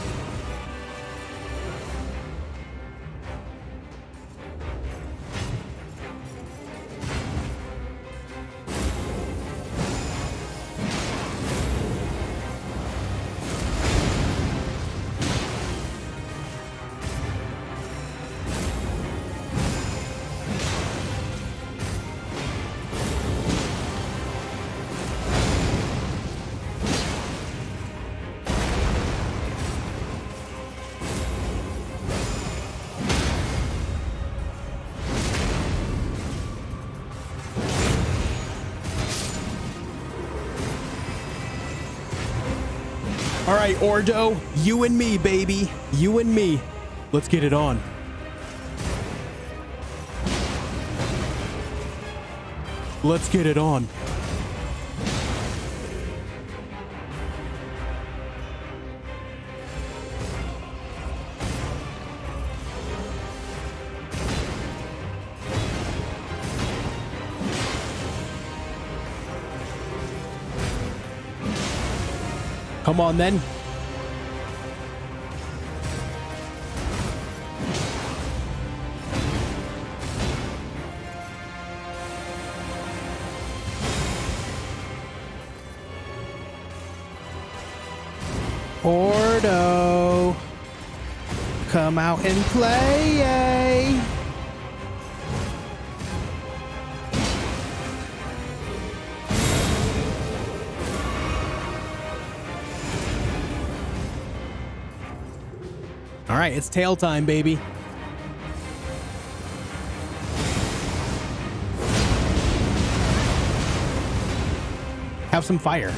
Ordo, you and me, baby. You and me. Let's get it on. Let's get it on. Come on then. And play. All right, it's tail time, baby. Have some fire.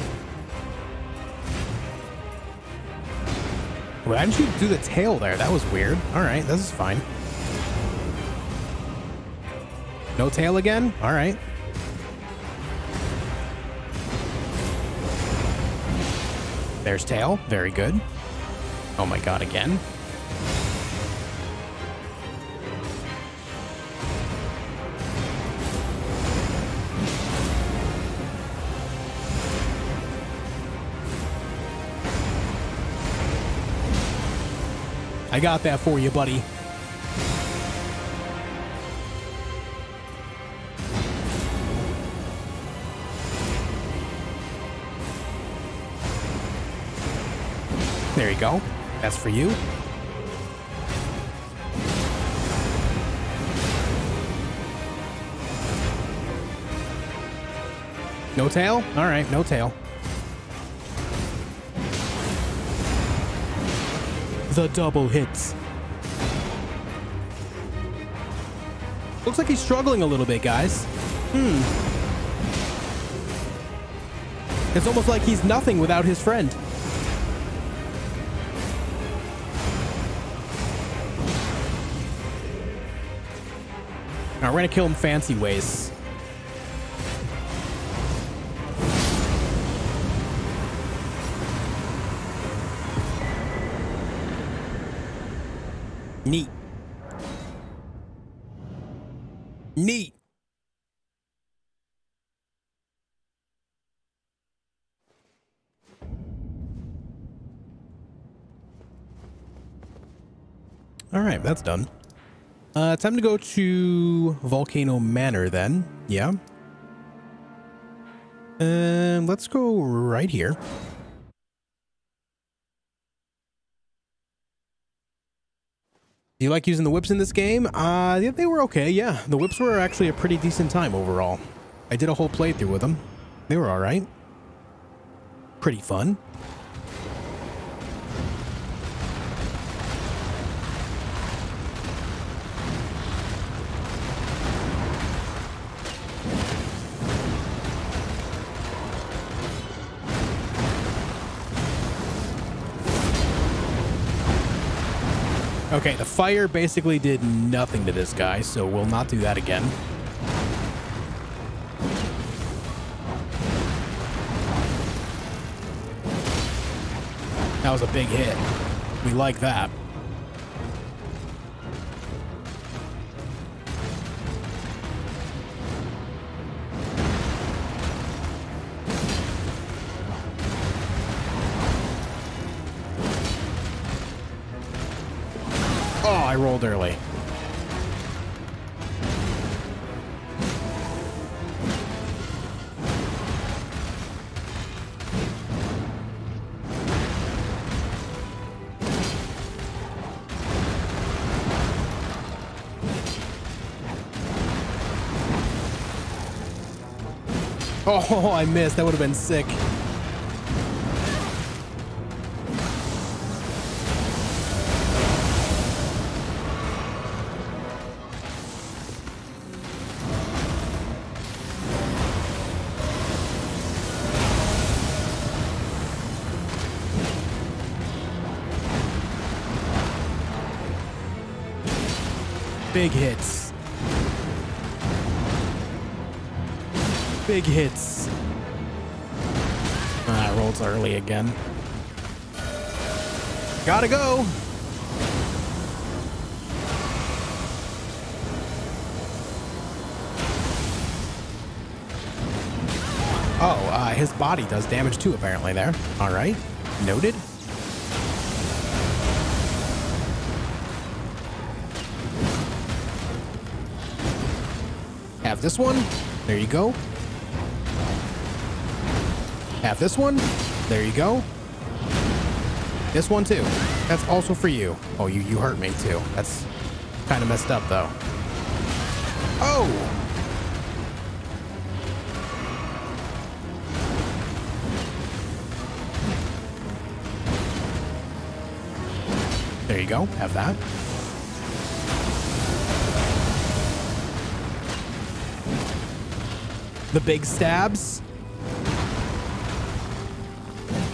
Why didn't you do the tail there? That was weird. All right, this is fine. No tail again? All right. There's tail. Very good. Oh my god, again? I got that for you, buddy. There you go. That's for you. No tail? All right, no tail. The double hits. Looks like he's struggling a little bit, guys. Hmm. It's almost like he's nothing without his friend. Now we're gonna kill him fancy ways. That's done. Uh, time to go to Volcano Manor then. Yeah. And let's go right here. Do you like using the whips in this game? Uh, yeah, they were okay, yeah. The whips were actually a pretty decent time overall. I did a whole playthrough with them. They were alright. Pretty fun. Okay, the fire basically did nothing to this guy, so we'll not do that again. That was a big hit. We like that. I rolled early. Oh, I missed. That would have been sick. Big hits. Big hits. Ah, I rolled early again. Gotta go. Oh, uh, his body does damage too, apparently, there. All right. Noted. This one. There you go. Have this one. There you go. This one too. That's also for you. Oh, you you hurt me too. That's kind of messed up though. Oh. There you go. Have that. The big stabs.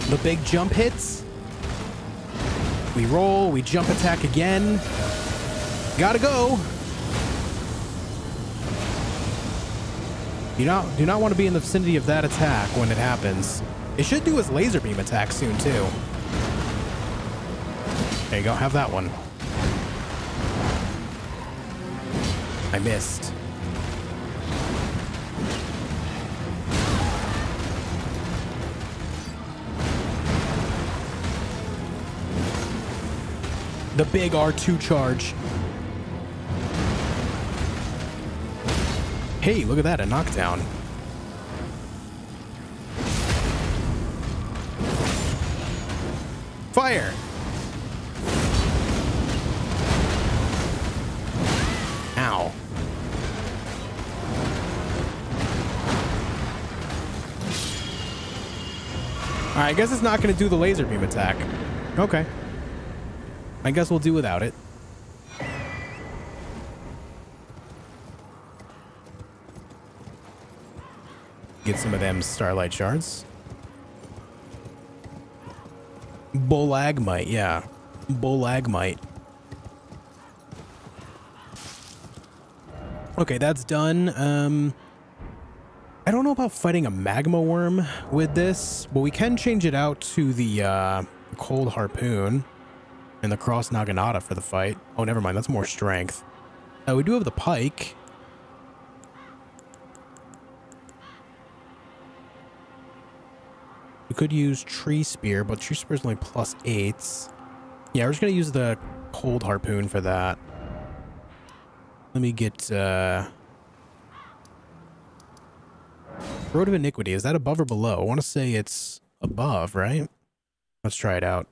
The big jump hits. We roll, we jump attack again. Gotta go. You not do not want to be in the vicinity of that attack when it happens. It should do his laser beam attack soon too. There you go, have that one. I missed. The big R2 charge. Hey, look at that, a knockdown. Fire! Ow. Alright, I guess it's not going to do the laser beam attack. Okay. I guess we'll do without it. Get some of them starlight shards. Bolagmite, yeah. Bolagmite. Okay, that's done. Um, I don't know about fighting a magma worm with this, but we can change it out to the uh, cold harpoon and the cross naginata for the fight. Oh, never mind. That's more strength. Uh, we do have the pike. We could use tree spear, but tree spear is only plus eights. Yeah, we're just gonna use the cold harpoon for that. Let me get uh Road of Iniquity. Is that above or below? I want to say it's above, right? Let's try it out.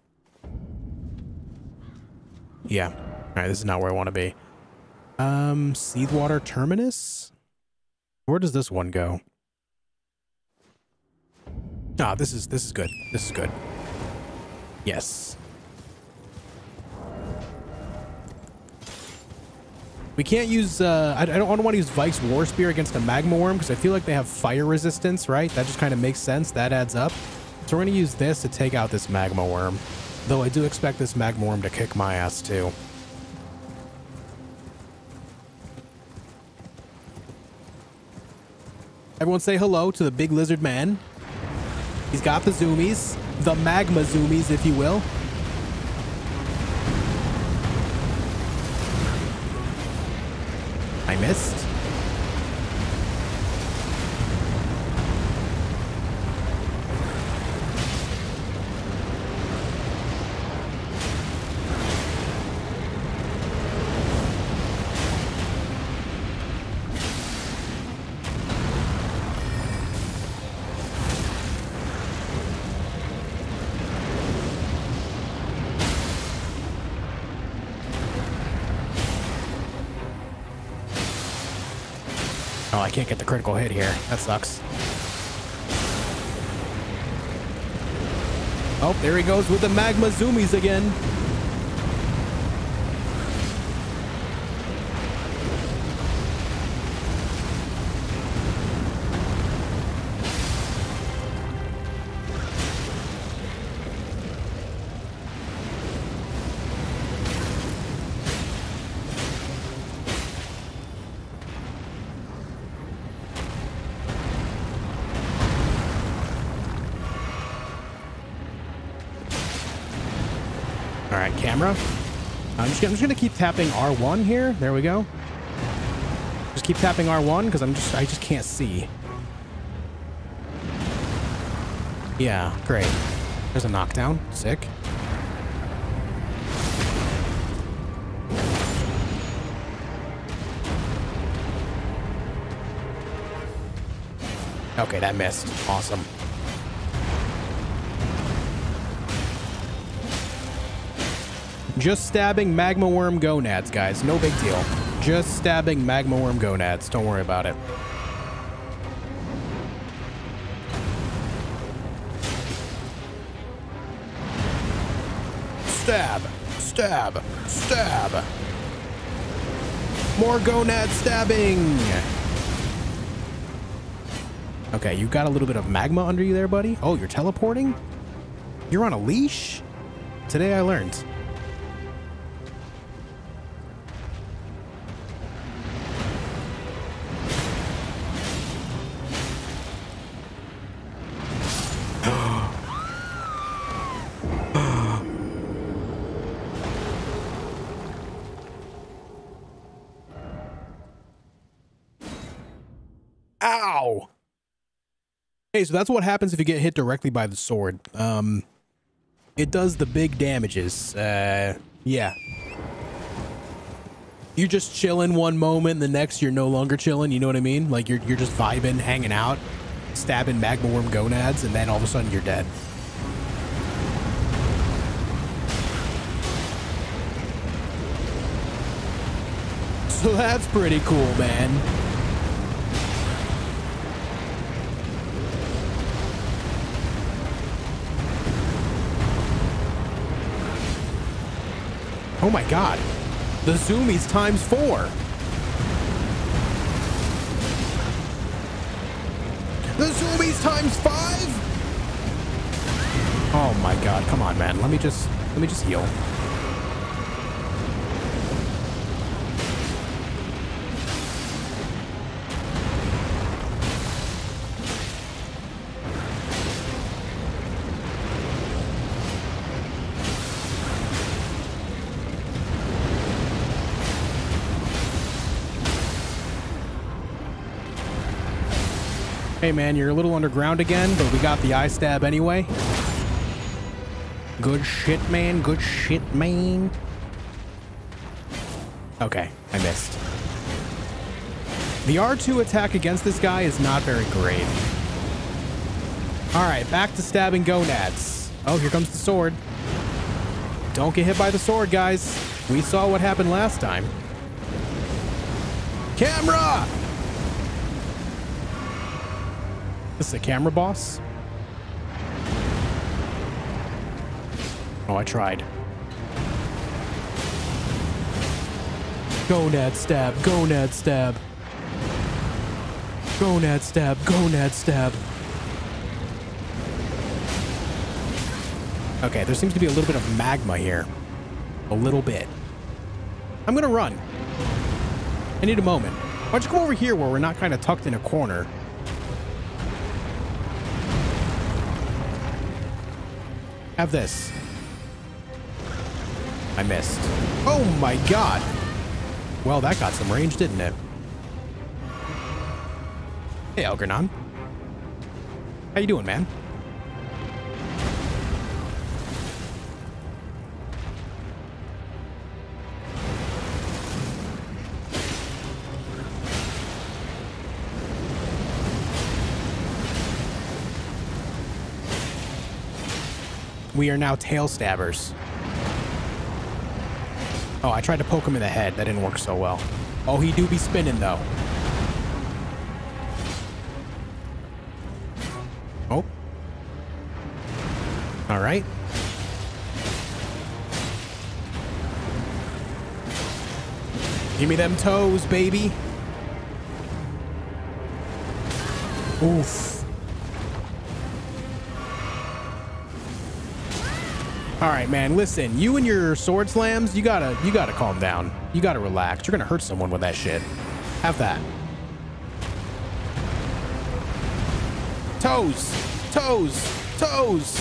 Yeah. All right, this is not where I want to be. Um, Seethewater Terminus? Where does this one go? Ah, this is this is good. This is good. Yes. We can't use, uh, I, I don't, want to use Vike's War Spear against a Magma Wyrm because I feel like they have fire resistance, right? That just kind of makes sense. That adds up. So we're going to use this to take out this Magma Wyrm. Though I do expect this Magma Wyrm to kick my ass too. Everyone say hello to the big lizard man. He's got the zoomies. the magma zoomies, if you will. I missed. I can't get the critical hit here. That sucks. Oh, there he goes with the magma zoomies again. I'm just gonna keep tapping R1 here. There we go. Just keep tapping R1 because I'm just I just can't see. Yeah, great. There's a knockdown. Sick. Okay, that missed. Awesome. Just stabbing magma wyrm gonads, guys. No big deal. Just stabbing magma wyrm gonads. Don't worry about it. Stab. Stab. Stab. More gonad stabbing. Okay, you got a little bit of magma under you there, buddy. Oh, you're teleporting? You're on a leash? Today I learned. So that's what happens if you get hit directly by the sword. Um, it does the big damages. Uh, yeah. You're just chilling one moment, the next you're no longer chilling. You know what I mean? Like you're you're just vibing, hanging out, stabbing magma wyrm gonads, and then all of a sudden you're dead. So that's pretty cool, man. Oh my god. The zoomies times four. The zoomies times five? Oh my god, come on, man. Let me just let me just heal. Hey man, you're a little underground again, but we got the eye stab anyway. Good shit, man. Good shit, man. Okay, I missed. The R2 attack against this guy is not very great. All right, back to stabbing gonads. Oh, here comes the sword. Don't get hit by the sword, guys. We saw what happened last time. Camera! This is the camera boss? Oh, I tried. Gonad stab, gonad stab. Gonad stab, gonad stab. Okay, there seems to be a little bit of magma here. A little bit. I'm gonna run. I need a moment. Why don't you come over here where we're not kind of tucked in a corner? Have this. I missed. Oh my god. Well, that got some range, didn't it? Hey, Algernon. How you doing, man? We are now tail stabbers. Oh, I tried to poke him in the head. That didn't work so well. Oh, he do be spinning, though. Oh. All right. Give me them toes, baby. Oof. All right, man. Listen, you and your sword slams, you gotta, you gotta calm down. You gotta relax. You're gonna hurt someone with that shit. Have that. Toes, toes, toes.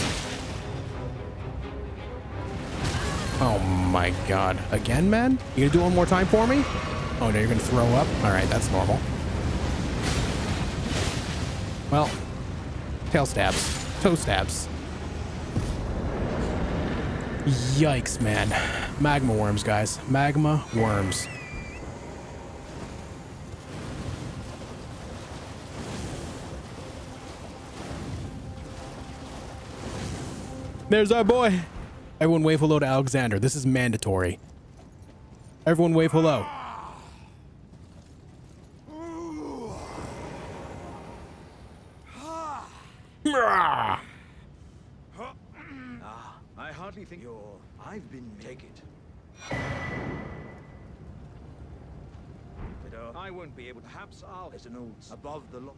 Oh my god. Again, man? You gonna do one more time for me? Oh no, you're gonna throw up? All right, that's normal. Well, tail stabs, toe stabs. Yikes, man. Magma wyrms, guys. Magma wyrms. There's our boy. Everyone wave hello to Alexander. This is mandatory. Everyone wave hello. Mrah. I hardly think you're... I've been... Take it. But, uh, I won't be able... Perhaps I'll... There's a note above the... Lo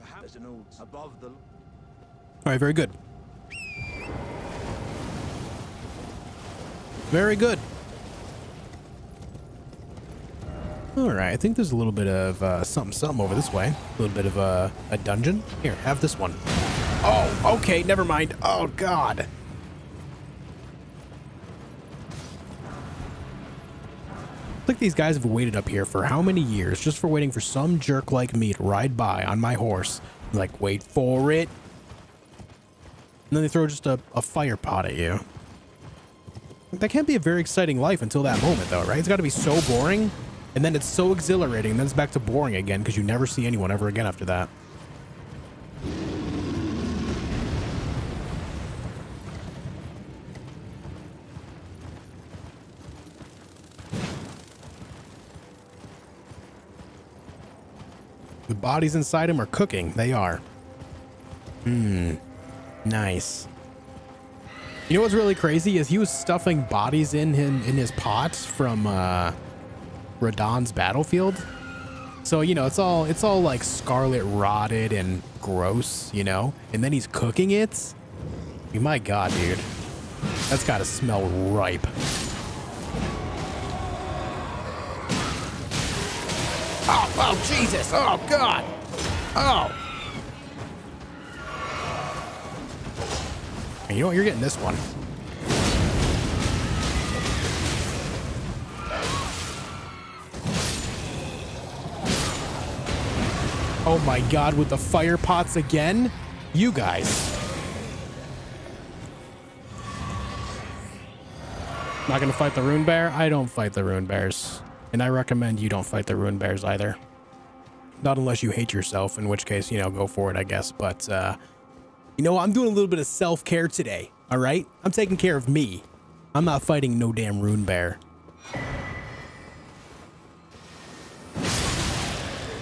Perhaps there's a note above the... Lo All right, very good. Very good. All right, I think there's a little bit of uh, something, something over this way. A little bit of a, a dungeon. Here, have this one. Oh, okay, never mind. Oh, God. Look, these guys have waited up here for how many years just for waiting for some jerk like me to ride by on my horse. Like, wait for it. And then they throw just a, a fire pot at you. That can't be a very exciting life until that moment, though, right? It's got to be so boring, and then it's so exhilarating, then it's back to boring again because you never see anyone ever again after that. The bodies inside him are cooking. They are. Hmm. Nice. You know what's really crazy is he was stuffing bodies in him in his pot from uh Radahn's battlefield. So, you know, it's all it's all like scarlet rotted and gross, you know? And then he's cooking it. My god, dude. That's got to smell ripe. Oh, oh Jesus. Oh god. Oh. You know what? You're getting this one. Oh my god, with the fire pots again? You guys. Not gonna fight the rune bear? I don't fight the rune bears. And I recommend you don't fight the rune bears either. Not unless you hate yourself, in which case, you know, go for it, I guess. But, uh, you know, I'm doing a little bit of self-care today, all right? I'm taking care of me. I'm not fighting no damn rune bear.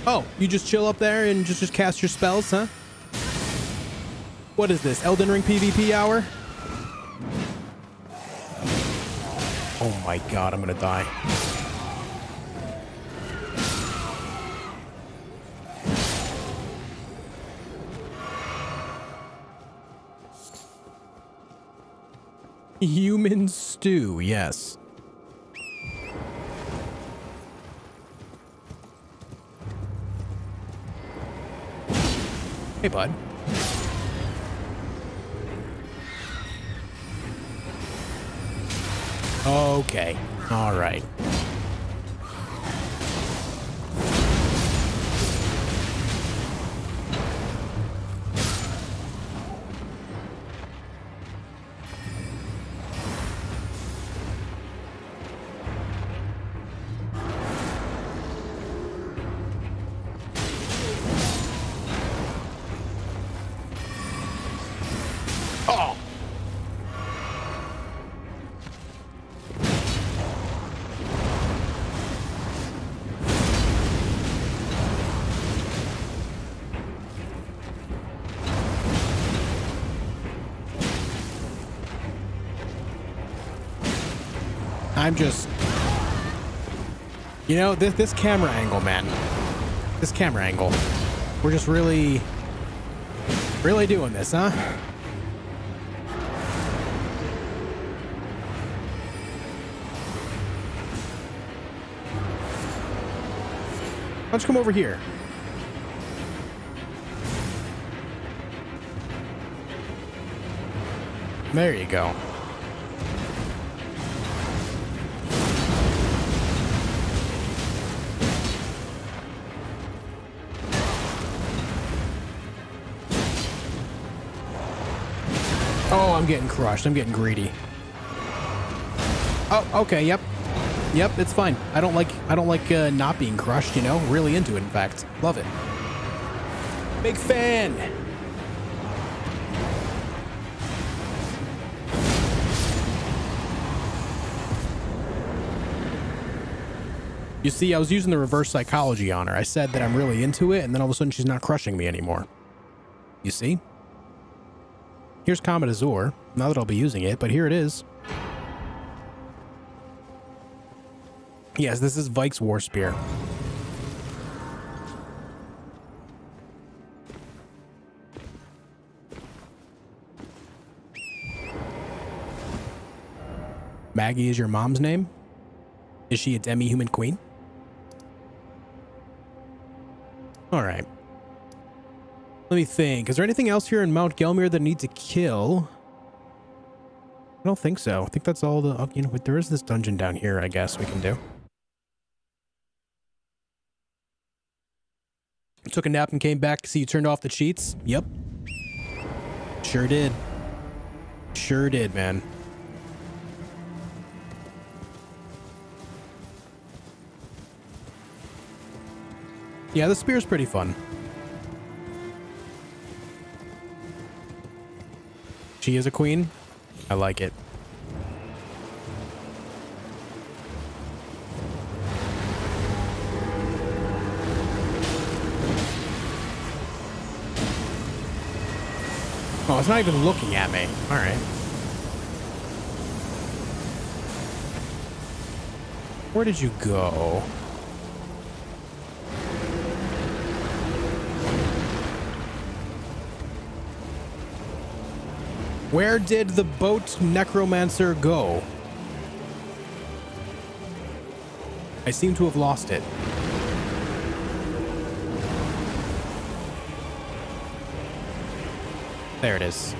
Oh, you just chill up there and just, just cast your spells, huh? What is this, Elden Ring PvP hour? Oh my god, I'm gonna die. Human stew, yes. Hey, bud. Okay. All right. I'm just you know this this camera angle man this camera angle we're just really really doing this huh Why don't you come over here? There you go. Getting crushed. I'm getting greedy. Oh, okay. Yep. Yep, it's fine. I don't like I don't like uh, not being crushed, you know? Really into it, in fact. Love it. Big fan. You see, I was using the reverse psychology on her. I said that I'm really into it, and then all of a sudden she's not crushing me anymore. You see? Here's Comet Azure. Not that I'll be using it, but here it is. Yes, this is Vike's War Spear. Maggie is your mom's name? Is she a demi-human queen? All right. Let me think. Is there anything else here in Mount Gelmir that I need to kill? I don't think so. I think that's all the... oh, You know, there is this dungeon down here, I guess we can do. Took a nap and came back. See you turned off the cheats? Yep. Sure did. Sure did, man. Yeah, the spear's pretty fun. She is a queen. I like it. Oh, it's not even looking at me. All right. Where did you go? Where did the boat necromancer go? I seem to have lost it. There it is.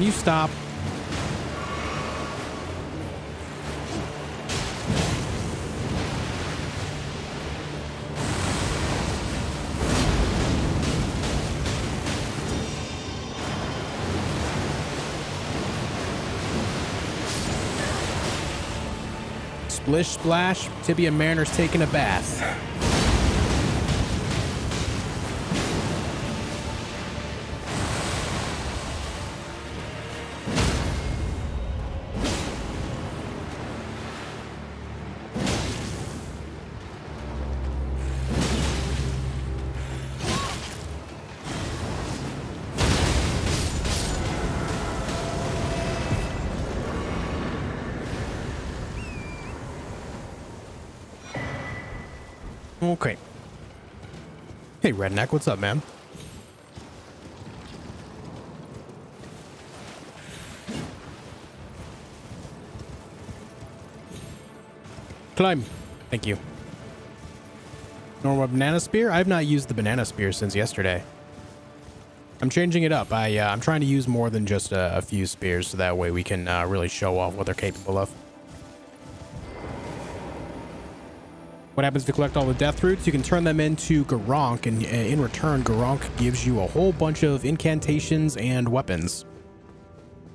Can you stop? Splish splash, Tibia Mariner's taking a bath. Hey, redneck, what's up, man? Climb. Thank you. Normal banana spear? I've not used the banana spear since yesterday. I'm changing it up. I, uh, I'm trying to use more than just a, a few spears, so that way we can uh, really show off what they're capable of. What happens if you collect all the death roots? You can turn them into Gurranq, and uh, in return, Gurranq gives you a whole bunch of incantations and weapons.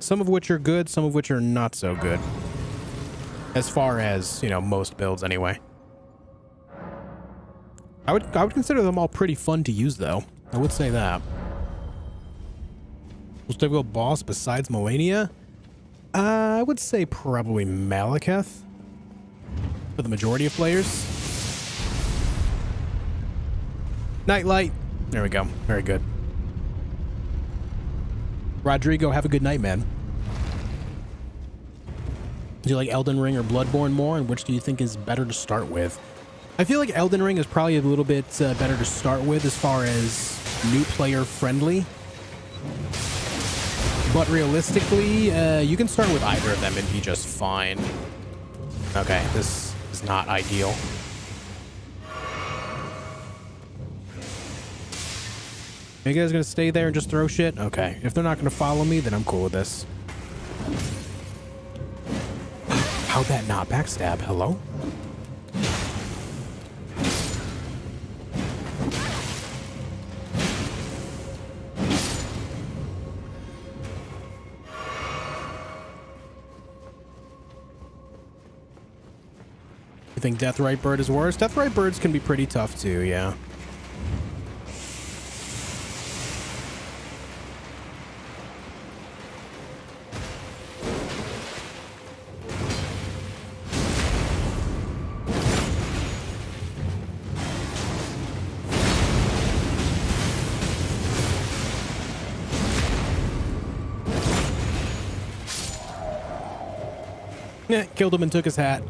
Some of which are good, some of which are not so good. As far as, you know, most builds anyway. I would I would consider them all pretty fun to use though. I would say that. Most difficult boss besides Malenia? Uh, I would say probably Maliketh. For the majority of players. Nightlight. There we go. Very good. Rodrigo, have a good night, man. Do you like Elden Ring or Bloodborne more? And which do you think is better to start with? I feel like Elden Ring is probably a little bit uh, better to start with as far as new player friendly. But realistically, uh, you can start with either of them and be just fine. Okay, this is not ideal. Are you guys gonna stay there and just throw shit? Okay. If they're not gonna follow me, then I'm cool with this. How'd that not backstab? Hello? You think Death Rite Bird is worse? Deathrite Birds can be pretty tough too, yeah. Killed him and took his hat.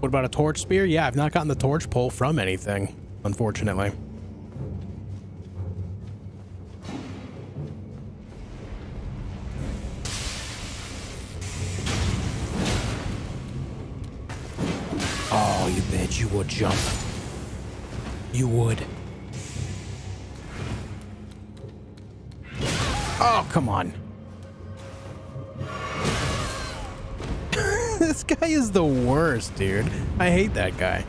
What about a torch spear? Yeah, I've not gotten the torch pole from anything, unfortunately. Oh, you bitch, you would jump. You would. Oh, come on. Guy is the worst, dude. I hate that guy.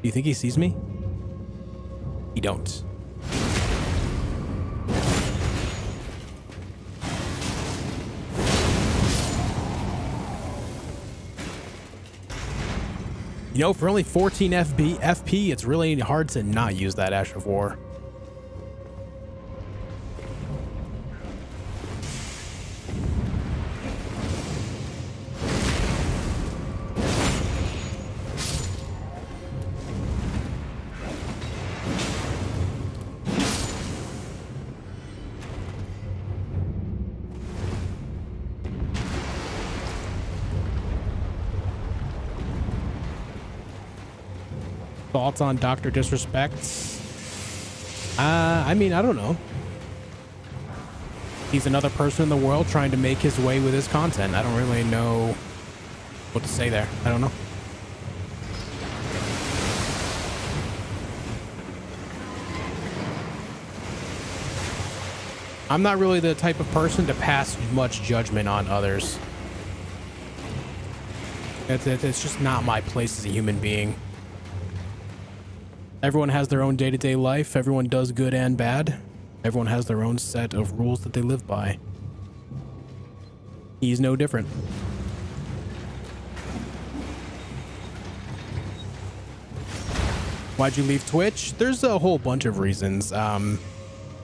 Do you think he sees me? He don't. You know, for only 14 FB, FP, it's really hard to not use that Ash of War. Thoughts on Dr. Disrespect? Uh, I mean, I don't know. He's another person in the world trying to make his way with his content. I don't really know what to say there. I don't know. I'm not really the type of person to pass much judgment on others. It's, it's just not my place as a human being. Everyone has their own day-to-day -day life. Everyone does good and bad. Everyone has their own set of rules that they live by. He's no different. Why'd you leave Twitch? There's a whole bunch of reasons. Um,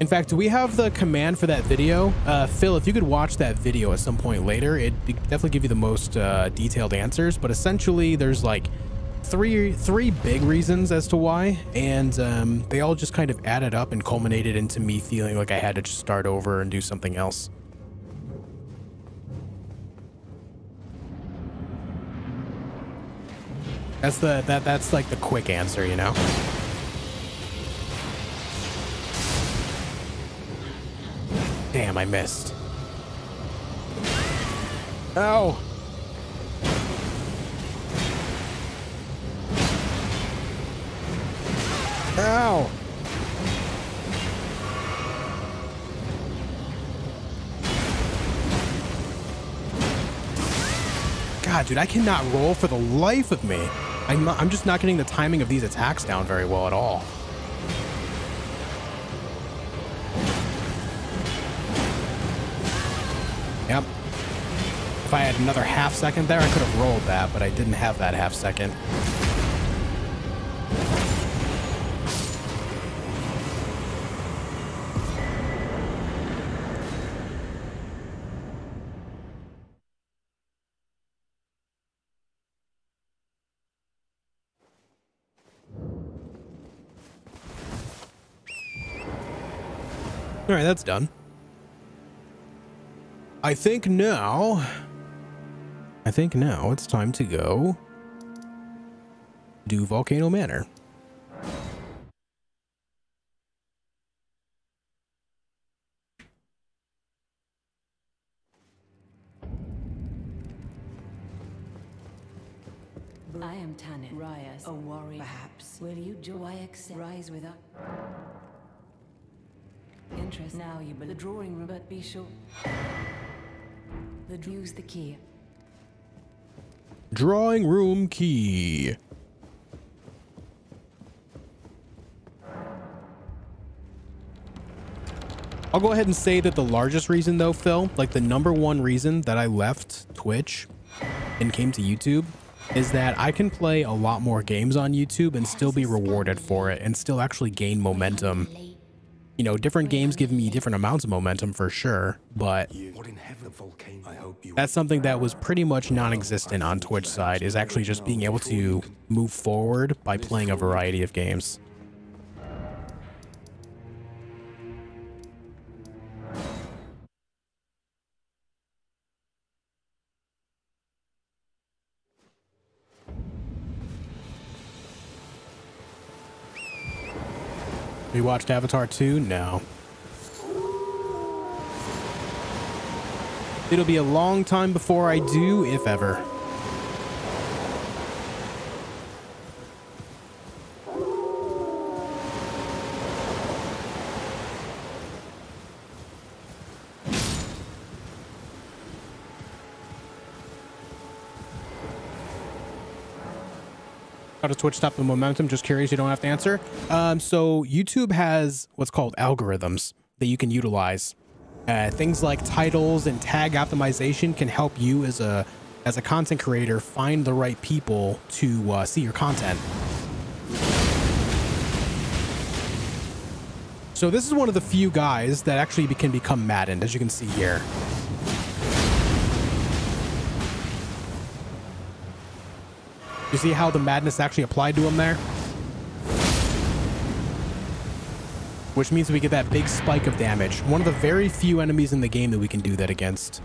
in fact, we have the command for that video. Uh, Phil, if you could watch that video at some point later, it'd definitely give you the most uh, detailed answers. But essentially, there's like three three big reasons as to why, and um, they all just kind of added up and culminated into me feeling like I had to just start over and do something else. That's the that that's like the quick answer, you know. Damn, I missed. Ow. Ow. God, dude, I cannot roll for the life of me. I'm, not, I'm just not getting the timing of these attacks down very well at all. Yep. If I had another half second there, I could have rolled that, but I didn't have that half second. All right, that's done. I think now, I think now it's time to go do Volcano Manor. I am Tanith. Rias, a warrior. Perhaps. Will you join? I accept. Rise with us. Interest. Now you the drawing room, but be sure. The use the key. Drawing room key. I'll go ahead and say that the largest reason though, Phil, like the number one reason that I left Twitch and came to YouTube is that I can play a lot more games on YouTube and still be rewarded for it and still actually gain momentum. You know, different games give me different amounts of momentum for sure, but that's something that was pretty much non-existent on Twitch side is actually just being able to move forward by playing a variety of games. You watched Avatar 2? No. It'll be a long time before I do, if ever. How to Twitch stop the momentum? Just curious. You don't have to answer. Um, so YouTube has what's called algorithms that you can utilize. Uh, things like titles and tag optimization can help you as a as a content creator find the right people to uh, see your content. So this is one of the few guys that actually can become maddened, as you can see here. You see how the madness actually applied to him there? Which means we get that big spike of damage. One of the very few enemies in the game that we can do that against.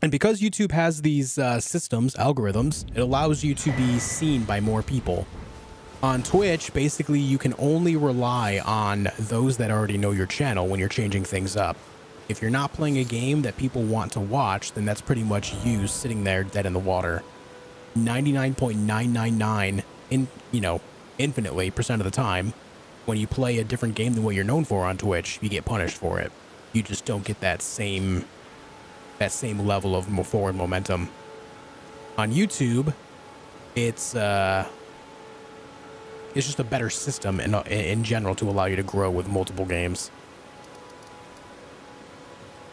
And because YouTube has these uh, systems, algorithms, it allows you to be seen by more people. On Twitch, basically, you can only rely on those that already know your channel when you're changing things up. If you're not playing a game that people want to watch, then that's pretty much you sitting there dead in the water. 99.999 in, you know, infinitely percent of the time, when you play a different game than what you're known for on Twitch, you get punished for it. You just don't get that same that same level of forward momentum. On YouTube, it's uh it's just a better system in in general to allow you to grow with multiple games.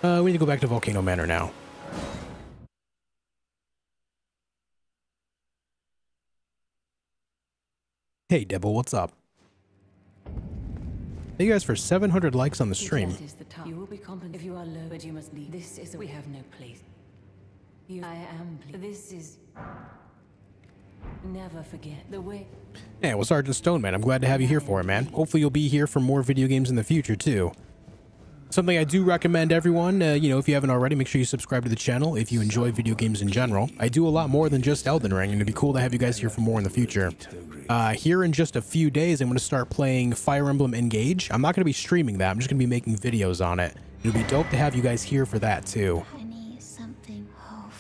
Uh, we need to go back to Volcano Manor now. Hey, Dibble, what's up? Thank you guys for 700 likes on the stream. That is the time. You will be compensated if you are low, but you must leave. This is a we have no place. You, I am. This is. Never forget the way. Yeah, well, Sergeant Stoneman, I'm glad to have you here for it, man. Hopefully you'll be here for more video games in the future, too. Something I do recommend everyone, uh, you know, if you haven't already, make sure you subscribe to the channel if you enjoy video games in general. I do a lot more than just Elden Ring, and it'd be cool to have you guys here for more in the future. Uh, here in just a few days, I'm going to start playing Fire Emblem Engage. I'm not going to be streaming that. I'm just going to be making videos on it. It would be dope to have you guys here for that, too.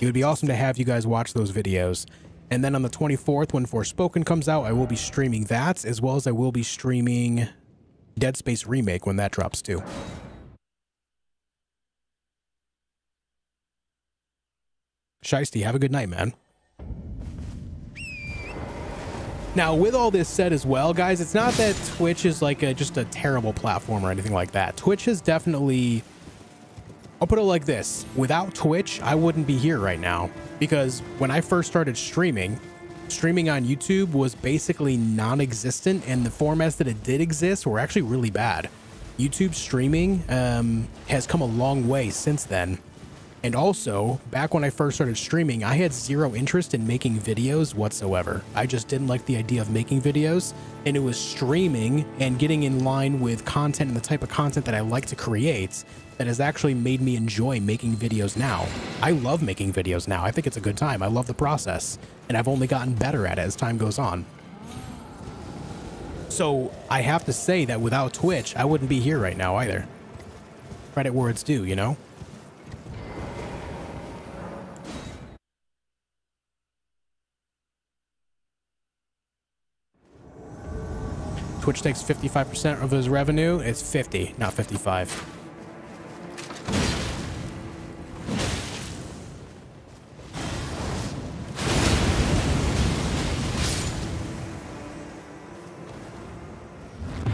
It would be awesome to have you guys watch those videos. And then on the 24th, when Forspoken comes out, I will be streaming that, as well as I will be streaming Dead Space Remake when that drops too. Shiesty, have a good night, man. Now, with all this said as well, guys, it's not that Twitch is like a, just a terrible platform or anything like that. Twitch has definitely... I'll put it like this. Without Twitch, I wouldn't be here right now. Because when I first started streaming, streaming on YouTube was basically non-existent, and the formats that it did exist were actually really bad. YouTube streaming um, has come a long way since then. And also, back when I first started streaming, I had zero interest in making videos whatsoever. I just didn't like the idea of making videos, and it was streaming and getting in line with content and the type of content that I like to create that has actually made me enjoy making videos now. I love making videos now. I think it's a good time. I love the process, and I've only gotten better at it as time goes on. So I have to say that without Twitch, I wouldn't be here right now either. Credit where it's due, you know? Twitch takes 55% of his revenue. It's 50, not 55.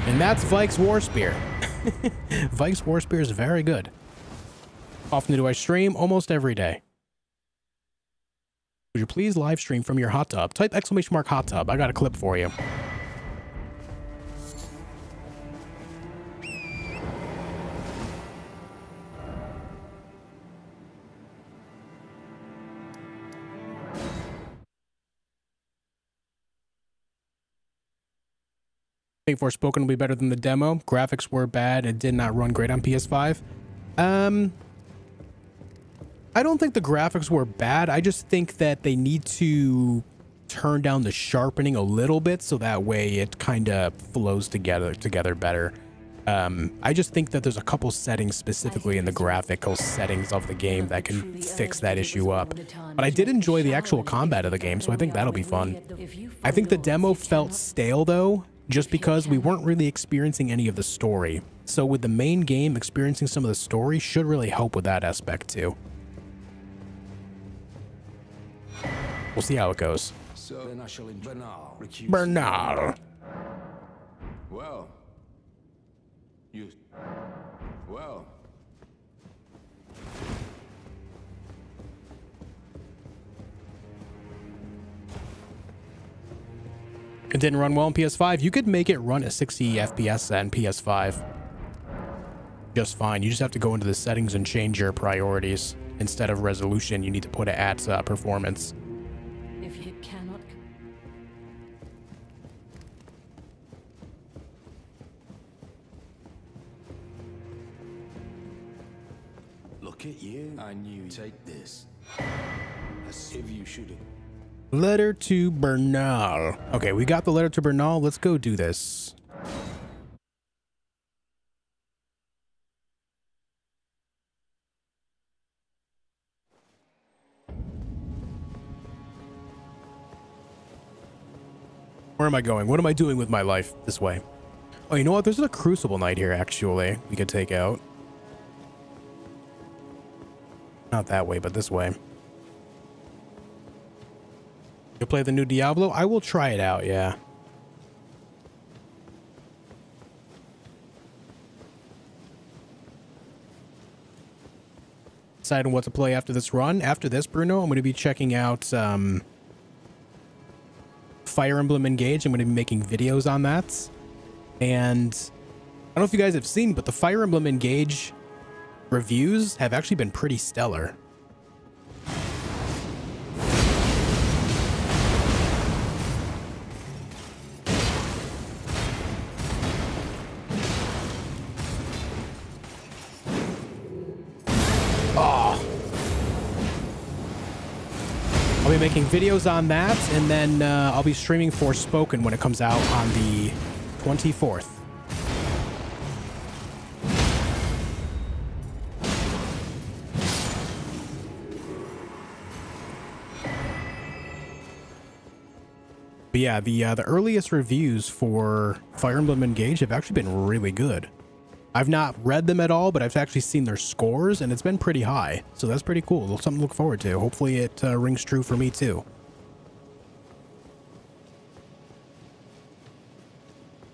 And that's Vike's War Spear. Vike's War Spear is very good. Often do I stream? Almost every day. Would you please live stream from your hot tub? Type exclamation mark hot tub. I got a clip for you. Think Forspoken will be better than the demo. Graphics were bad and did not run great on PS5. Um, I don't think the graphics were bad. I just think that they need to turn down the sharpening a little bit so that way it kind of flows together together better. Um, I just think that there's a couple settings specifically in the graphical settings of the game that can fix that issue up. But I did enjoy the actual combat of the game, so I think that'll be fun. I think the demo felt stale though, just because we weren't really experiencing any of the story. So with the main game experiencing some of the story should really help with that aspect too. We'll see how it goes. So then I shall Bernahl. Bernahl. Well. You. Well. It didn't run well on PS5. You could make it run at 60 FPS on PS5. Just fine. You just have to go into the settings and change your priorities. Instead of resolution, you need to put it at uh, performance. If you cannot Look at you. I knew you'd take this. As if you should have. Letter to Bernahl. Okay, we got the letter to Bernahl. Let's go do this. Where am I going? What am I doing with my life this way? Oh, you know what? There's a Crucible Knight here, actually. We could take out. Not that way, but this way. You'll play the new Diablo? I will try it out, yeah. Deciding what to play after this run. After this, Bruno, I'm going to be checking out um, Fire Emblem Engage. I'm going to be making videos on that. And I don't know if you guys have seen, but the Fire Emblem Engage reviews have actually been pretty stellar. Making videos on that, and then uh, I'll be streaming Forspoken when it comes out on the 24th. But yeah, the uh, the earliest reviews for Fire Emblem Engage have actually been really good. I've not read them at all, but I've actually seen their scores, and it's been pretty high. So that's pretty cool. Something to look forward to. Hopefully it uh, rings true for me too.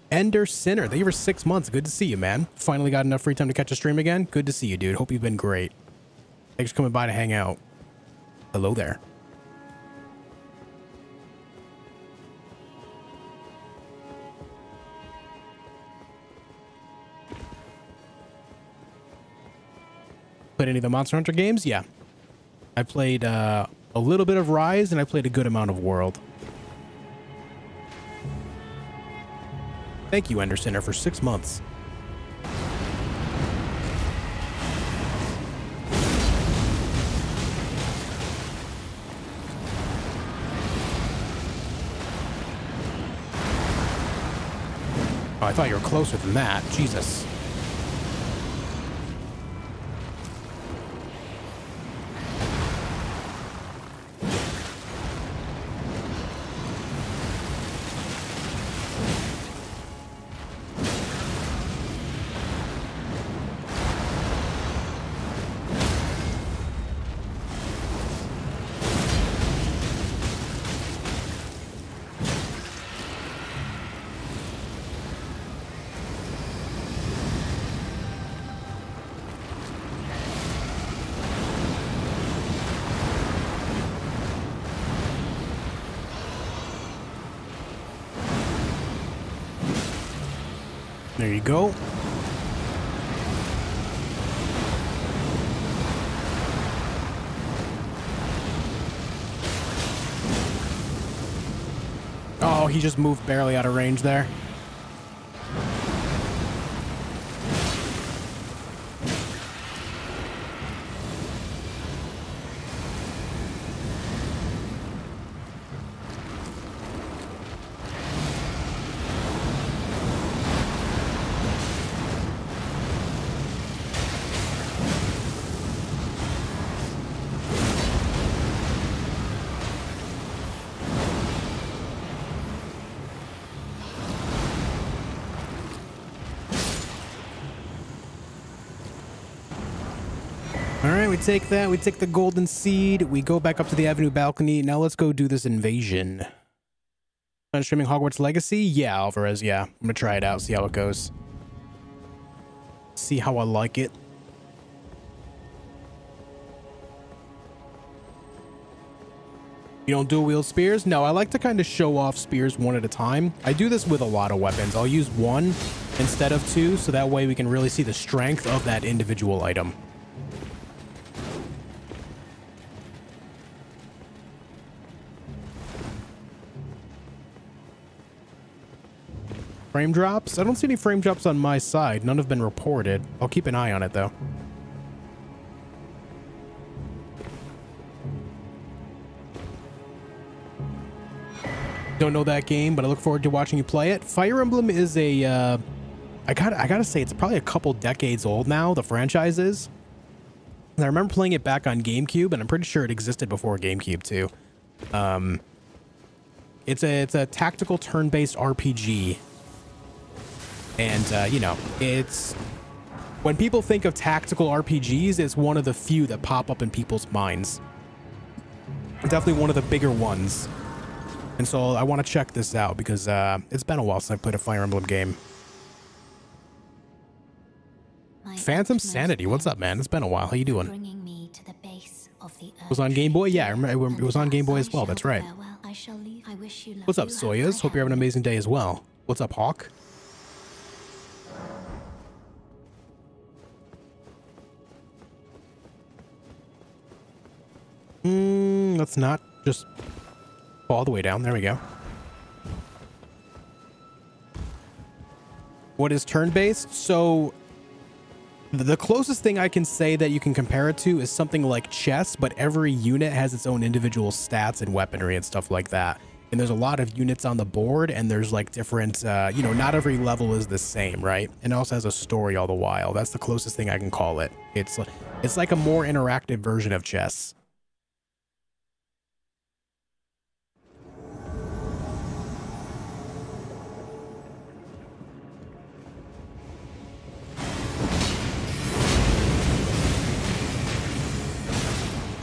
Ender Sinner, thank you for six months. Good to see you, man. Finally got enough free time to catch a stream again. Good to see you, dude. Hope you've been great. Thanks for coming by to hang out. Hello there. Played any of the Monster Hunter games? Yeah. I played uh, a little bit of Rise and I played a good amount of World. Thank you, Ender Center, for six months. Oh, I thought you were closer than that. Jesus. He just moved barely out of range there. Take that. We take the golden seed. We go back up to the avenue balcony. Now let's go do this invasion. On streaming Hogwarts Legacy? Yeah, Alvarez, yeah. I'm gonna try it out, see how it goes. See how I like it. You don't dual wield spears? No, I like to kind of show off spears one at a time. I do this with a lot of weapons. I'll use one instead of two, so that way we can really see the strength of that individual item. Frame drops? I don't see any frame drops on my side. None have been reported. I'll keep an eye on it, though. Don't know that game, but I look forward to watching you play it. Fire Emblem is a, uh, I gotta, I gotta say, it's probably a couple decades old now, the franchise is. I remember playing it back on GameCube, and I'm pretty sure it existed before GameCube, too. Um, it's a, it's a tactical turn-based RPG and, uh, you know, it's when people think of tactical RPGs, it's one of the few that pop up in people's minds. Definitely one of the bigger ones. And so I want to check this out because uh, it's been a while since I played a Fire Emblem game. Phantom Sanity, what's up, man? It's been a while. How you doing? Bringing me to the base of the It was on Game Boy? Yeah, I remember it was on Game Boy as well. That's right. I shall leave. I wish you luck. What's up, Soyas? Hope you're having an amazing day as well. What's up, Hawk? Hmm, let's not just fall all the way down. There we go. What is turn-based? So The closest thing I can say that you can compare it to is something like chess, but every unit has its own individual stats and weaponry and stuff like that. And there's a lot of units on the board, and there's like different, uh, you know, not every level is the same, right? And also has a story all the while. That's the closest thing I can call it. It's it's like a more interactive version of chess.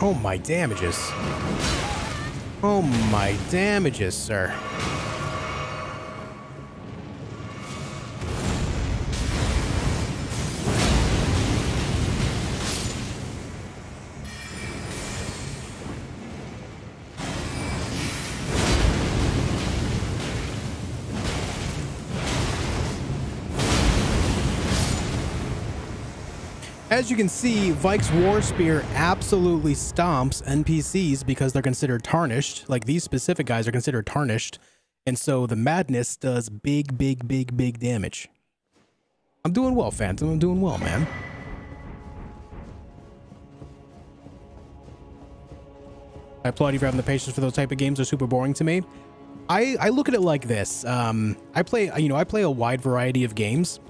Oh, my damages. Oh, my damages, sir. As you can see, Vyke's War Spear absolutely stomps NPCs because they're considered tarnished. Like these specific guys are considered tarnished. And so the madness does big, big, big, big damage. I'm doing well, Phantom. I'm doing well, man. I applaud you for having the patience for those type of games. They're super boring to me. I, I look at it like this. Um, I play, you know, I play a wide variety of games.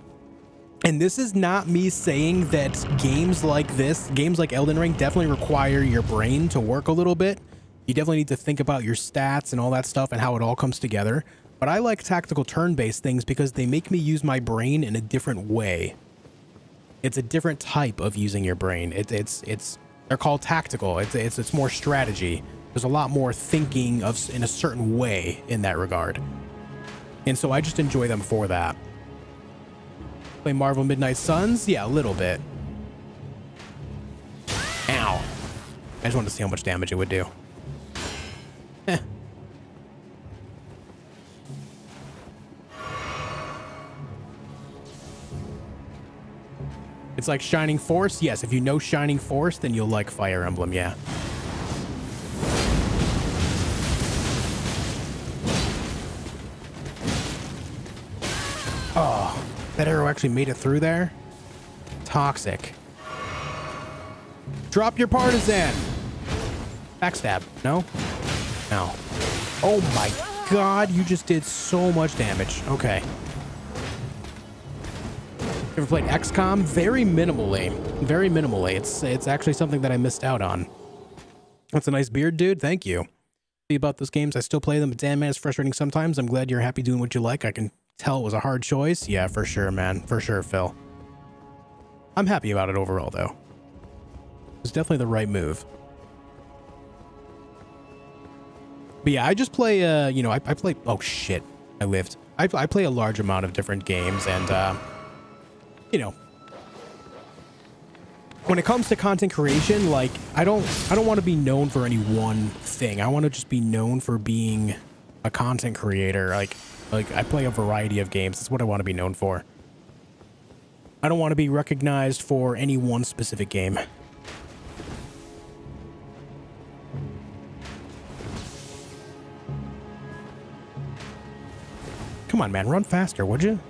And this is not me saying that games like this, games like Elden Ring, definitely require your brain to work a little bit. You definitely need to think about your stats and all that stuff and how it all comes together. But I like tactical turn-based things because they make me use my brain in a different way. It's a different type of using your brain. It, it's it's they're called tactical. It's it's it's more strategy. There's a lot more thinking of in a certain way in that regard. And so I just enjoy them for that. Play Marvel Midnight Suns? Yeah, a little bit. Ow. I just wanted to see how much damage it would do. It's like Shining Force? Yes, if you know Shining Force, then you'll like Fire Emblem, yeah. Oh, that arrow actually made it through there? Toxic. Drop your partisan! Backstab. No? No. Oh my god, you just did so much damage. Okay. Ever played XCOM? Very minimally. Very minimally. It's it's actually something that I missed out on. That's a nice beard, dude. Thank you. See about those games. I still play them, but damn man, it's frustrating sometimes. I'm glad you're happy doing what you like. I can tell it was a hard choice. Yeah, for sure, man. For sure, Phil. I'm happy about it overall, though. It's definitely the right move. But yeah, I just play, uh, you know, I, I play, oh shit, I lived. I, I play a large amount of different games and, uh, you know, when it comes to content creation, like I don't, I don't want to be known for any one thing. I want to just be known for being a content creator. Like, like I play a variety of games. That's what I want to be known for. I don't want to be recognized for any one specific game. Come on, man. Run faster, would you?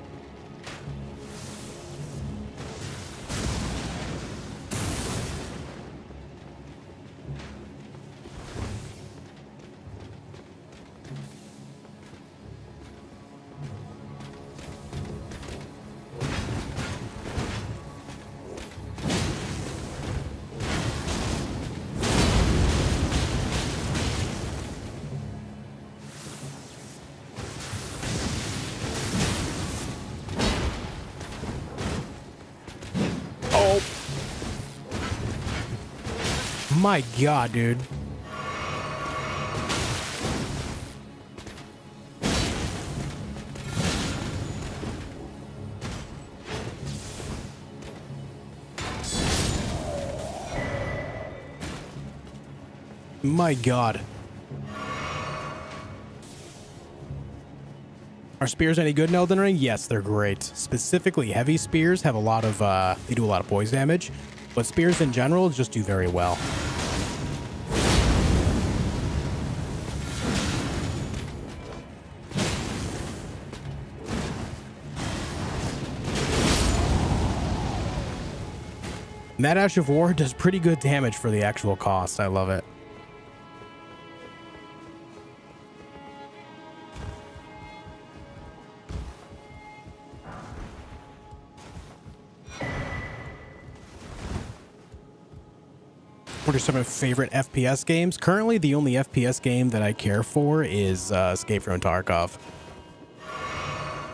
My god, dude. My god. Are spears any good in Elden Ring? Yes, they're great. Specifically, heavy spears have a lot of, uh, they do a lot of poise damage, but spears in general just do very well. That Ash of War does pretty good damage for the actual cost. I love it. What are some of my favorite FPS games? Currently, the only FPS game that I care for is uh, Escape from Tarkov.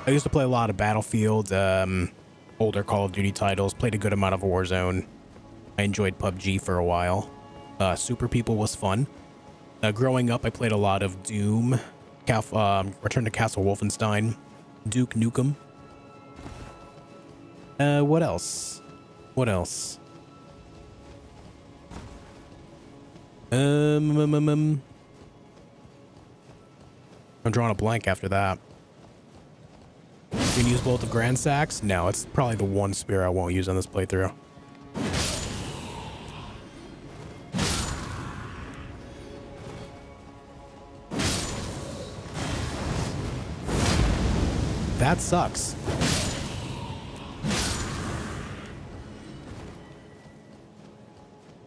I used to play a lot of Battlefield, um, older Call of Duty titles, played a good amount of Warzone. I enjoyed PUBG for a while. Uh, Super People was fun. Uh, growing up, I played a lot of Doom, Calf, um, Return to Castle Wolfenstein, Duke Nukem. Uh, what else? What else? Um, um, um, um, I'm drawing a blank after that. You can use both of Gransax? No, it's probably the one spear I won't use on this playthrough. That sucks.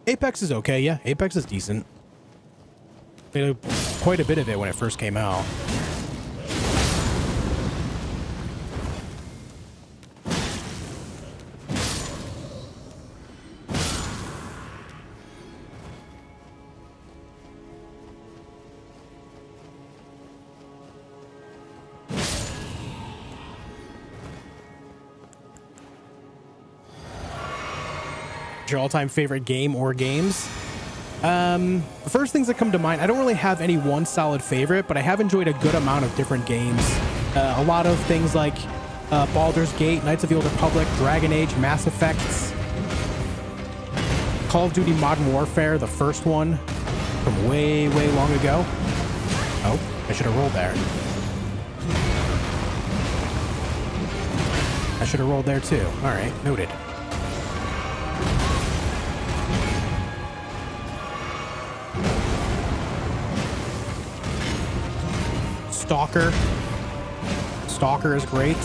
Apex is okay, yeah. Apex is decent. Quite a bit of it when it first came out. Your all-time favorite game or games? Um, the first things that come to mind, I don't really have any one solid favorite, but I have enjoyed a good amount of different games. Uh, a lot of things like uh, Baldur's Gate, Knights of the Old Republic, Dragon Age, Mass Effects, Call of Duty Modern Warfare, the first one from way, way long ago. Oh, I should have rolled there. I should have rolled there too. All right, noted. Stalker. Stalker is great.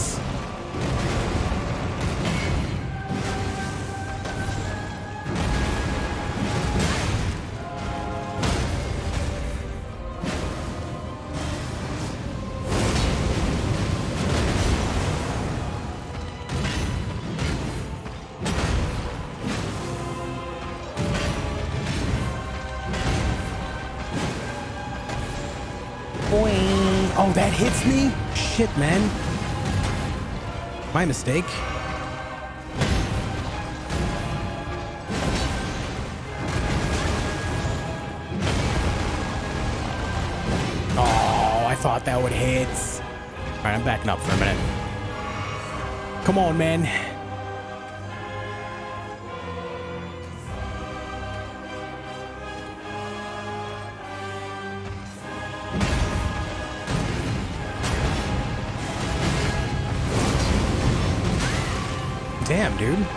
Shit, man. My mistake. Oh, I thought that would hit. All right, I'm backing up for a minute. Come on, man.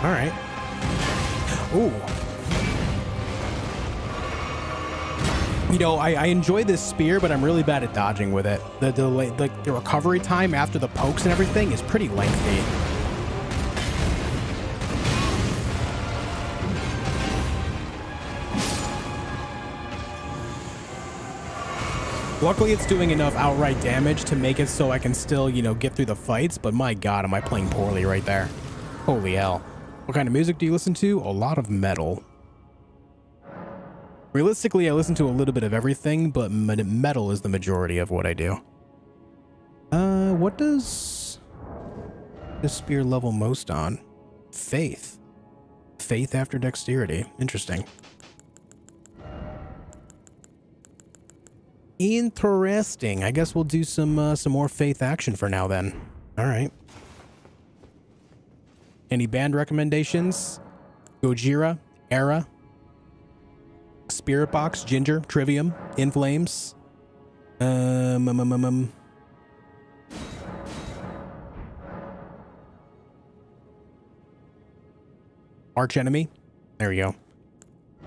All right. Ooh. You know, I, I enjoy this spear, but I'm really bad at dodging with it. The delay, like the recovery time after the pokes and everything is pretty lengthy. Luckily, it's doing enough outright damage to make it so I can still, you know, get through the fights, but my god, am I playing poorly right there. Holy hell. What kind of music do you listen to? A lot of metal. Realistically, I listen to a little bit of everything, but metal is the majority of what I do. Uh, what does this spear level most on? Faith. Faith after dexterity. Interesting. Interesting. I guess we'll do some uh, some more faith action for now then. All right. Any band recommendations? Gojira, Erra, Spirit Box, Jinjer, Trivium, In Flames. Um, um, um, um, um. Arch Enemy. There you go.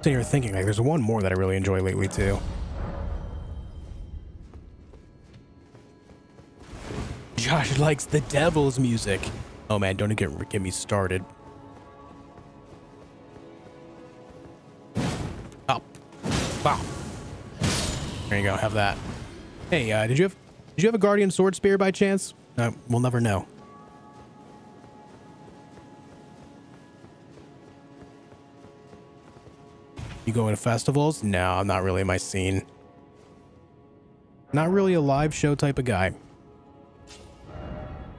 So you're thinking, like, there's one more that I really enjoy lately, too. Josh likes the devil's music. Oh man, don't get, get me started. Oh. Wow. There you go, have that. Hey, uh, did you have did you have a Guardian Sword Spear by chance? Uh, we'll never know. You going to festivals? No, I'm not really my scene. Not really a live show type of guy.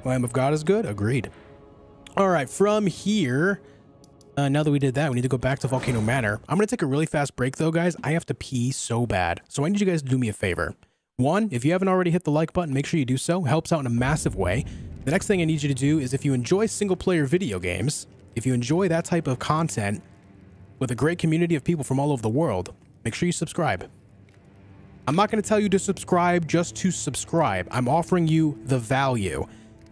Lamb of God is good? Agreed. All right, from here, uh, now that we did that, we need to go back to Volcano Manor. I'm going to take a really fast break, though, guys. I have to pee so bad. So I need you guys to do me a favor. One, if you haven't already hit the like button, make sure you do so. It helps out in a massive way. The next thing I need you to do is if you enjoy single-player video games, if you enjoy that type of content with a great community of people from all over the world, make sure you subscribe. I'm not going to tell you to subscribe just to subscribe. I'm offering you the value.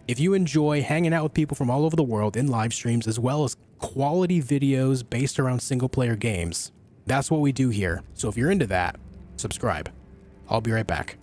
If you enjoy hanging out with people from all over the world in live streams, as well as quality videos based around single player games, that's what we do here. So if you're into that, subscribe. I'll be right back.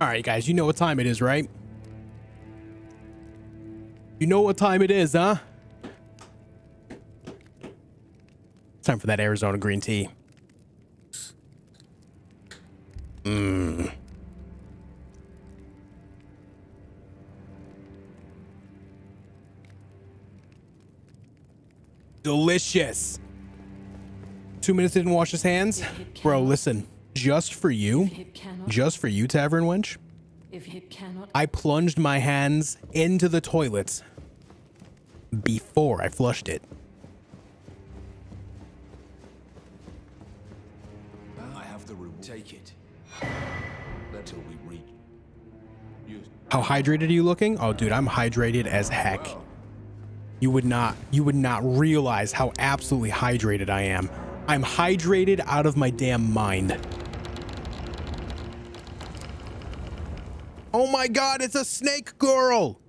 All right, guys, you know what time it is, right? You know what time it is, huh? Time for that Arizona green tea. Mmm. Delicious. Two minutes didn't wash his hands? Bro, listen. Just for you. Just for you, Tavern Wench, If it cannot. I plunged my hands into the toilet before I flushed it. I have the room. Take it. Until we reach. You. How hydrated are you looking? Oh, dude, I'm hydrated as heck. Well, You would not, you would not realize how absolutely hydrated I am. I'm hydrated out of my damn mind. Oh my god, it's a snake girl!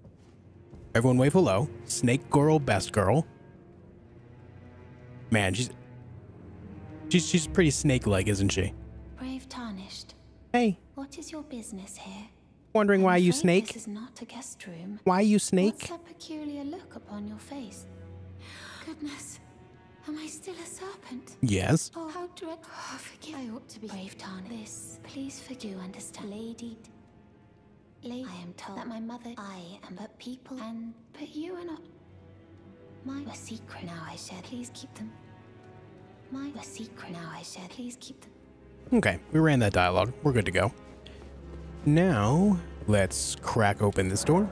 Everyone wave hello. Snake girl, best girl. Man, she's she's she's pretty snake-like, isn't she? Brave Tarnished, Hey, what is your business here? wondering why you snake? This is not a guest room. Why you snake? What's that peculiar look upon your face? Goodness, am I still a serpent? Yes. Oh, how dreadful. Oh, forgive. I ought to be brave, Tarnished. This, please forgive. Understand, Lady. Lady, I am told that my mother, I am but people, and but you are not. My a secret now I share. Please keep them. My a secret now I share. Please keep them. Okay, we ran that dialogue. We're good to go. Now, let's crack open this door.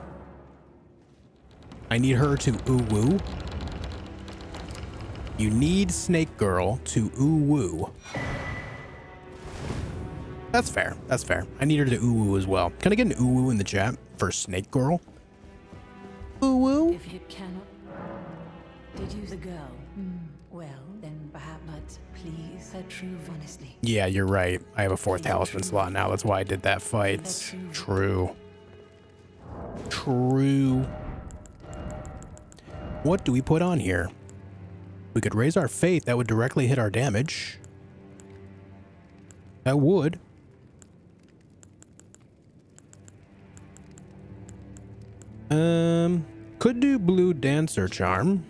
I need her to ooh woo. You need Snake Girl to ooh woo. That's fair. That's fair. I need her to ooh as well. Can I get an ooh in the chat for Snake Girl? Ooh. If you cannot... Did you the girl? Hmm. Well, then perhaps, but please, her true honestly. Yeah, you're right. I have a fourth talisman slot now. That's why I did that fight. True. True. What do we put on here? We could raise our faith. That would directly hit our damage. That would. Um, could do blue dancer charm.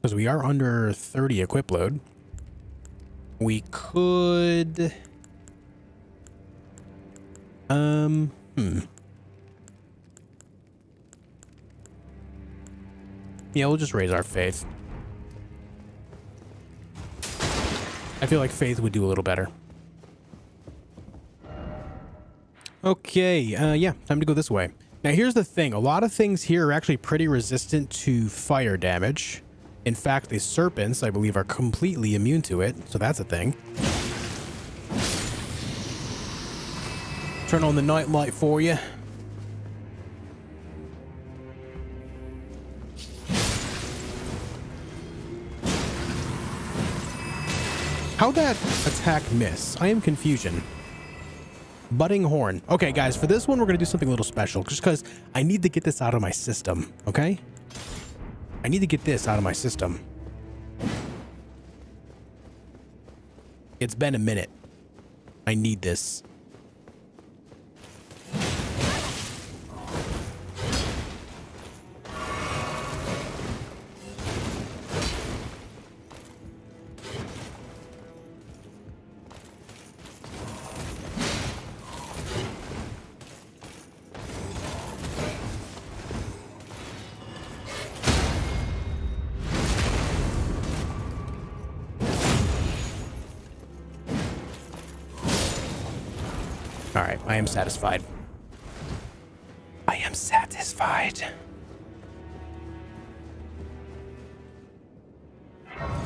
Because we are under 30 equip load. We could... Um, hmm. Yeah, we'll just raise our faith. I feel like faith would do a little better. Okay, uh, yeah, time to go this way. Now here's the thing. A lot of things here are actually pretty resistant to fire damage. In fact, the serpents, I believe, are completely immune to it, so that's a thing. Turn on the night light for you. How'd that attack miss? I am confusion. Budding Horn. Okay, guys, for this one, we're going to do something a little special just because I need to get this out of my system, okay? I need to get this out of my system. It's been a minute. I need this. Satisfied. I am satisfied.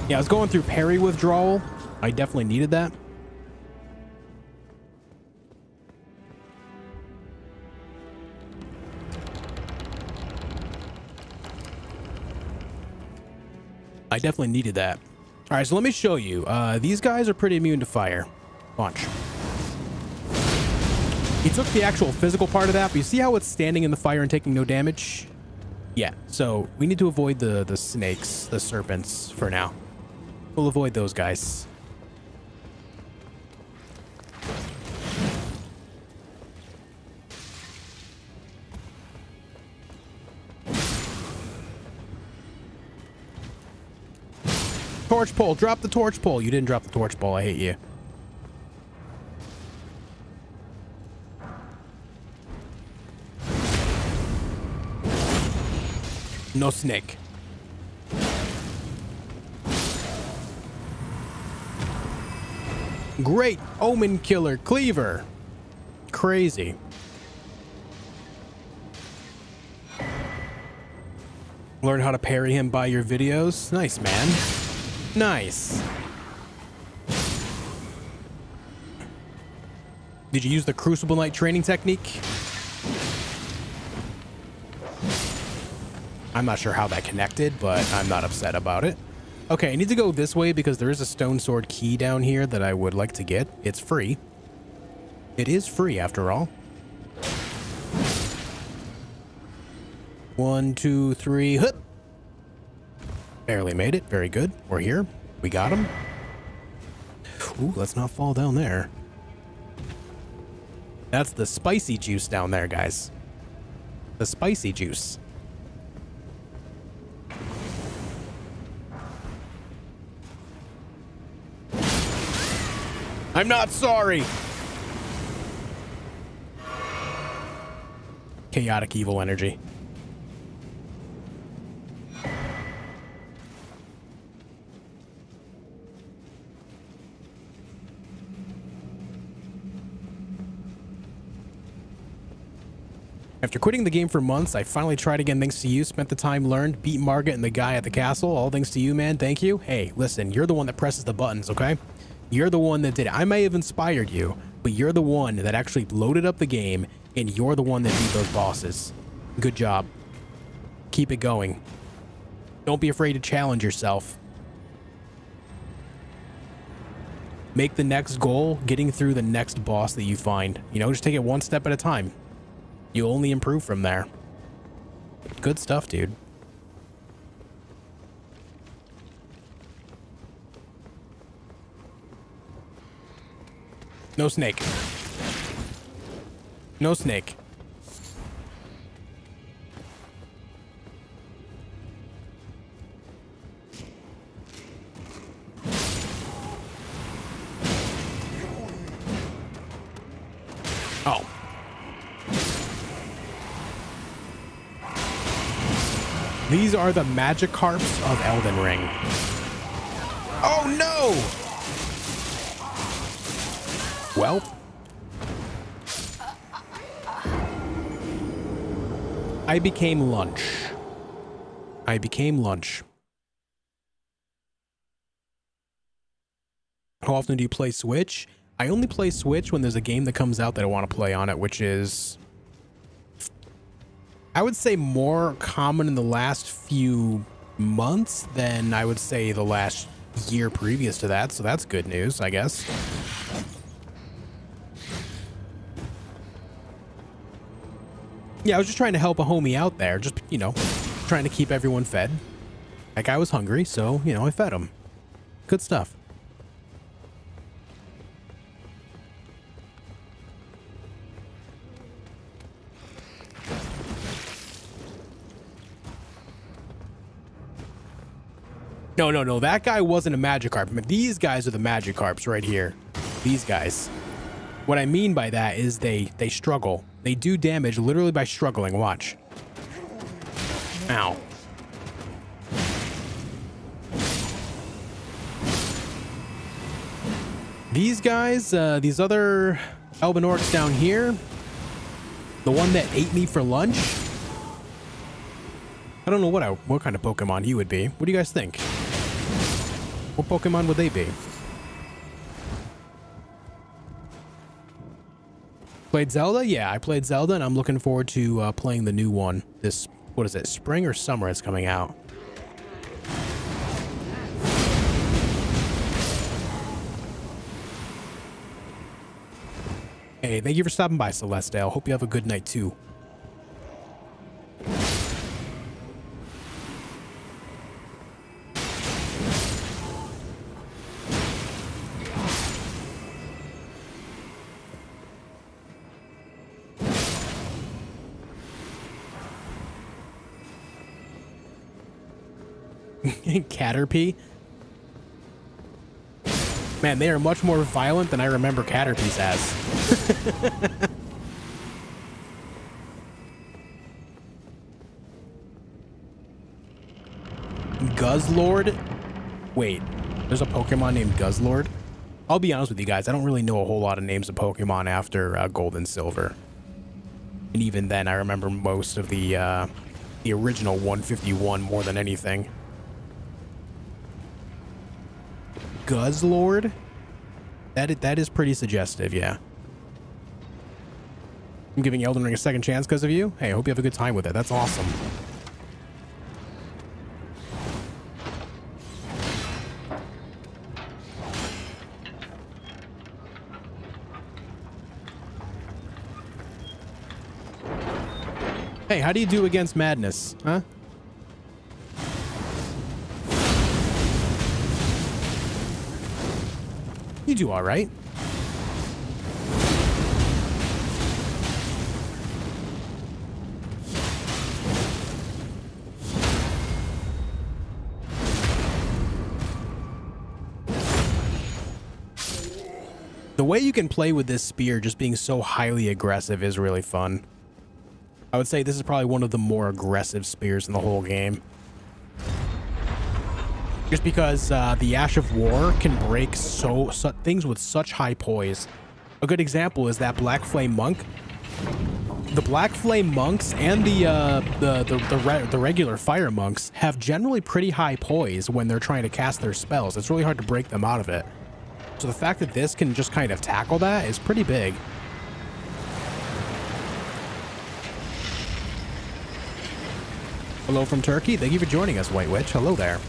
Yeah, I was going through parry withdrawal. I definitely needed that. I definitely needed that. All right, so let me show you. Uh, these guys are pretty immune to fire. Launch. He took the actual physical part of that, but you see how it's standing in the fire and taking no damage? Yeah, so we need to avoid the, the snakes, the serpents, for now. We'll avoid those guys. Torch pole, drop the torch pole. You didn't drop the torch pole, I hate you. No snake. Great Omen Killer Cleaver. Crazy. Learn how to parry him by your videos. Nice, man. Nice. Did you use the Crucible Knight training technique? I'm not sure how that connected, but I'm not upset about it. Okay, I need to go this way because there is a stone sword key down here that I would like to get. It's free. It is free after all. One, two, three, hup. Barely made it. Very good. We're here. We got him. Ooh, let's not fall down there. That's the spicy juice down there, guys. The spicy juice. I'm not sorry. Chaotic evil energy. After quitting the game for months, I finally tried again thanks to you, spent the time learned, beat Margit and the guy at the castle. All thanks to you, man. Thank you. Hey, listen, you're the one that presses the buttons, okay? You're the one that did it. I may have inspired you, but you're the one that actually loaded up the game, and you're the one that beat those bosses. Good job. Keep it going. Don't be afraid to challenge yourself. Make the next goal getting through the next boss that you find. You know, just take it one step at a time. You'll only improve from there. Good stuff, dude. No snake. No snake. Oh. These are the Magikarps of Elden Ring. Oh no! Well. I became lunch. I became lunch. How often do you play Switch? I only play Switch when there's a game that comes out that I want to play on it, which is I would say more common in the last few months than I would say the last year previous to that. So that's good news, I guess. Yeah, I was just trying to help a homie out there. Just, you know, trying to keep everyone fed. That guy was hungry, so, you know, I fed him. Good stuff. No, no, no. That guy wasn't a Magikarp. These guys are the Magikarps right here. These guys. What I mean by that is they they struggle. They do damage literally by struggling. Watch. Ow. These guys, uh, these other Elven Orcs down here, the one that ate me for lunch, I don't know what I, what kind of Pokemon he would be. What do you guys think? What Pokemon would they be? Played Zelda? Yeah, I played Zelda, and I'm looking forward to uh, playing the new one. This, what is it, spring or summer it's coming out. Hey, thank you for stopping by, Celestial. Hope you have a good night, too. Caterpie. Man, they are much more violent than I remember Caterpies as. Guzzlord? Wait, there's a Pokemon named Guzzlord? I'll be honest with you guys, I don't really know a whole lot of names of Pokemon after uh, Gold and Silver. And even then, I remember most of the, uh, the original 151 more than anything. Guzzlord? That, that is pretty suggestive, yeah. I'm giving Elden Ring a second chance because of you. Hey, I hope you have a good time with it. That's awesome. Hey, how do you do against madness, huh? Do all right. The way you can play with this spear just being so highly aggressive is really fun. I would say this is probably one of the more aggressive spears in the whole game. Just because uh, the Ash of War can break so, things with such high poise. A good example is that Black Flame Monk. the Black Flame monks and the uh, the the the, re the regular fire monks have generally pretty high poise when they're trying to cast their spells. It's really hard to break them out of it. So the fact that this can just kind of tackle that is pretty big. Hello from Turkey. Thank you for joining us, White Witch. Hello there.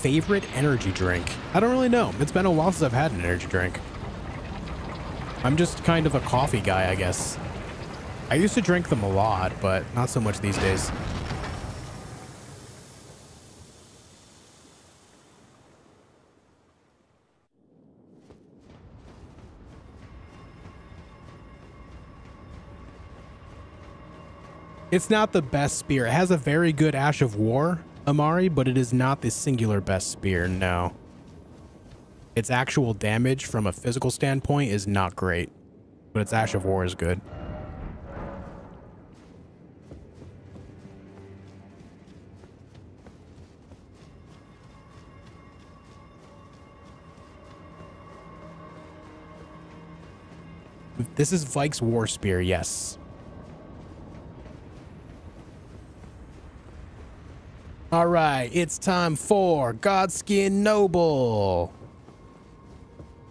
Favorite energy drink? I don't really know. It's been a while since I've had an energy drink. I'm just kind of a coffee guy, I guess. I used to drink them a lot, but not so much these days. It's not the best spear. It has a very good Ash of War, Amari, but it is not the singular best spear, no. Its actual damage from a physical standpoint is not great, but its Ash of War is good. This is Vyke's War Spear, yes. All right, it's time for Godskin Noble.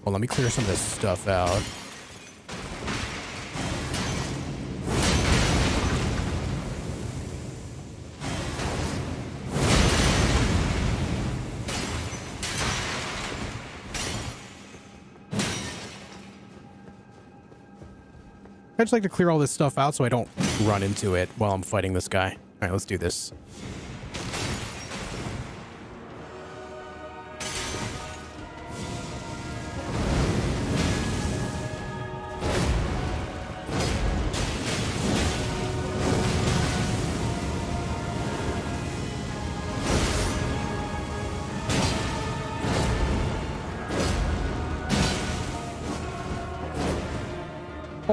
Well, let me clear some of this stuff out. I just like to clear all this stuff out so I don't run into it while I'm fighting this guy. All right, let's do this.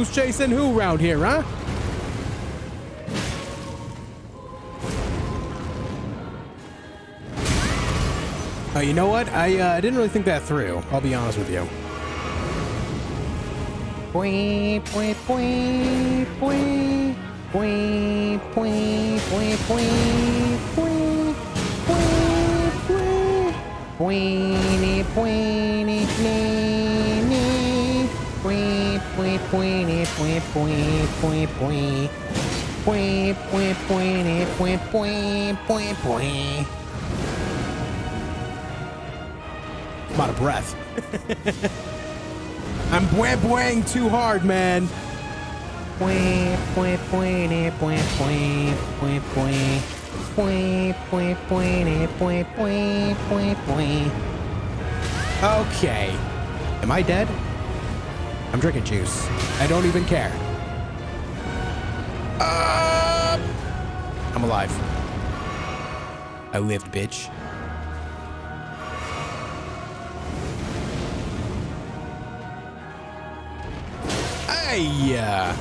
Who's chasing who around here, huh? Oh, you know what? I uh, didn't really think that through. I'll be honest with you. Boing, pointy, point, point, point, point. Point, point, pointy, point, point, point, point. I'm out of breath. I'm bwe bweing too hard, man. Point, point, pointy, point, point, point, point. Point, point, pointy, point, point, point, point. Okay. Am I dead? I'm drinking juice. I don't even care. Uh, I'm alive. I lived, bitch. Hey! uh,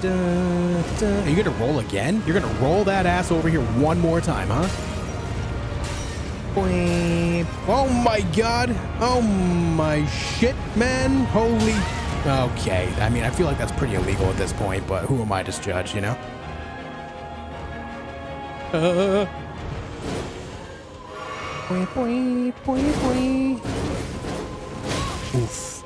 Dun, dun. Are you gonna roll again? You're gonna roll that ass over here one more time, huh? Oh my god! Oh my shit, man! Holy. Okay, I mean, I feel like that's pretty illegal at this point, but who am I to judge, you know? Uh. Oof.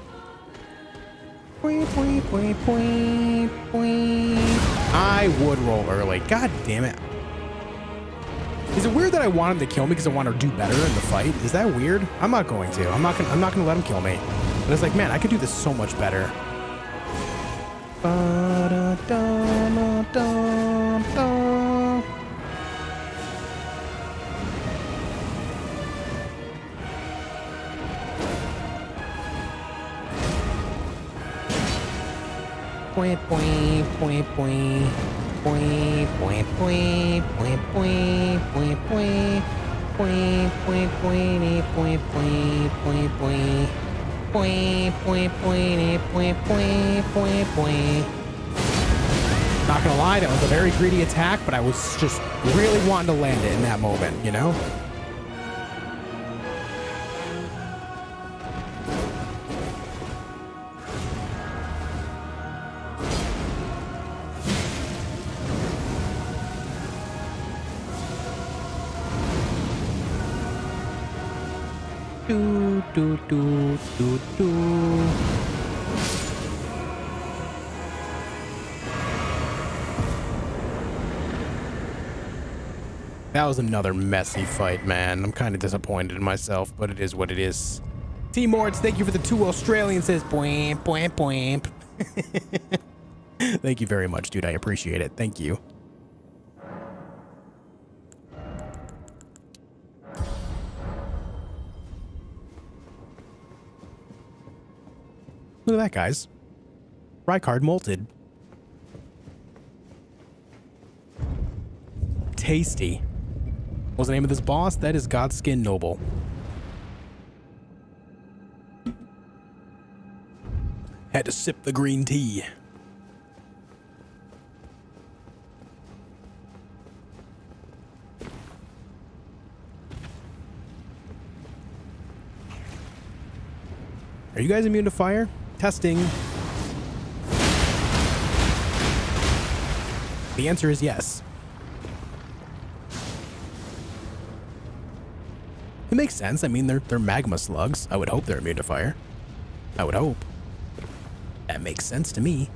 I would roll early. God damn it. Is it weird that I want him to kill me because I want to do better in the fight? Is that weird? I'm not going to. I'm not gonna I'm not gonna let him kill me. But it's like, man, I could do this so much better. Da, da, da, Point, point, point, point. Not gonna lie, that was a very greedy attack, but I was just really wanting to land it in that moment, you know? Do, do, do, do. That was another messy fight, man. I'm kind of disappointed in myself, but it is what it is. T Mords, thank you for the two Australian says boing. thank you very much, dude. I appreciate it. Thank you. Look at that, guys. Rykard molted. Tasty. What's the name of this boss? That is Godskin Noble. Had to sip the green tea. Are you guys immune to fire? Testing. The answer is yes. It makes sense. I mean, they're they're magma slugs. I would hope they're immune to fire. I would hope. That makes sense to me.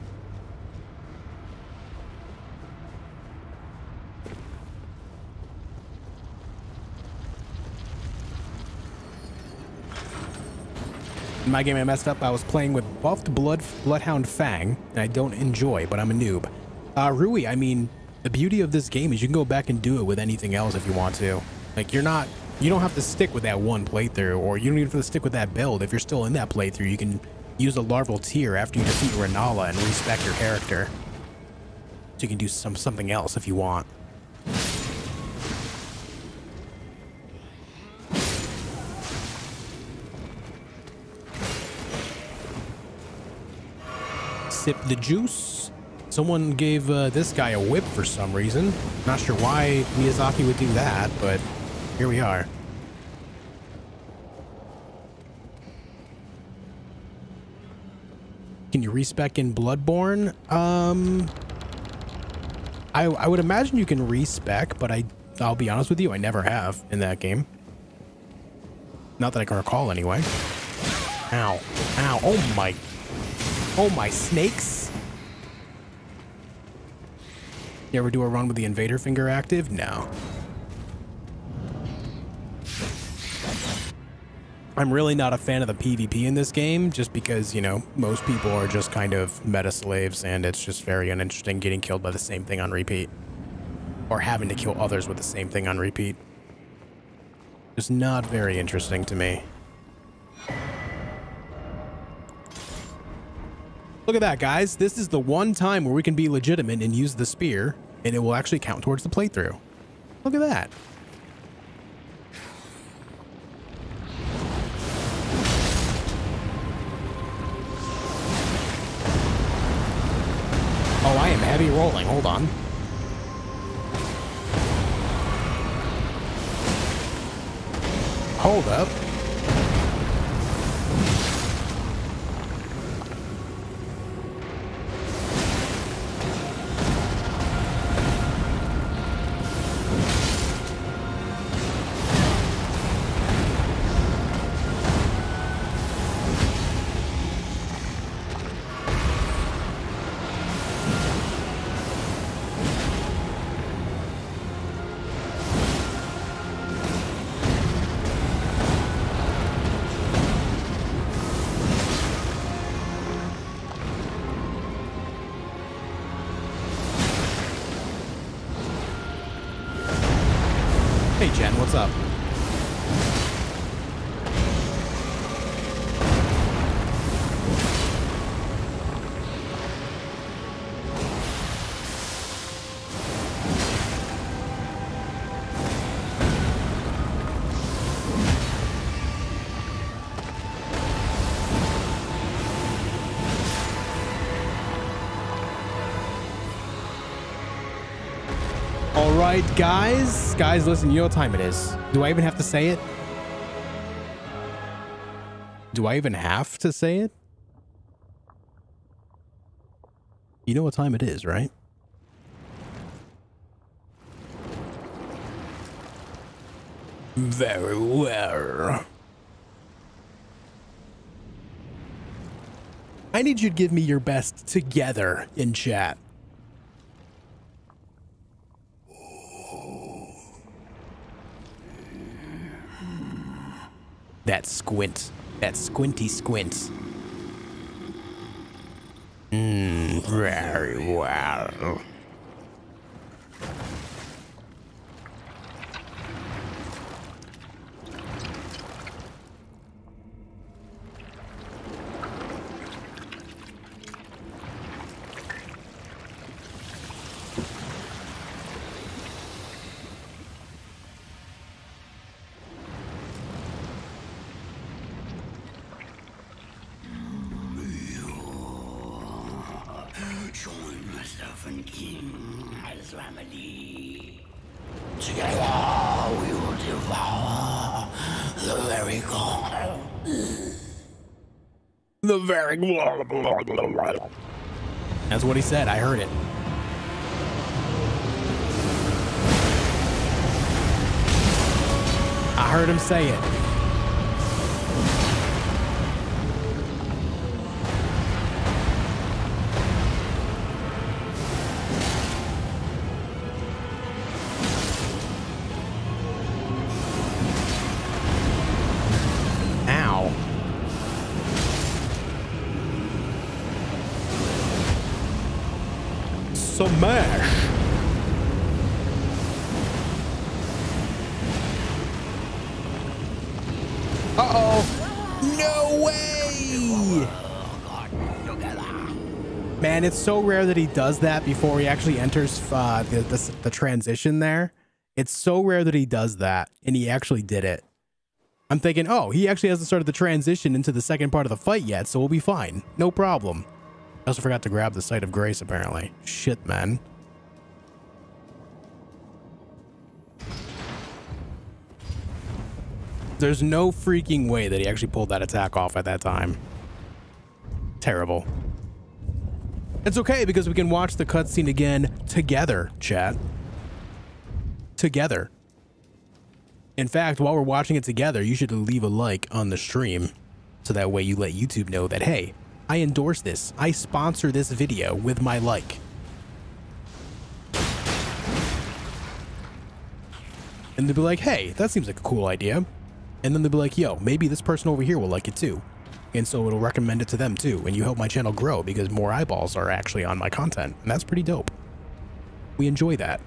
In my game I messed up. I was playing with buffed blood bloodhound Fang, and I don't enjoy, but I'm a noob. Uh, Rui, I mean, the beauty of this game is you can go back and do it with anything else if you want to. Like, you're not, you don't have to stick with that one playthrough, or you don't even have to stick with that build. If you're still in that playthrough, you can use a larval tear after you defeat Renala and respec your character. So you can do some something else if you want. Sip the juice. Someone gave uh, this guy a whip for some reason. Not sure why Miyazaki would do that, but here we are. Can you respec in Bloodborne? Um, I, I would imagine you can respec, but I, I'll be honest with you, I never have in that game. Not that I can recall anyway. Ow. Ow. Oh my. Oh my snakes. You ever do a run with the invader finger active? No. I'm really not a fan of the PvP in this game just because, you know, most people are just kind of meta slaves and it's just very uninteresting getting killed by the same thing on repeat. Or having to kill others with the same thing on repeat. Just not very interesting to me. Look at that, guys. This is the one time where we can be legitimate and use the spear, and it will actually count towards the playthrough. Look at that. Oh, I am heavy rolling. Hold on. Hold up. Right, guys. Guys, listen, you know what time it is. Do I even have to say it? Do I even have to say it? You know what time it is, right? Very well. I need you to give me your best together in chat. That squint. That squinty squint. Mmm, very well. Join myself and King Azramadi. Together we will devour the very god. The very. That's what he said. I heard it. I heard him say it. It's so rare that he does that before he actually enters uh, the, the, the transition there. It's so rare that he does that, and he actually did it. I'm thinking, oh, he actually hasn't started the transition into the second part of the fight yet, so we'll be fine. No problem. I also forgot to grab the Sight of Grace, apparently. Shit, man. There's no freaking way that he actually pulled that attack off at that time. Terrible. It's okay because we can watch the cutscene again together, chat. Together. In fact, while we're watching it together, you should leave a like on the stream so that way you let YouTube know that, hey, I endorse this. I sponsor this video with my like. And they'll be like, hey, that seems like a cool idea. And then they'll be like, yo, maybe this person over here will like it too. And so it'll recommend it to them too. And you help my channel grow because more eyeballs are actually on my content. And that's pretty dope. We enjoy that.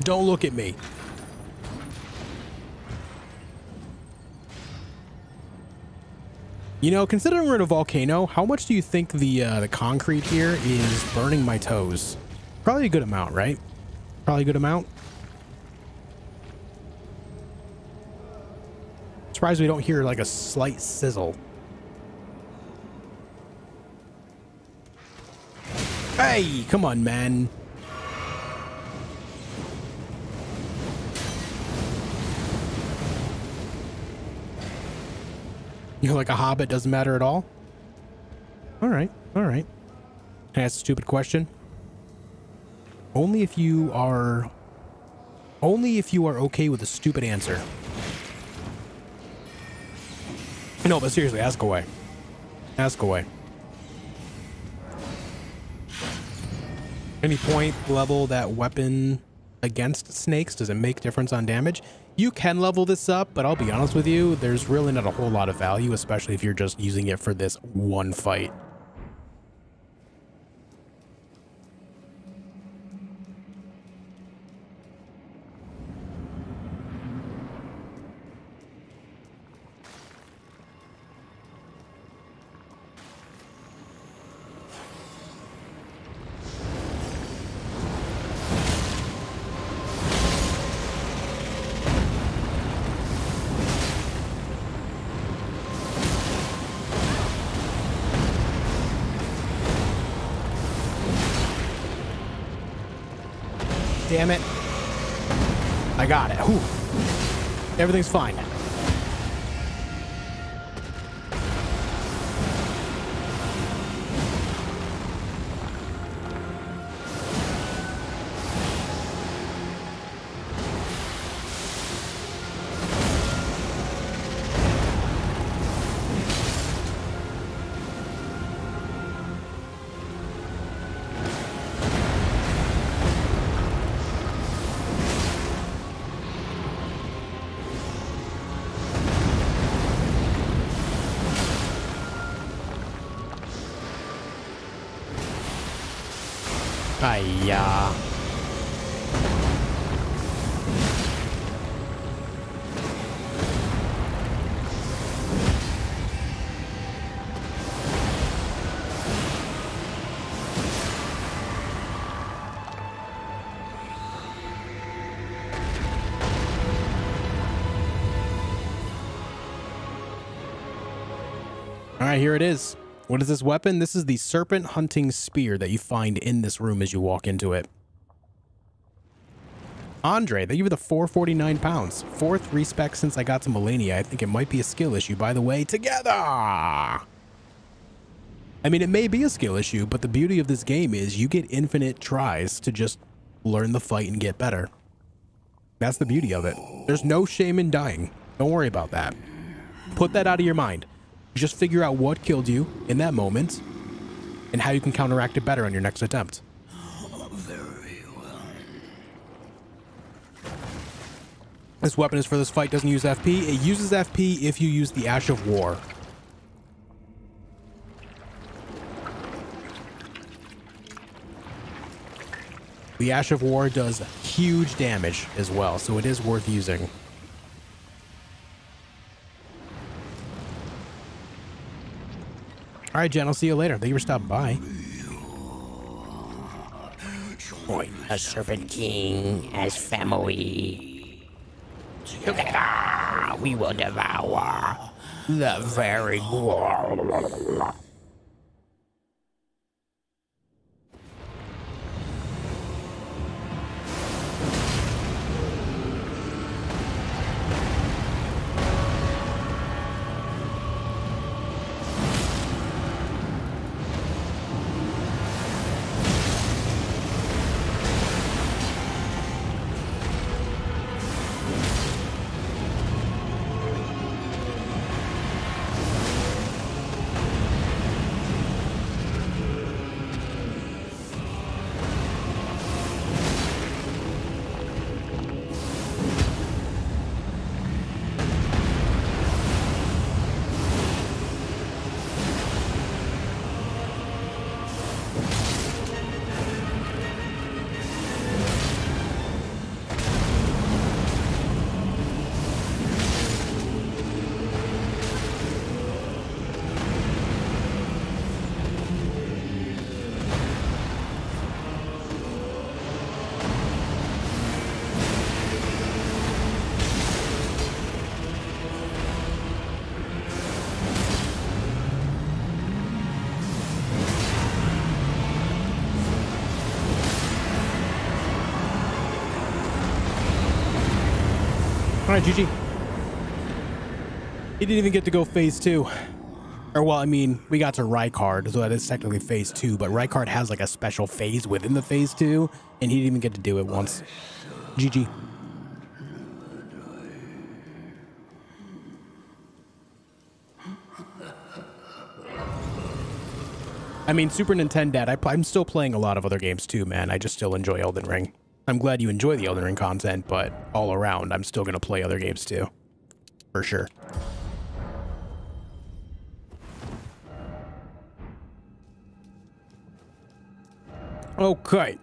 Don't look at me. You know, considering we're in a volcano, how much do you think the uh, the concrete here is burning my toes? Probably a good amount, right? Probably a good amount. Surprised we don't hear like a slight sizzle. Hey, come on, man. You're like a hobbit, doesn't matter at all? All right, all right. Can I ask a stupid question? Only if you are... Only if you are okay with a stupid answer. No, but seriously, ask away. Ask away. Any point level that weapon against snakes? Does it make difference on damage? You can level this up, but I'll be honest with you, there's really not a whole lot of value, especially if you're just using it for this one fight. Everything's fine. Here it is. What is this weapon? This is the serpent hunting spear that you find in this room as you walk into it. Andre, they give you the 449 pounds. Fourth respec since I got to Malenia. I think it might be a skill issue. By the way, together! I mean, it may be a skill issue, but the beauty of this game is you get infinite tries to just learn the fight and get better. That's the beauty of it. There's no shame in dying. Don't worry about that. Put that out of your mind. Just figure out what killed you in that moment and how you can counteract it better on your next attempt. Very well. This weapon is for this fight, doesn't use FP. It uses FP if you use the Ash of War. The Ash of War does huge damage as well, so it is worth using. All right, Jen, I'll see you later. Thank you for stopping by. Join Serpent King as family. Together, we will devour the very world. Right, GG. He didn't even get to go phase two. Or, well, I mean, we got to Rykard, so that is technically phase two, but Rykard has like a special phase within the phase two, and he didn't even get to do it once. GG. I mean, Super Nintendo, I, I'm still playing a lot of other games too, man. I just still enjoy Elden Ring. I'm glad you enjoy the Elden Ring content, but all around, I'm still going to play other games too. For sure. Okay.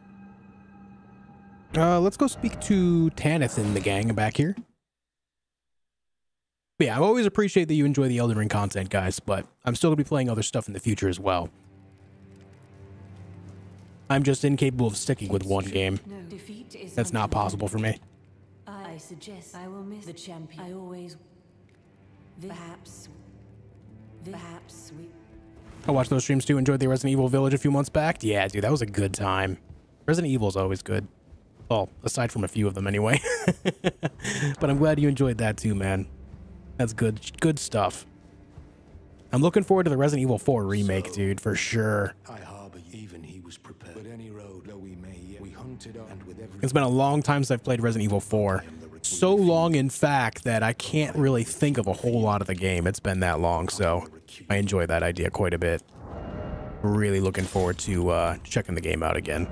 Uh, let's go speak to Tanith and the gang back here. Yeah, I always appreciate that you enjoy the Elden Ring content, guys, but I'm still going to be playing other stuff in the future as well. I'm just incapable of sticking with one game. No, defeat is That's not possible for me. I suggest I will miss the champion. I always. Perhaps. Perhaps we. I watched those streams too. Enjoyed the Resident Evil Village a few months back. Yeah, dude, that was a good time. Resident Evil is always good. Well, aside from a few of them anyway. but I'm glad you enjoyed that too, man. That's good good stuff. I'm looking forward to the Resident Evil 4 remake, dude, for sure. I It's been a long time since I've played Resident Evil 4. So long, in fact, that I can't really think of a whole lot of the game. It's been that long, so I enjoy that idea quite a bit. Really looking forward to uh, checking the game out again.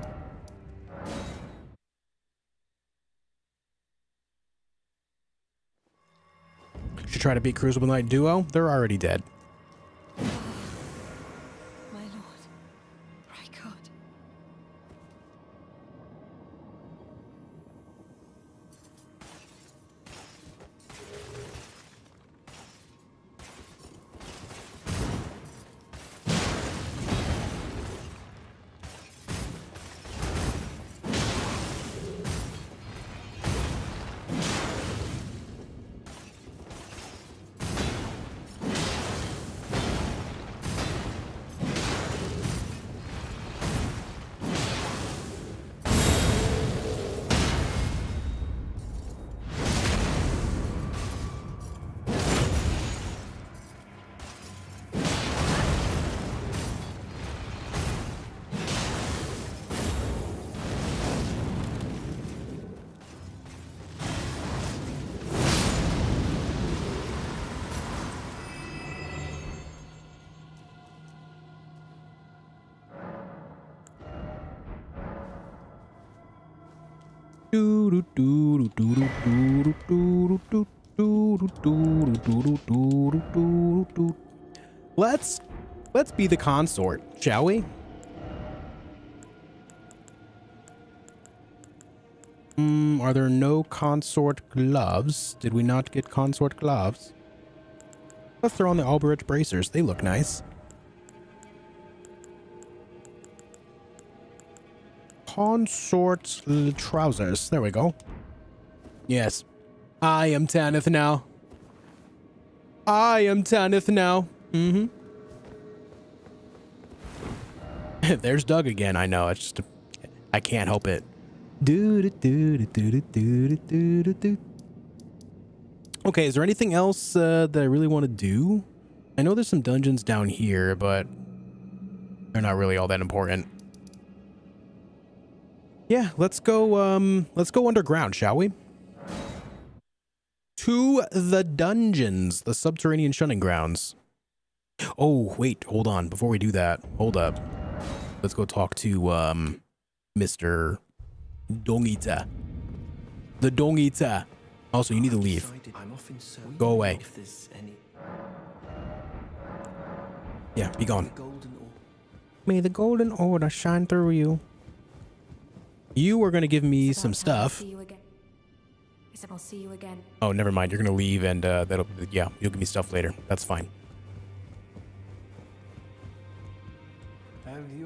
Should try to beat Crucible Knight Duo. They're already dead. Be the consort, shall we? Hmm, are there no consort gloves? Did we not get consort gloves? Let's throw on the Alberich bracers. They look nice. Consort trousers. There we go. Yes. I am Tanith now. I am Tanith now. Mm-hmm. There's Doug again. I know. It's just, a, I can't help it. Okay, is there anything else uh, that I really want to do? I know there's some dungeons down here, but they're not really all that important. Yeah, let's go, um, let's go underground, shall we? To the dungeons, the subterranean shunning grounds. Oh, wait, hold on. Before we do that, hold up. Let's go talk to um, Mr. Dongita. The Dongita. Also, you need to leave. I'm often so Go away. if there's any Yeah, be gone. golden May the golden order shine through you. You are going to give me some about time I'll stuff. See you again. I said I'll see you again. Oh, never mind. You're going to leave and uh, that'll, yeah, you'll give me stuff later. That's fine.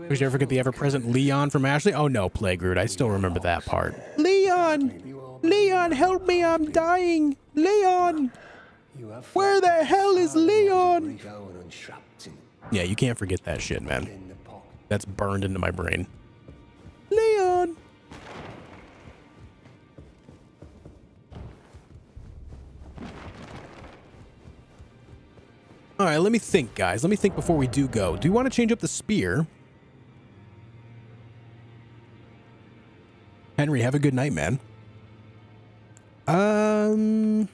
Have you Did you ever forget the ever-present Leon from Ashley? Oh no, Plague Root. I still remember that part. Leon! Leon, help me! I'm dying! Leon! Where the hell is Leon? going unstrapped in, Yeah, you can't forget that shit, man. in the pocket. That's burned into my brain. Leon! All right, let me think, guys. Let me think before we do go. Do you want to change up the spear? Henry, have a good night, man. Um,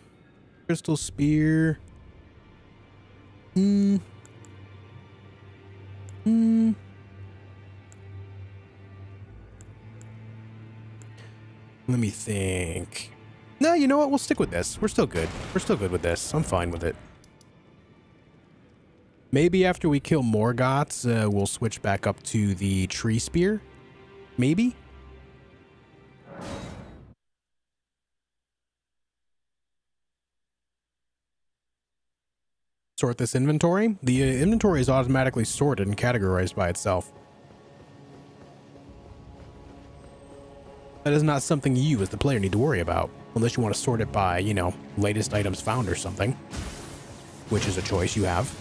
crystal spear. Hmm. Hmm. Let me think. No, you know what? We'll stick with this. We're still good. We're still good with this. I'm fine with it. Maybe after we kill Morgoths, uh, we'll switch back up to the tree spear. Maybe? Sort this inventory. The uh, inventory is automatically sorted and categorized by itself. That is not something you as the player need to worry about, unless you want to sort it by, you know, latest items found or something, which is a choice you have.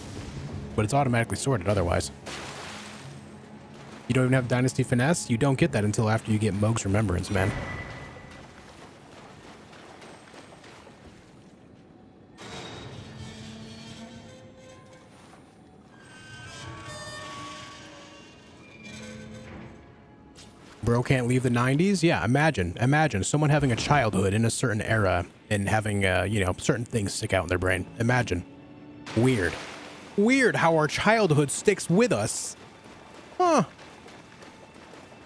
But it's automatically sorted otherwise. You don't even have Dynasty Finesse? You don't get that until after you get Mohg's Remembrance, man. Bro can't leave the 90s? Yeah, imagine. Imagine someone having a childhood in a certain era and having, uh, you know, certain things stick out in their brain. Imagine. Weird. Weird how our childhood sticks with us. Huh.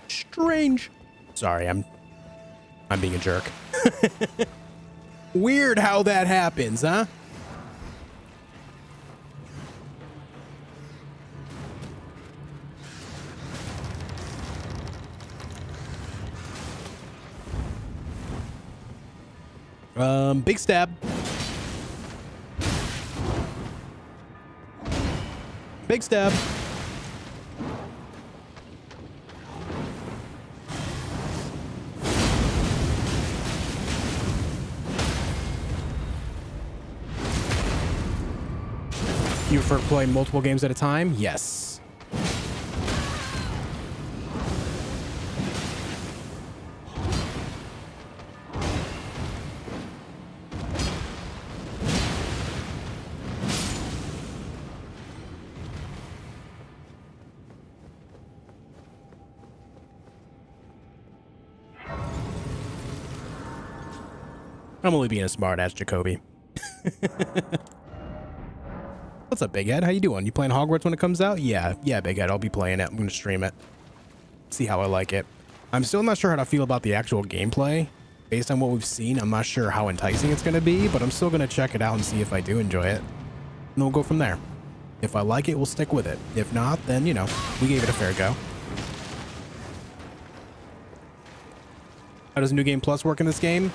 Strange. Sorry, I'm I'm being a jerk. Weird how that happens, huh? Um, big stab. Big stab. You prefer playing multiple games at a time? Yes. I'm only being a smart ass Jacoby. What's up, Big Ed? How you doing? You playing Hogwarts when it comes out? Yeah, yeah, Big Ed. I'll be playing it. I'm gonna stream it. See how I like it. I'm still not sure how to feel about the actual gameplay. Based on what we've seen, I'm not sure how enticing it's gonna be, but I'm still gonna check it out and see if I do enjoy it. And we'll go from there. If I like it, we'll stick with it. If not, then, you know, we gave it a fair go. How does New Game Plus work in this game?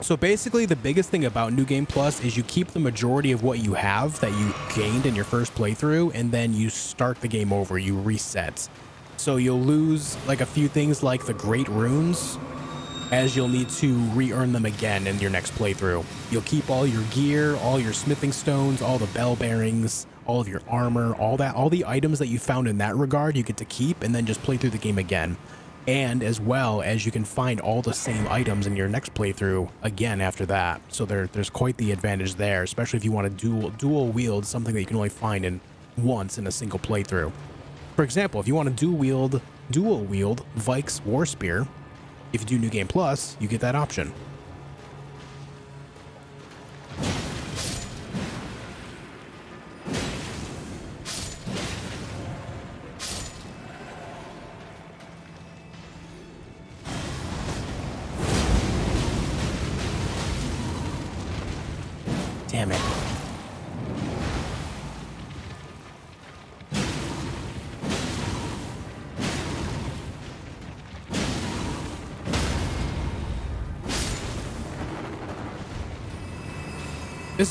So basically, the biggest thing about New Game Plus is you keep the majority of what you have that you gained in your first playthrough, and then you start the game over, you reset. So you'll lose like a few things like the Great Runes, as you'll need to re-earn them again in your next playthrough. You'll keep all your gear, all your smithing stones, all the bell bearings, all of your armor, all that, all the items that you found in that regard, you get to keep and then just play through the game again and as well as you can find all the same items in your next playthrough again after that. So there, there's quite the advantage there, especially if you want to dual dual wield something that you can only find in once in a single playthrough. For example, if you want to dual wield dual wield Vyke's War Spear, if you do New Game Plus, you get that option.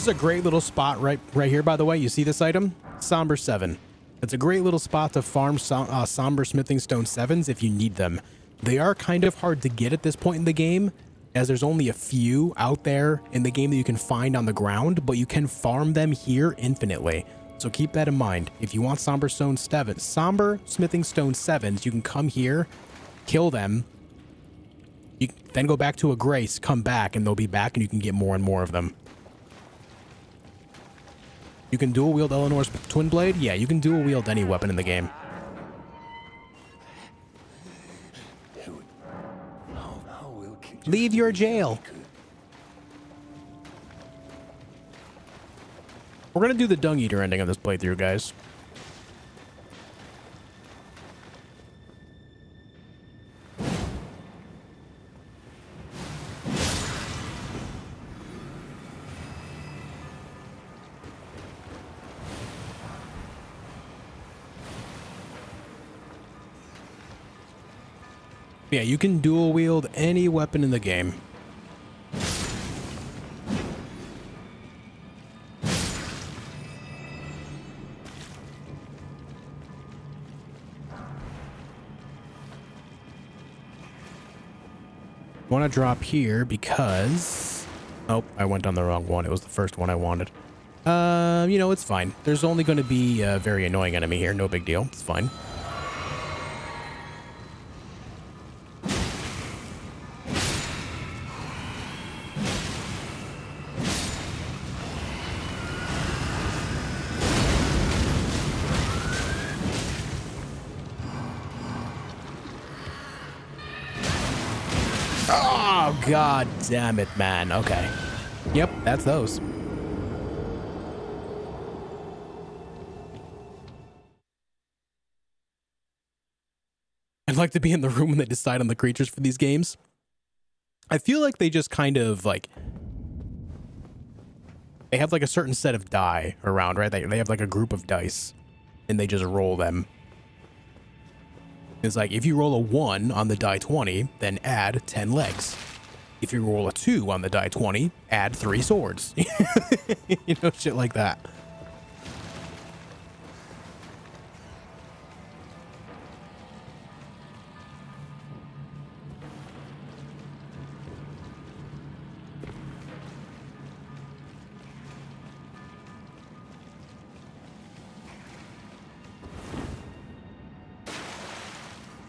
Is a great little spot right right here, by the way. You see this item? Somber 7. It's a great little spot to farm som uh, Somber Smithing Stone 7s if you need them. They are kind of hard to get at this point in the game, as there's only a few out there in the game that you can find on the ground, but you can farm them here infinitely. So keep that in mind. If you want Somber Stone 7, Somber Smithing Stone 7s, you can come here, kill them, you then go back to a Grace, come back, and they'll be back, and you can get more and more of them. You can dual wield Eleanor's Twin Blade? Yeah, you can dual wield any weapon in the game. Leave your jail. We're gonna do the Dung Eater ending of this playthrough, guys. Yeah, you can dual wield any weapon in the game. want to drop here because... Oh, I went on the wrong one. It was the first one I wanted. Um, you know, it's fine. There's only going to be a very annoying enemy here. No big deal. It's fine. God damn it, man. Okay. Yep, that's those. I'd like to be in the room when they decide on the creatures for these games. I feel like they just kind of like they have like a certain set of die around, right? They, they have like a group of dice and they just roll them. It's like if you roll a 1 on the die 20, then add 10 legs. If you roll a 2 on the die 20, add 3 swords. you know, shit like that.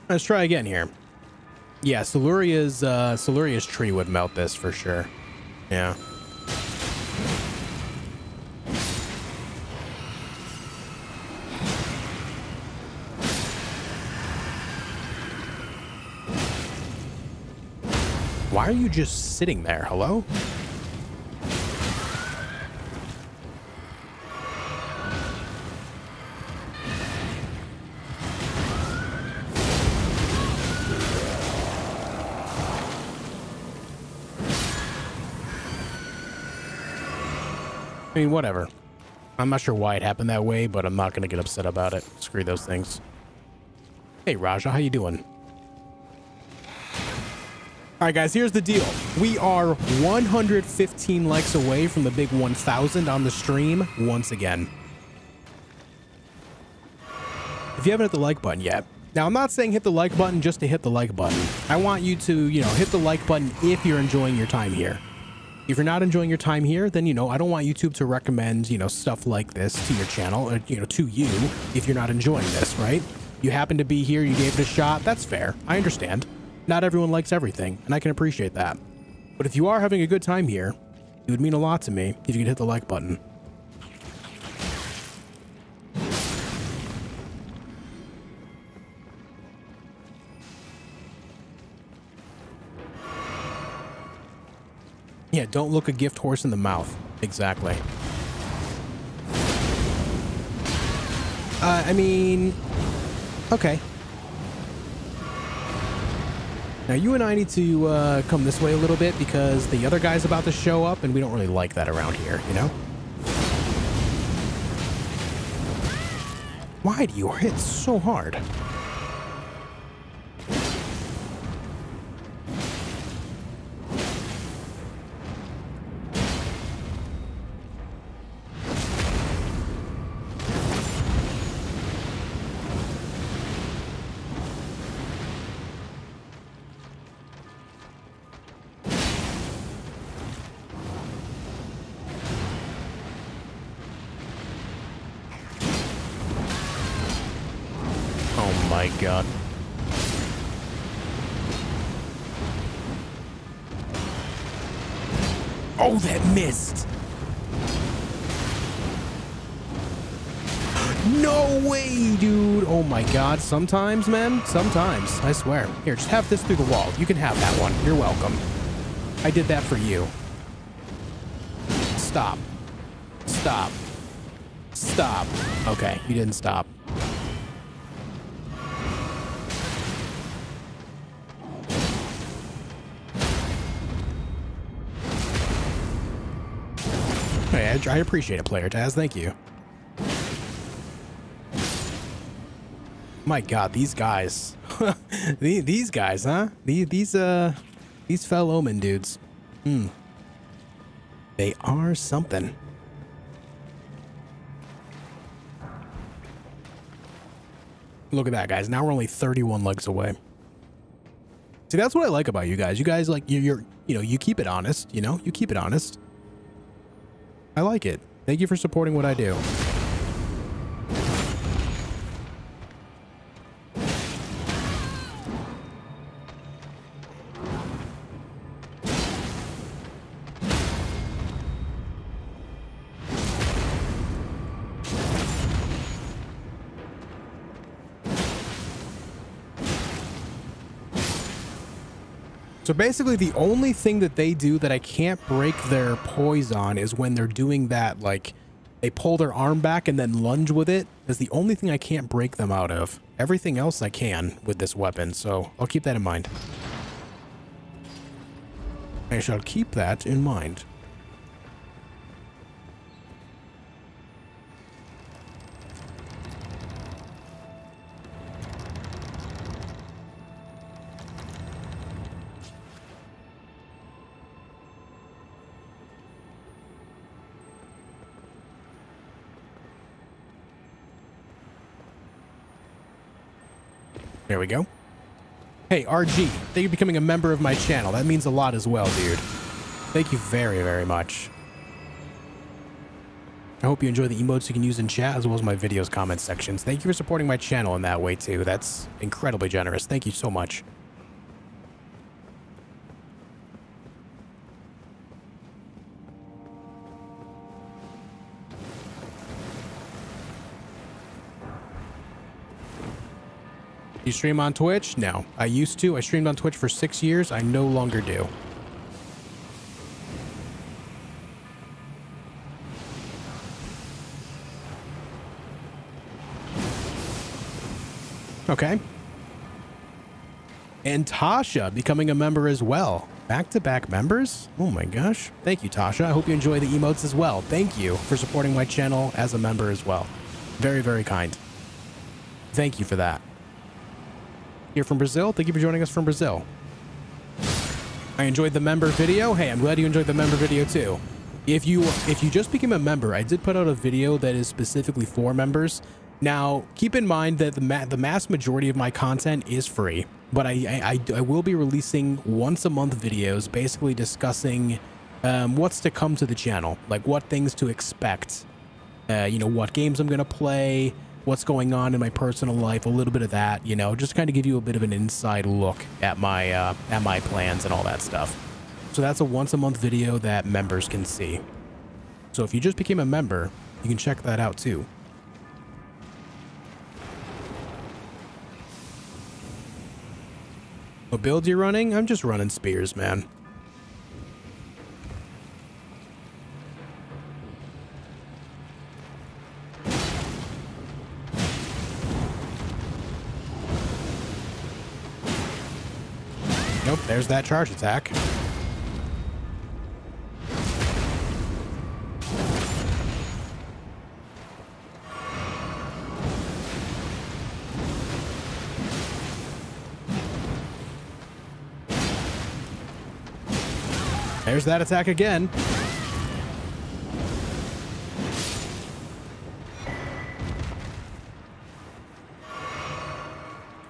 Let's try again here. Yeah, Siluria's uh, Siluria's tree would melt this for sure. Yeah. Why are you just sitting there? Hello? I mean, whatever. I'm not sure why it happened that way, but I'm not going to get upset about it. Screw those things. Hey, Raja, how you doing? All right, guys, here's the deal. We are 115 likes away from the big 1,000 on the stream once again. If you haven't hit the like button yet, now I'm not saying hit the like button just to hit the like button. I want you to, you know, hit the like button if you're enjoying your time here. If you're not enjoying your time here, then, you know, I don't want YouTube to recommend, you know, stuff like this to your channel, or, you know, to you if you're not enjoying this, right? You happen to be here, you gave it a shot, that's fair. I understand. Not everyone likes everything, and I can appreciate that. But if you are having a good time here, it would mean a lot to me if you could hit the like button. Yeah, don't look a gift horse in the mouth. Exactly. Uh, I mean, okay. Now you and I need to uh, come this way a little bit because the other guy's about to show up and we don't really like that around here, you know? Why do you hit so hard? Sometimes, man. Sometimes. I swear. Here, just have this through the wall. You can have that one. You're welcome. I did that for you. Stop. Stop. Stop. Okay, you didn't stop. Hey, I, I appreciate it, player Taz. Thank you. My God, these guys, these guys, huh? These, these, uh, these fell omen dudes. Hmm. They are something. Look at that, guys. Now we're only 31 legs away. See, that's what I like about you guys. You guys like you, you're, you know, you keep it honest. You know, you keep it honest. I like it. Thank you for supporting what I do. Basically, the only thing that they do that I can't break their poise on is when they're doing that, like, they pull their arm back and then lunge with it. Is the only thing I can't break them out of. Everything else I can with this weapon, so I'll keep that in mind. I shall keep that in mind. There we go. Hey, RG, thank you for becoming a member of my channel. That means a lot as well, dude. Thank you very, very much. I hope you enjoy the emotes you can use in chat as well as my videos comment sections. Thank you for supporting my channel in that way too. That's incredibly generous. Thank you so much. You stream on Twitch? No. I used to. I streamed on Twitch for six years. I no longer do. Okay. And Tasha becoming a member as well. Back-to-back members? Oh my gosh. Thank you, Tasha. I hope you enjoy the emotes as well. Thank you for supporting my channel as a member as well. Very, very kind. Thank you for that. Here from Brazil. Thank you for joining us from Brazil. I enjoyed the member video. Hey, I'm glad you enjoyed the member video too. If you if you just became a member, I did put out a video that is specifically for members. Now, keep in mind that the ma the mass majority of my content is free, but I, I, I will be releasing once a month videos basically discussing um, what's to come to the channel, like what things to expect, uh, you know, what games I'm going to play, what's going on in my personal life, a little bit of that, you know, just kind of give you a bit of an inside look at my, uh, at my plans and all that stuff. So that's a once a month video that members can see. So if you just became a member, you can check that out too. What builds you're running? I'm just running spears, man. Nope, there's that charge attack. There's that attack again.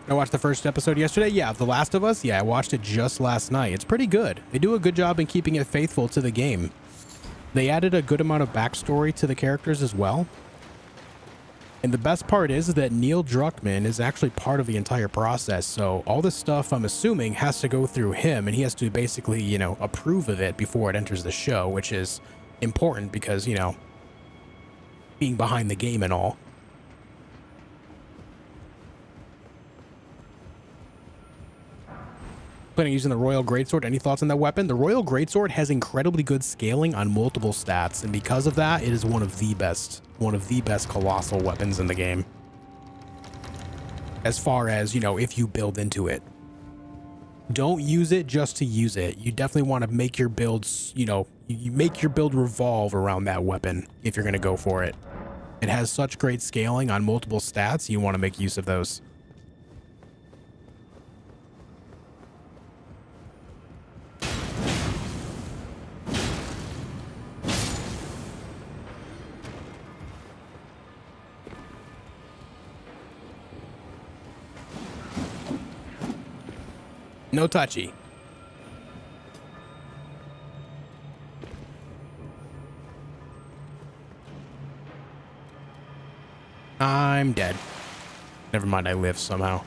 I watched the first episode yesterday. Yeah, of The Last of Us. Yeah, I watched it just last night. It's pretty good. They do a good job in keeping it faithful to the game. They added a good amount of backstory to the characters as well. And the best part is that Neil Druckmann is actually part of the entire process. So all this stuff, I'm assuming, has to go through him and he has to basically, you know, approve of it before it enters the show, which is important because, you know, being behind the game and all. Planning using the Royal Greatsword. Any thoughts on that weapon? The Royal Greatsword has incredibly good scaling on multiple stats, and because of that, it is one of the best, one of the best colossal weapons in the game. As far as, you know, if you build into it. Don't use it just to use it. You definitely want to make your builds, you know, you make your build revolve around that weapon if you're going to go for it. It has such great scaling on multiple stats, you want to make use of those. No touchy. I'm dead. Never mind, I live somehow.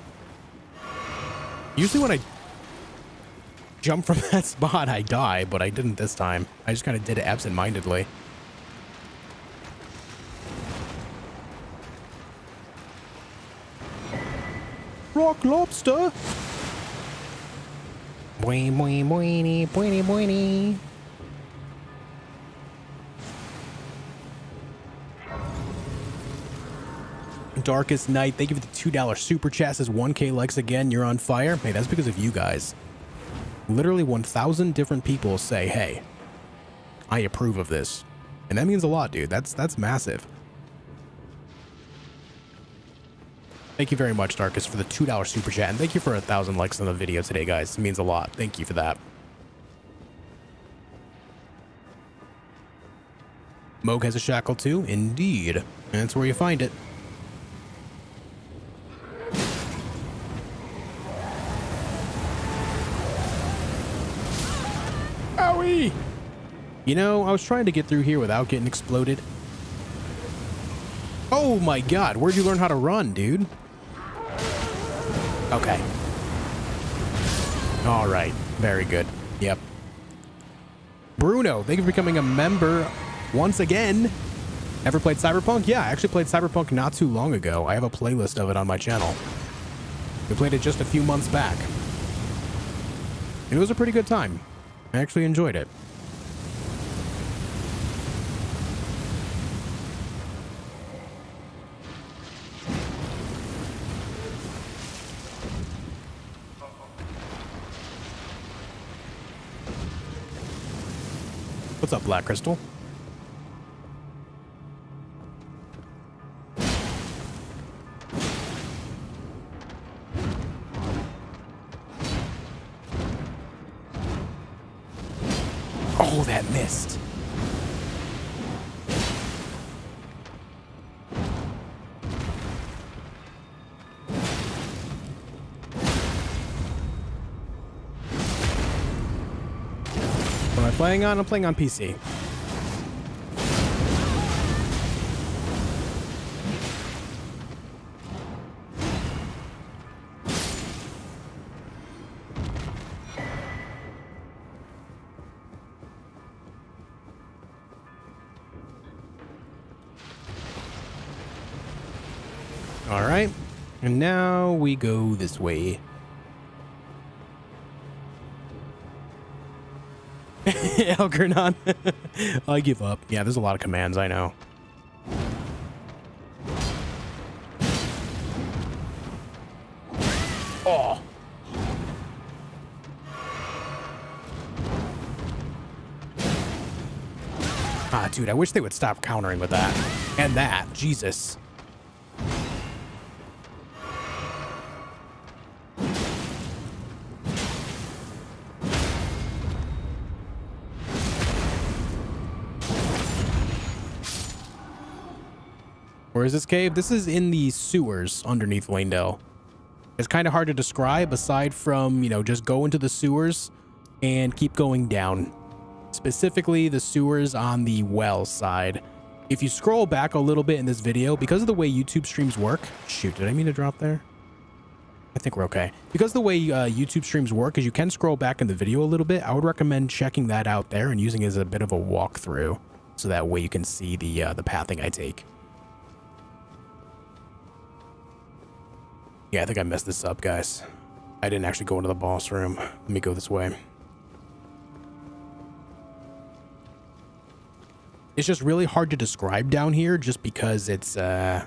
Usually when I jump from that spot, I die, but I didn't this time. I just kind of did it absent-mindedly. Rock lobster! Boing, boing, boing, boing, boing. Darkest Night, thank you for the $2 super chat. Says 1k likes again. You're on fire. Hey, that's because of you guys. Literally 1,000 different people say, hey, I approve of this. And that means a lot, dude. That's that's massive. Thank you very much, Darkest, for the $2 super chat. And thank you for a thousand likes on the video today, guys. It means a lot. Thank you for that. Mohg has a shackle too? Indeed. And that's where you find it. Owie! You know, I was trying to get through here without getting exploded. Oh my god, where'd you learn how to run, dude? Okay. All right, very good. Yep. Bruno, thank you for becoming a member once again. Ever played Cyberpunk? Yeah, I actually played Cyberpunk not too long ago. I have a playlist of it on my channel. We played it just a few months back. It was a pretty good time. I actually enjoyed it. What's up, Black Crystal? Oh, that missed. Playing on? I'm playing on PC. All right. And now we go this way. Elgernon. I give up. Yeah, there's a lot of commands, I know. Oh. Ah, dude, I wish they would stop countering with that. And that. Jesus. Where is this cave? This is in the sewers underneath Leyndell. It's kind of hard to describe aside from, you know, just go into the sewers and keep going down. Specifically, the sewers on the well side. If you scroll back a little bit in this video, because of the way YouTube streams work... Shoot, did I mean to drop there? I think we're okay. Because the way uh, YouTube streams work is you can scroll back in the video a little bit. I would recommend checking that out there and using it as a bit of a walkthrough. So that way you can see the, uh, the pathing I take. Yeah, I think I messed this up, guys. I didn't actually go into the boss room. Let me go this way. It's just really hard to describe down here just because it's, uh...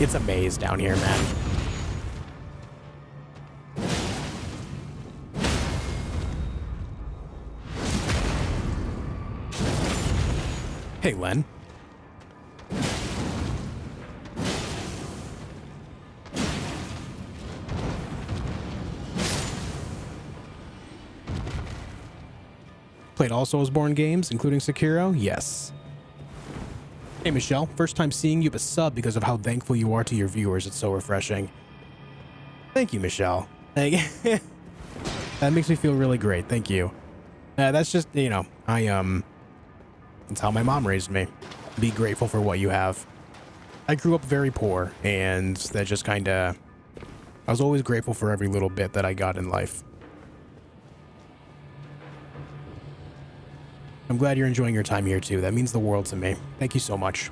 It's a maze down here, man. Hey, Len. Played all Soulsborne games, including Sekiro? Yes. Hey, Michelle. First time seeing you, but sub because of how thankful you are to your viewers. It's so refreshing. Thank you, Michelle. Thank that makes me feel really great. Thank you. Uh, that's just, you know, I, um, that's how my mom raised me. Be grateful for what you have. I grew up very poor, and that just kind of, I was always grateful for every little bit that I got in life. I'm glad you're enjoying your time here too. That means the world to me. Thank you so much.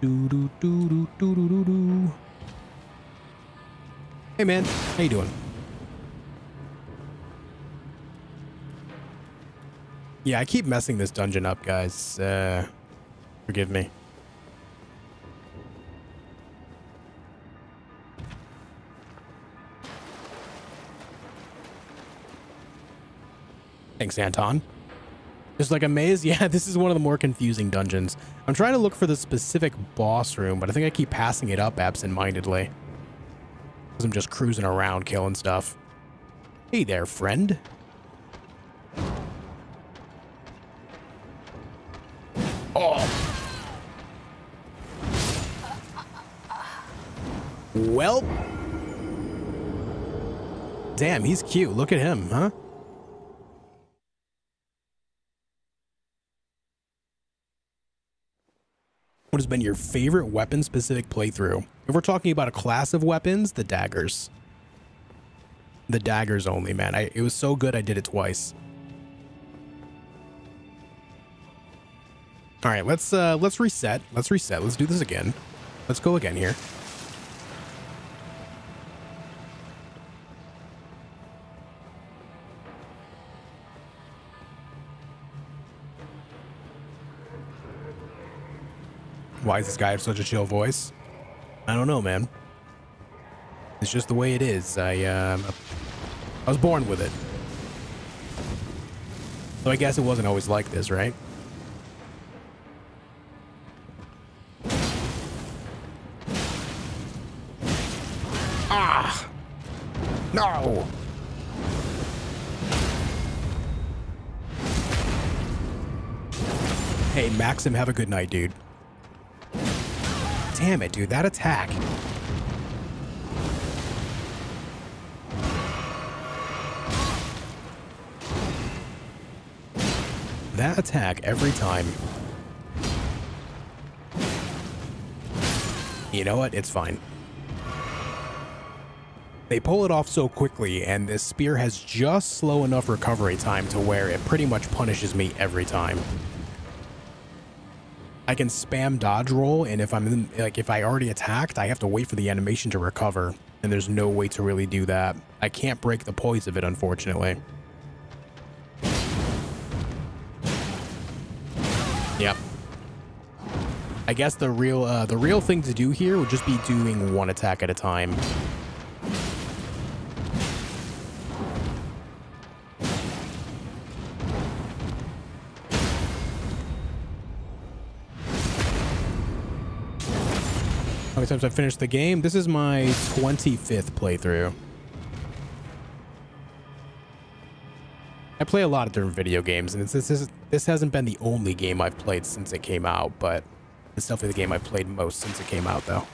Do do do do do do do Hey man, how you doing? Yeah, I keep messing this dungeon up, guys. Uh, forgive me. Thanks, Anton. Just like a maze? Yeah, this is one of the more confusing dungeons. I'm trying to look for the specific boss room, but I think I keep passing it up absent-mindedly. Because I'm just cruising around killing stuff. Hey there, friend. Oh. Well. Damn, he's cute. Look at him, huh? What has been your favorite weapon specific playthrough? If we're talking about a class of weapons, the daggers. The daggers only, man. I, it was so good I did it twice. All right, let's uh let's reset. Let's reset. Let's do this again. Let's go again here. Why does this guy have such a chill voice? I don't know, man. It's just the way it is. I, um, I was born with it. So I guess it wasn't always like this, right? Ah! No! Hey, Maxim, have a good night, dude. Damn it, dude. That attack. That attack every time. You know what? It's fine. They pull it off so quickly, and this spear has just slow enough recovery time to where it pretty much punishes me every time. I can spam dodge roll, and if I'm in, like if I already attacked, I have to wait for the animation to recover, and there's no way to really do that. I can't break the poise of it, unfortunately. Yep. I guess the real uh, the real thing to do here would just be doing one attack at a time. Times I've finished the game? This is my 25th playthrough. I play a lot of different video games, and this is this hasn't been the only game I've played since it came out, but it's definitely the game I've played most since it came out, though.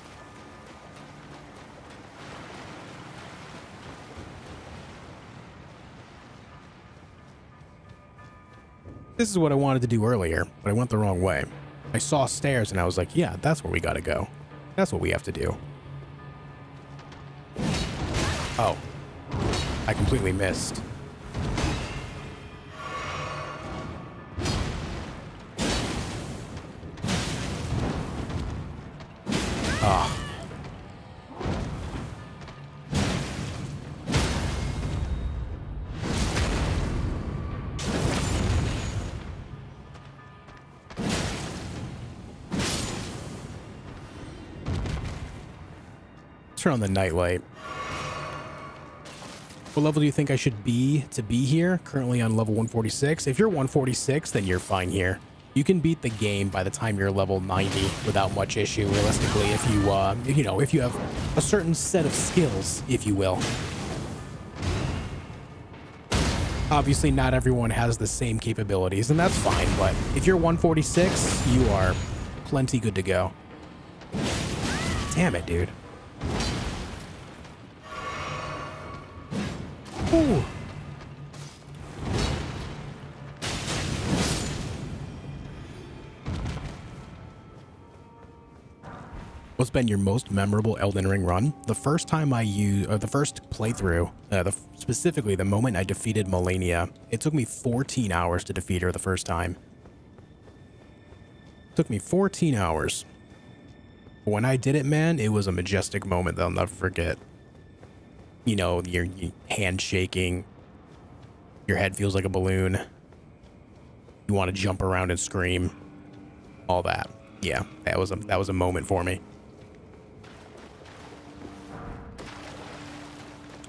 This is what I wanted to do earlier, but I went the wrong way. I saw stairs, and I was like, yeah, that's where we gotta go. That's what we have to do. Oh. I completely missed. Ah. Turn on the nightlight. What level do you think I should be to be here? Currently on level 146. If you're 146, then you're fine here. You can beat the game by the time you're level 90 without much issue, realistically, if you, uh, you know, if you have a certain set of skills, if you will. Obviously, not everyone has the same capabilities, and that's fine, but if you're 146, you are plenty good to go. Damn it, dude. What's been your most memorable Elden Ring run? The first time I used, or the first playthrough, uh, the, specifically the moment I defeated Malenia, it took me 14 hours to defeat her the first time. It took me 14 hours. When I did it, man, it was a majestic moment that I'll never forget. You know, your, your hand shaking, your head feels like a balloon. You want to jump around and scream. All that. Yeah, that was a that was a moment for me.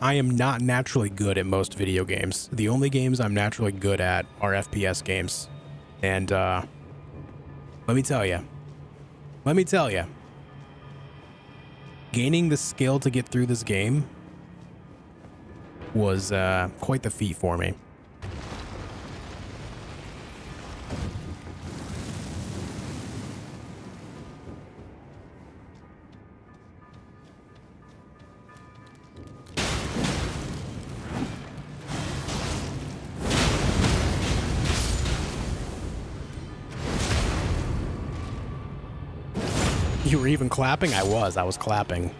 I am not naturally good at most video games. The only games I'm naturally good at are FPS games. And uh let me tell you. Let me tell you. Gaining the skill to get through this game was uh quite the feat for me. You were even clapping? I was. I was clapping.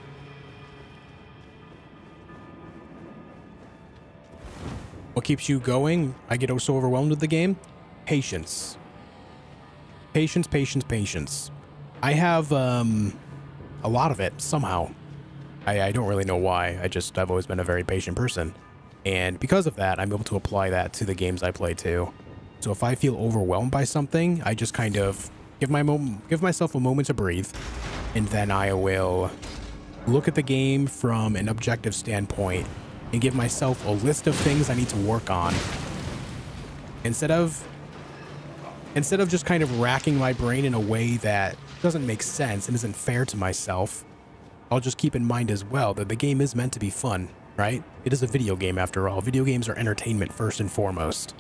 What keeps you going? I get so overwhelmed with the game? Patience. Patience, patience, patience. I have um, a lot of it somehow. I, I don't really know why. I just, I've always been a very patient person. And because of that, I'm able to apply that to the games I play too. So if I feel overwhelmed by something, I just kind of give my give myself a moment to breathe, and then I will look at the game from an objective standpoint and give myself a list of things I need to work on. Instead of instead of just kind of racking my brain in a way that doesn't make sense and isn't fair to myself, I'll just keep in mind as well that the game is meant to be fun, right? It is a video game after all. Video games are entertainment first and foremost.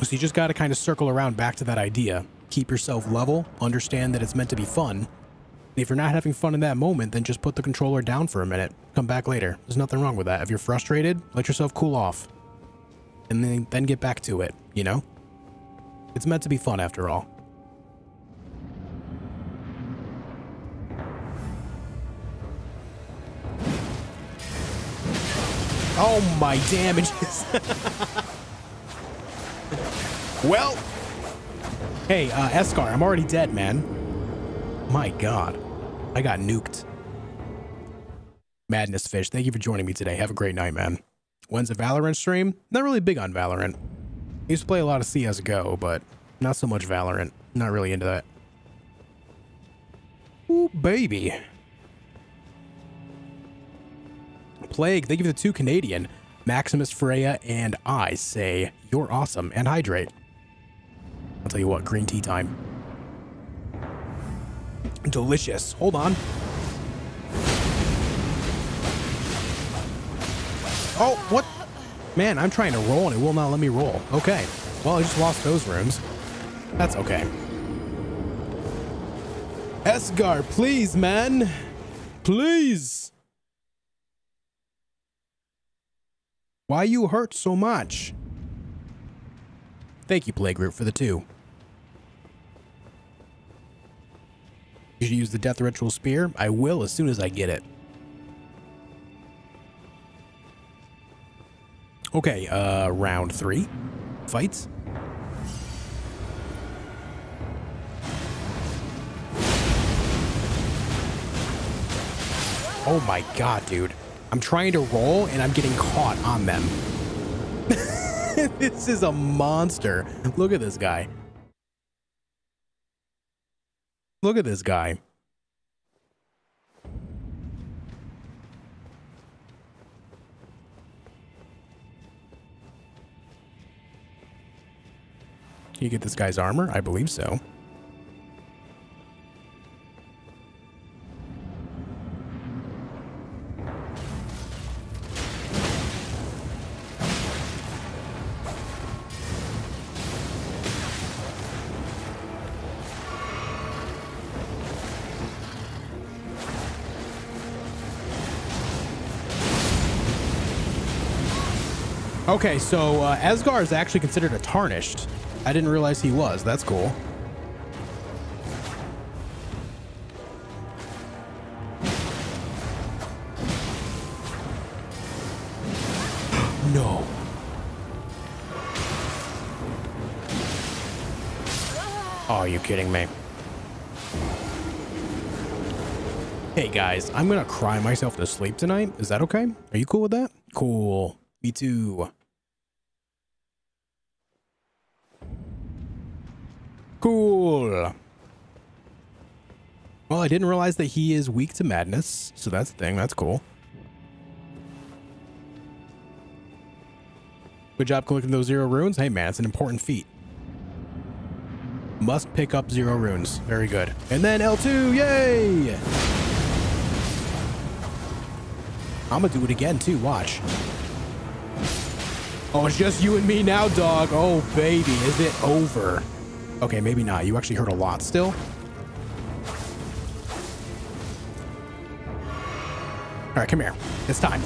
So you just got to kind of circle around back to that idea. Keep yourself level, understand that it's meant to be fun. If you're not having fun in that moment, then just put the controller down for a minute. Come back later. There's nothing wrong with that. If you're frustrated, let yourself cool off. And then, then get back to it, you know? It's meant to be fun after all. Oh my damages. well, hey, uh, Esgar, I'm already dead, man. My God, I got nuked. Madness Fish, thank you for joining me today. Have a great night, man. When's a Valorant stream? Not really big on Valorant. I used to play a lot of CSGO, but not so much Valorant. Not really into that. Ooh, baby. Plague, thank you for the two Canadian. Maximus Freya and I say, you're awesome and hydrate. I'll tell you what, green tea time. Delicious. Hold on. Oh, what? Man, I'm trying to roll and it will not let me roll. Okay. Well, I just lost those rooms. That's okay. Esgar, please, man. Please. Why you hurt so much? Thank you, Playgroup, for the two. You should use the Death Ritual Spear. I will as soon as I get it. Okay, uh, round three. Fights. Oh my god, dude. I'm trying to roll and I'm getting caught on them. this is a monster. Look at this guy. Look at this guy. Can you get this guy's armor? I believe so. Okay, so uh, Esgar is actually considered a tarnished. I didn't realize he was. That's cool. no. Oh, are you kidding me? Hey guys, I'm gonna cry myself to sleep tonight. Is that okay? Are you cool with that? Cool. Me too. Cool. Well, I didn't realize that he is weak to madness, so that's the thing. That's cool. Good job collecting those zero runes. Hey man, it's an important feat. Must pick up zero runes. Very good. And then L2, yay! I'm gonna do it again too, watch. Oh, it's just you and me now, dog. Oh, baby, is it over? Okay, maybe not. You actually heard a lot still. All right, come here. It's time.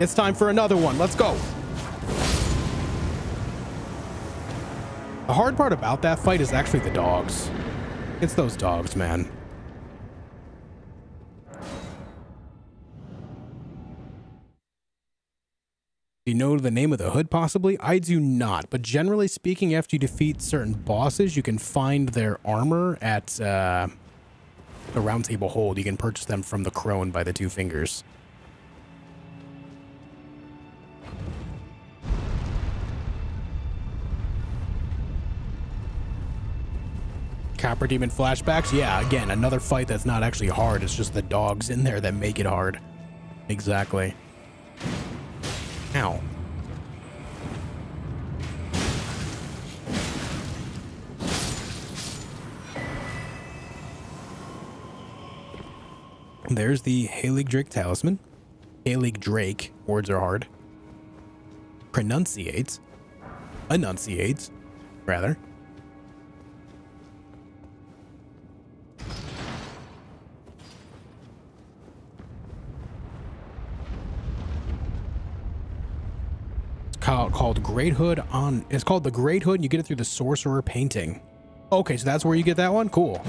It's time for another one. Let's go. The hard part about that fight is actually the dogs. It's those dogs, man. Know the name of the hood possibly? I do not, but generally speaking, after you defeat certain bosses, you can find their armor at uh, the round table hold. You can purchase them from the crone by the two fingers. Copper Demon flashbacks? Yeah, again, another fight that's not actually hard. It's just the dogs in there that make it hard. Exactly. Ow. There's the Halig Drake Talisman. Halig Drake, words are hard. Pronunciates. Enunciates, rather. called, called Great Hood on. It's called the Great Hood. And you get it through the Sorcerer painting. Okay, so that's where you get that one. Cool.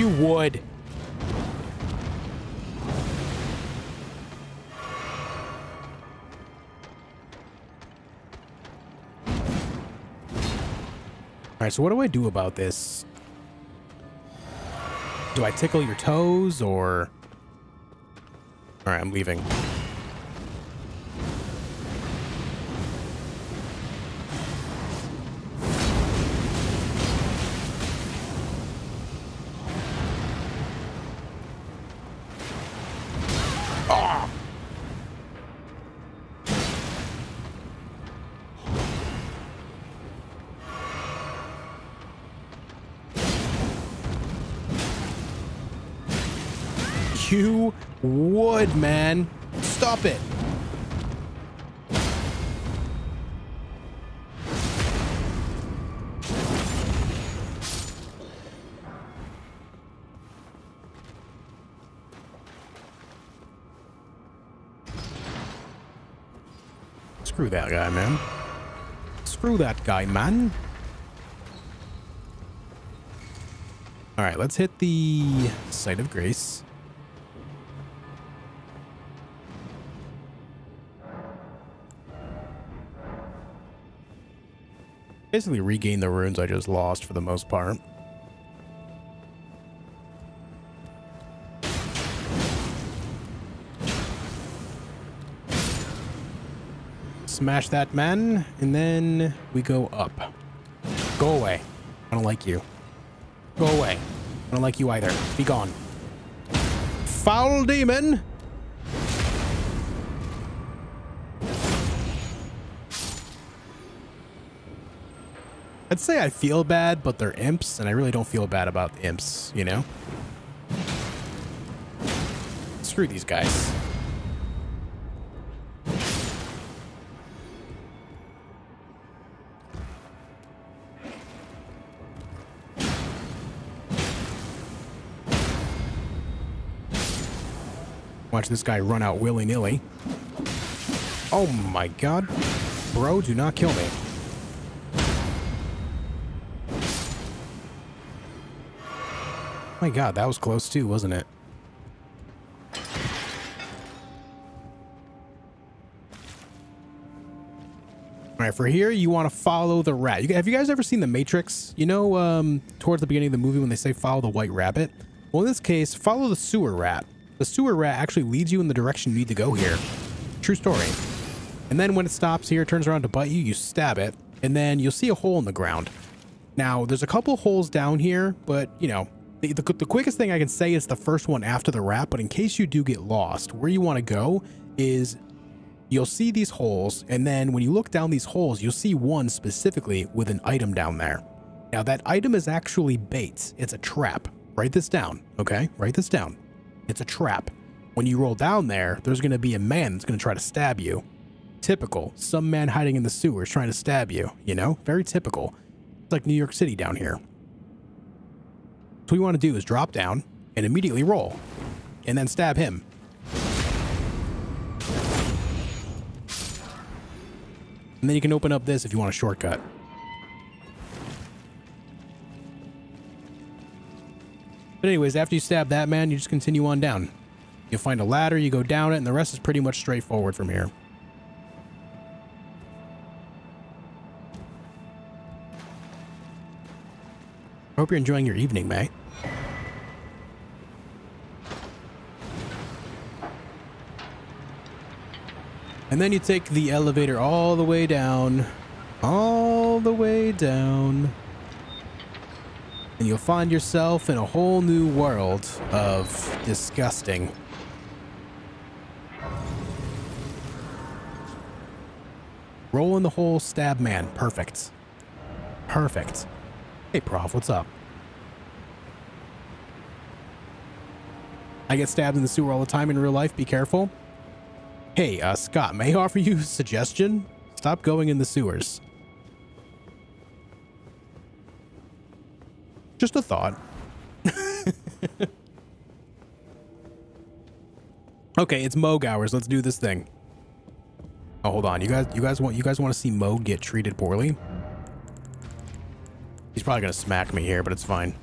You would. All right, so what do I do about this? Do I tickle your toes or... All right, I'm leaving. Man. Stop it. Screw that guy, man. Screw that guy, man. All right, let's hit the Site of Grace. Basically regain the runes I just lost for the most part. Smash that man, and then we go up. Go away. I don't like you. Go away. I don't like you either. Be gone. Foul demon! I'd say I feel bad, but they're imps, and I really don't feel bad about the imps, you know? Screw these guys. Watch this guy run out willy-nilly. Oh my god. Bro, do not kill me. My god, that was close too, wasn't it? All right, for here, you want to follow the rat. You, have you guys ever seen The Matrix? You know, um, towards the beginning of the movie when they say follow the white rabbit? Well, in this case, follow the sewer rat. The sewer rat actually leads you in the direction you need to go here. True story. And then when it stops here, turns around to bite you, you stab it, and then you'll see a hole in the ground. Now, there's a couple holes down here, but, you know, the, the, the quickest thing I can say is the first one after the rat, but in case you do get lost, where you want to go is you'll see these holes, and then when you look down these holes, you'll see one specifically with an item down there. Now, that item is actually bait. It's a trap. Write this down, okay? Write this down. It's a trap. When you roll down there, there's going to be a man that's going to try to stab you. Typical. Some man hiding in the sewers trying to stab you, you know? Very typical. It's like New York City down here. So what you want to do is drop down and immediately roll and then stab him. And then you can open up this if you want a shortcut. But anyways, after you stab that man, you just continue on down. You'll find a ladder, you go down it, and the rest is pretty much straightforward from here. Hope you're enjoying your evening, May. And then you take the elevator all the way down, all the way down, and you'll find yourself in a whole new world of disgusting. Roll in the hole, stab man. Perfect. Perfect. Hey, Prof, what's up? I get stabbed in the sewer all the time in real life. Be careful. Hey, uh, Scott, may I offer you a suggestion? Stop going in the sewers. Just a thought. okay, it's Mohg hours. Let's do this thing. Oh, hold on. You guys, you guys want, you guys want to see Mohg get treated poorly? He's probably gonna smack me here, but it's fine.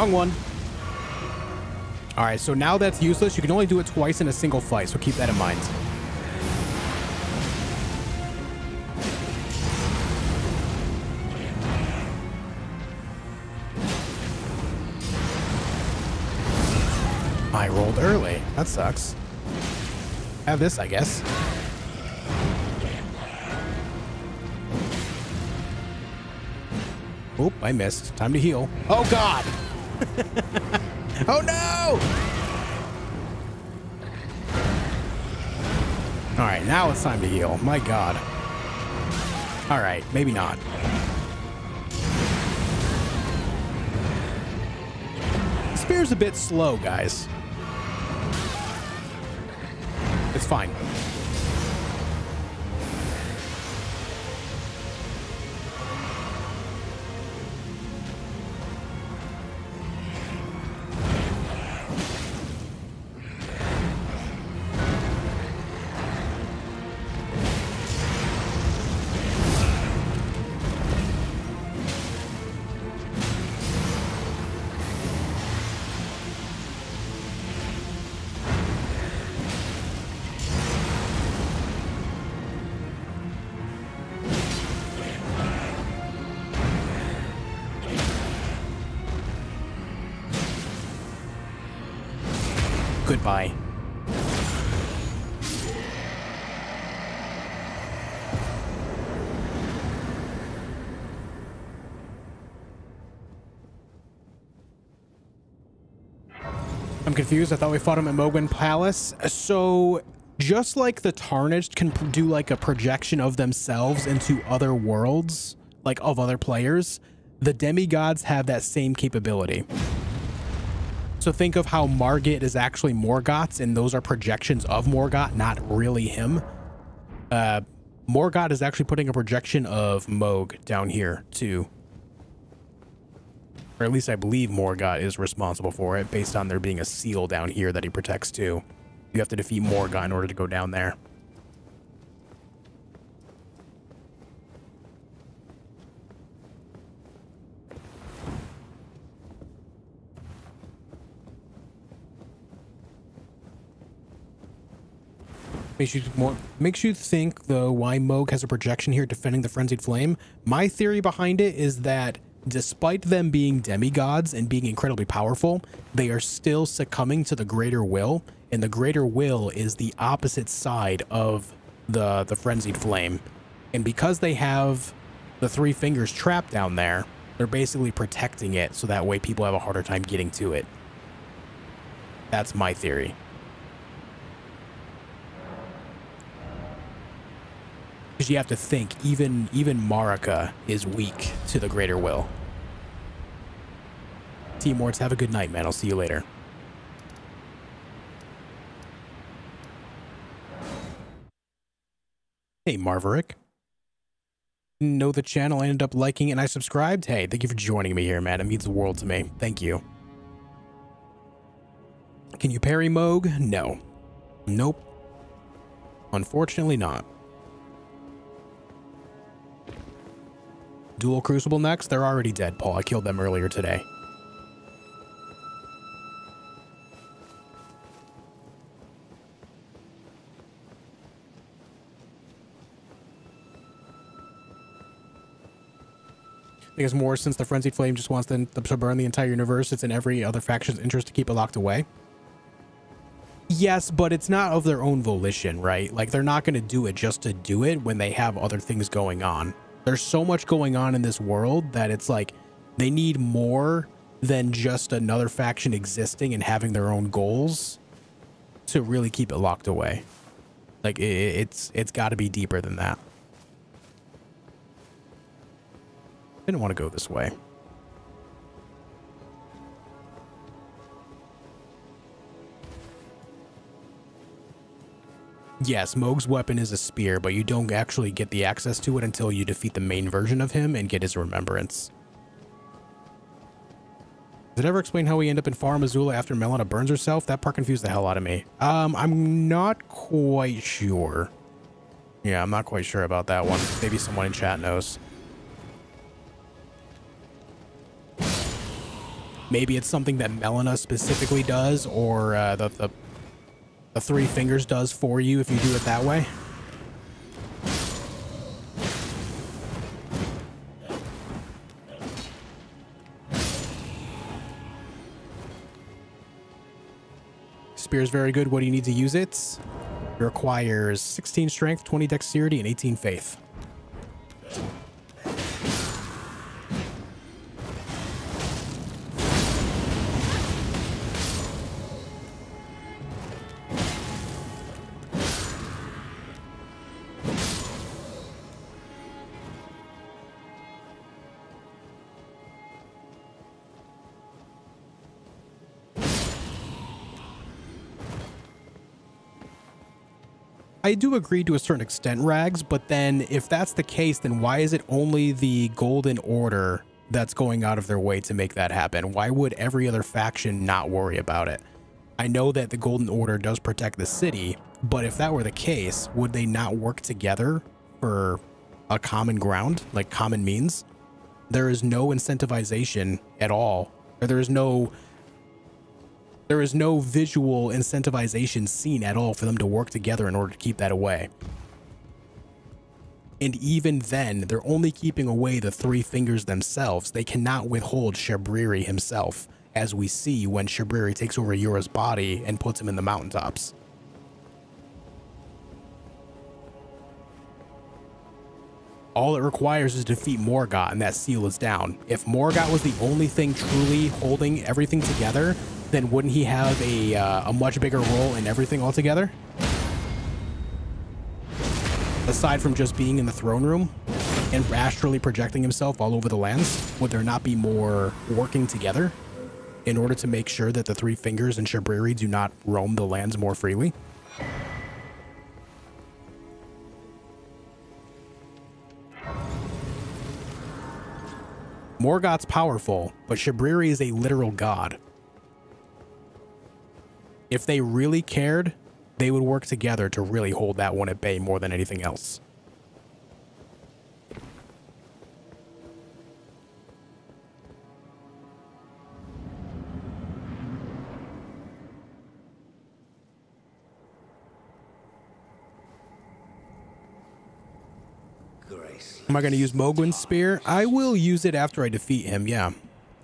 Wrong one. All right, so now that's useless. You can only do it twice in a single fight, so keep that in mind. I rolled early. That sucks. Have this, I guess. Oop, I missed. Time to heal. Oh, God! oh no! All right, now it's time to heal. My God. All right, maybe not. Spear's a bit slow, guys. It's fine. I'm confused. I thought we fought him at Mohgwyn Palace. So just like the Tarnished can do like a projection of themselves into other worlds, like of other players, the demigods have that same capability. So think of how Margit is actually Morgott's, and those are projections of Morgott, not really him. Uh, Morgott is actually putting a projection of Mohg down here, too. Or at least I believe Morgott is responsible for it, based on there being a seal down here that he protects, too. You have to defeat Morgott in order to go down there. Makes you more makes you think though why Mohg has a projection here defending the frenzied flame. My theory behind it is that despite them being demigods and being incredibly powerful, they are still succumbing to the greater will, and the greater will is the opposite side of the the frenzied flame. And because they have the three fingers trapped down there, they're basically protecting it so that way people have a harder time getting to it. That's my theory. Because you have to think, even even Marika is weak to the greater will. Team Wards, have a good night, man. I'll see you later. Hey, Marverick. Know the channel, I ended up liking and I subscribed. Hey, thank you for joining me here, man. It means the world to me. Thank you. Can you parry Mohg? No. Nope. Unfortunately not. Dual Crucible next? They're already dead, Paul. I killed them earlier today. I guess more since the Frenzied Flame just wants to burn the entire universe. It's in every other faction's interest to keep it locked away. Yes, but it's not of their own volition, right? Like, they're not going to do it just to do it when they have other things going on. There's so much going on in this world that it's like they need more than just another faction existing and having their own goals to really keep it locked away. Like, it, it's it's got to be deeper than that. Didn't want to go this way. Yes, Mohg's weapon is a spear, but you don't actually get the access to it until you defeat the main version of him and get his remembrance. Did it ever explain how we end up in Farum Azula after Melina burns herself? That part confused the hell out of me. Um, I'm not quite sure. Yeah, I'm not quite sure about that one. Maybe someone in chat knows. Maybe it's something that Melina specifically does, or uh, the, the the three fingers does for you if you do it that way. Spear is very good. What do you need to use it? It requires 16 strength, 20 dexterity, and 18 faith. I do agree to a certain extent, Rags, but then if that's the case, then why is it only the Golden Order that's going out of their way to make that happen? Why would every other faction not worry about it? I know that the Golden Order does protect the city, but if that were the case, would they not work together for a common ground, like common means? There is no incentivization at all. There is no there is no visual incentivization seen at all for them to work together in order to keep that away. And even then, they're only keeping away the three fingers themselves. They cannot withhold Shabriri himself. as we see when Shabriri takes over Yura's body and puts him in the mountaintops. All it requires is defeat Morgott and that seal is down. If Morgott was the only thing truly holding everything together, then wouldn't he have a, uh, a much bigger role in everything altogether? Aside from just being in the throne room and astrally projecting himself all over the lands, would there not be more working together in order to make sure that the Three Fingers and Shabriri do not roam the lands more freely? Morgott's powerful, but Shabriri is a literal god. If they really cared, they would work together to really hold that one at bay more than anything else. Am I going to use Mohgwyn's spear? I will use it after I defeat him, yeah.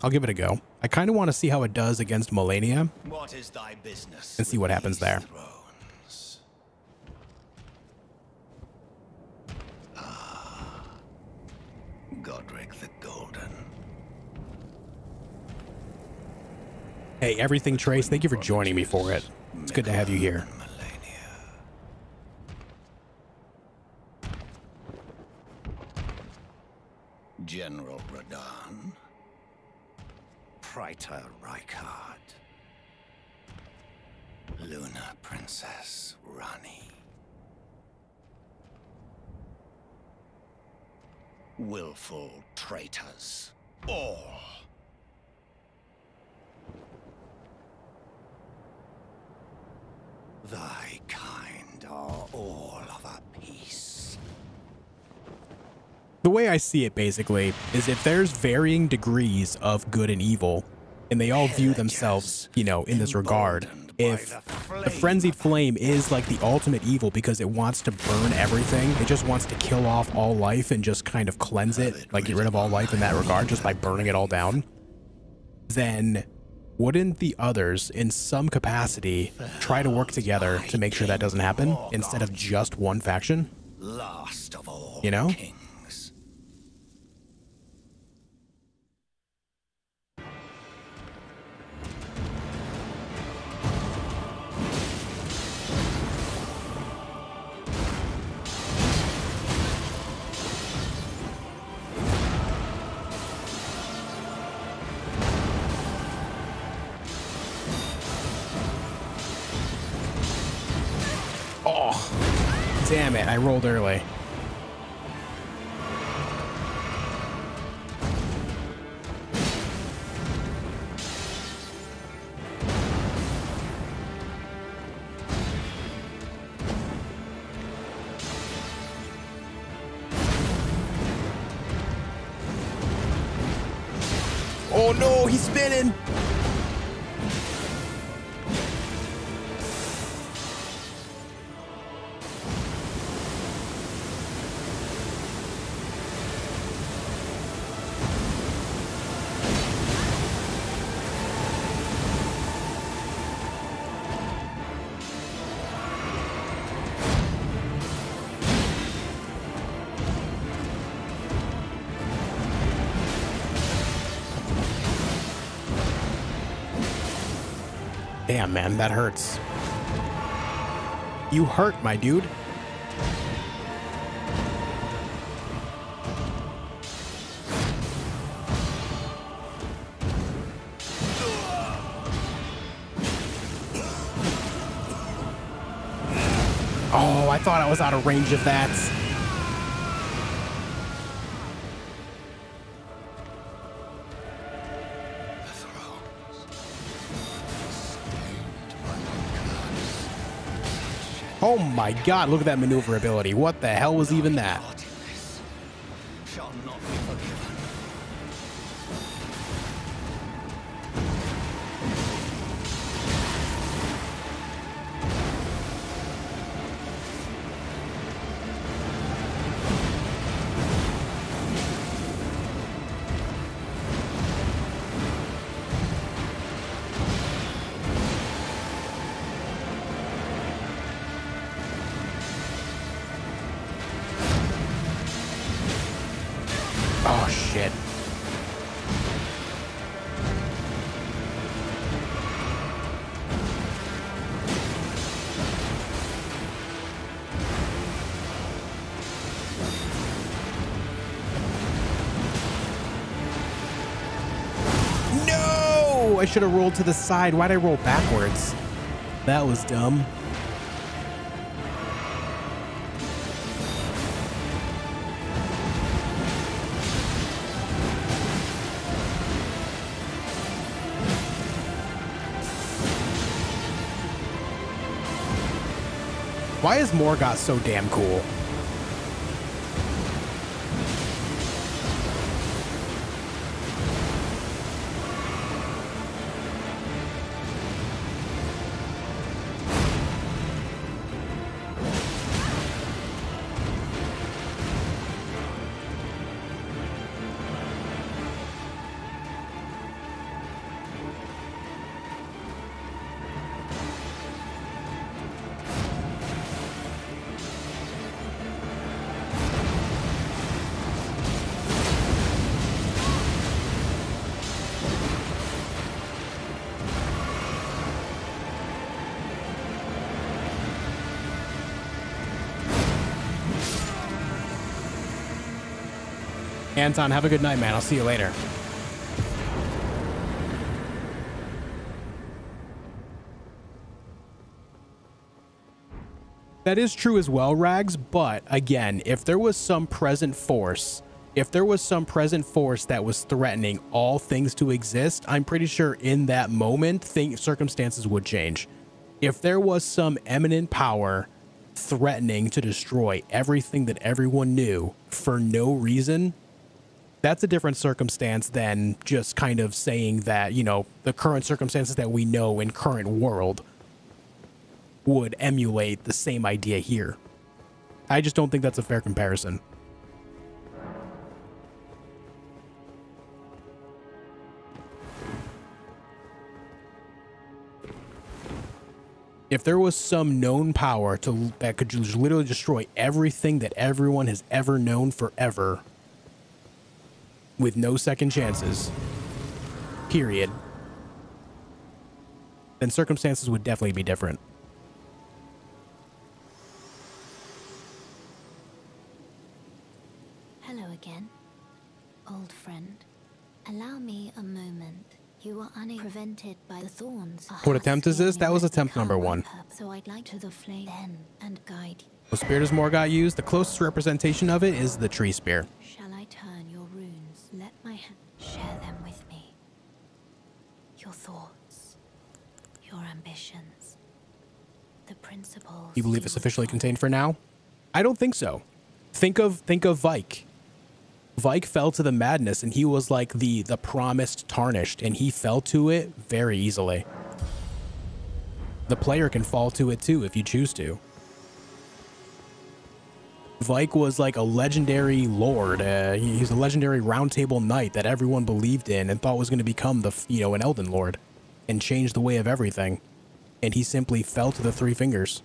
I'll give it a go. I kind of want to see how it does against Malenia What is thy business? and see what happens there. Ah. Godrick the Golden. Hey, everything Trace, thank you for joining me for it. It's good to have you here. General. Praetor Rykard. Luna Princess Ranni. Willful traitors. All. Thy kind are all of a piece. The way I see it basically is if there's varying degrees of good and evil, and they all view themselves, you know, in this regard, if the frenzied flame is like the ultimate evil because it wants to burn everything, it just wants to kill off all life and just kind of cleanse it, like get rid of all life in that regard just by burning it all down, then wouldn't the others in some capacity try to work together to make sure that doesn't happen instead of just one faction? Last of all You know? Damn it. I rolled early. Oh no, he's spinning. Damn, man, that hurts. You hurt, my dude. Oh, I thought I was out of range of that. Oh my god, look at that maneuverability. What the hell was even that? Should have rolled to the side. Why'd I roll backwards? That was dumb. Why is Morgott so damn cool? Anton, have a good night, man. I'll see you later. That is true as well, Rags, but again, if there was some present force, if there was some present force that was threatening all things to exist, I'm pretty sure in that moment, thing, circumstances would change. If there was some eminent power threatening to destroy everything that everyone knew for no reason, that's a different circumstance than just kind of saying that, you know, the current circumstances that we know in current world would emulate the same idea here. I just don't think that's a fair comparison. If there was some known power to that could literally destroy everything that everyone has ever known forever with no second chances, period, then circumstances would definitely be different. Hello again, old friend. Allow me a moment. You were unable prevented by the thorns. What attempt is this? That was attempt number one. So I'd like to the flame then and guide. The spear does more got used. The closest representation of it is the tree spear. Shall I turn your runes? Let my hand share them with me. Your thoughts, your the principles. You believe it's officially contained for now? I don't think so. Think of think of Vyke. Vyke fell to the madness and he was like the the promised tarnished and he fell to it very easily. The player can fall to it too if you choose to. Vyke was like a legendary lord. Uh, he- he's a legendary roundtable knight that everyone believed in and thought was going to become the, you know, an Elden Lord and change the way of everything. And he simply fell to the three fingers.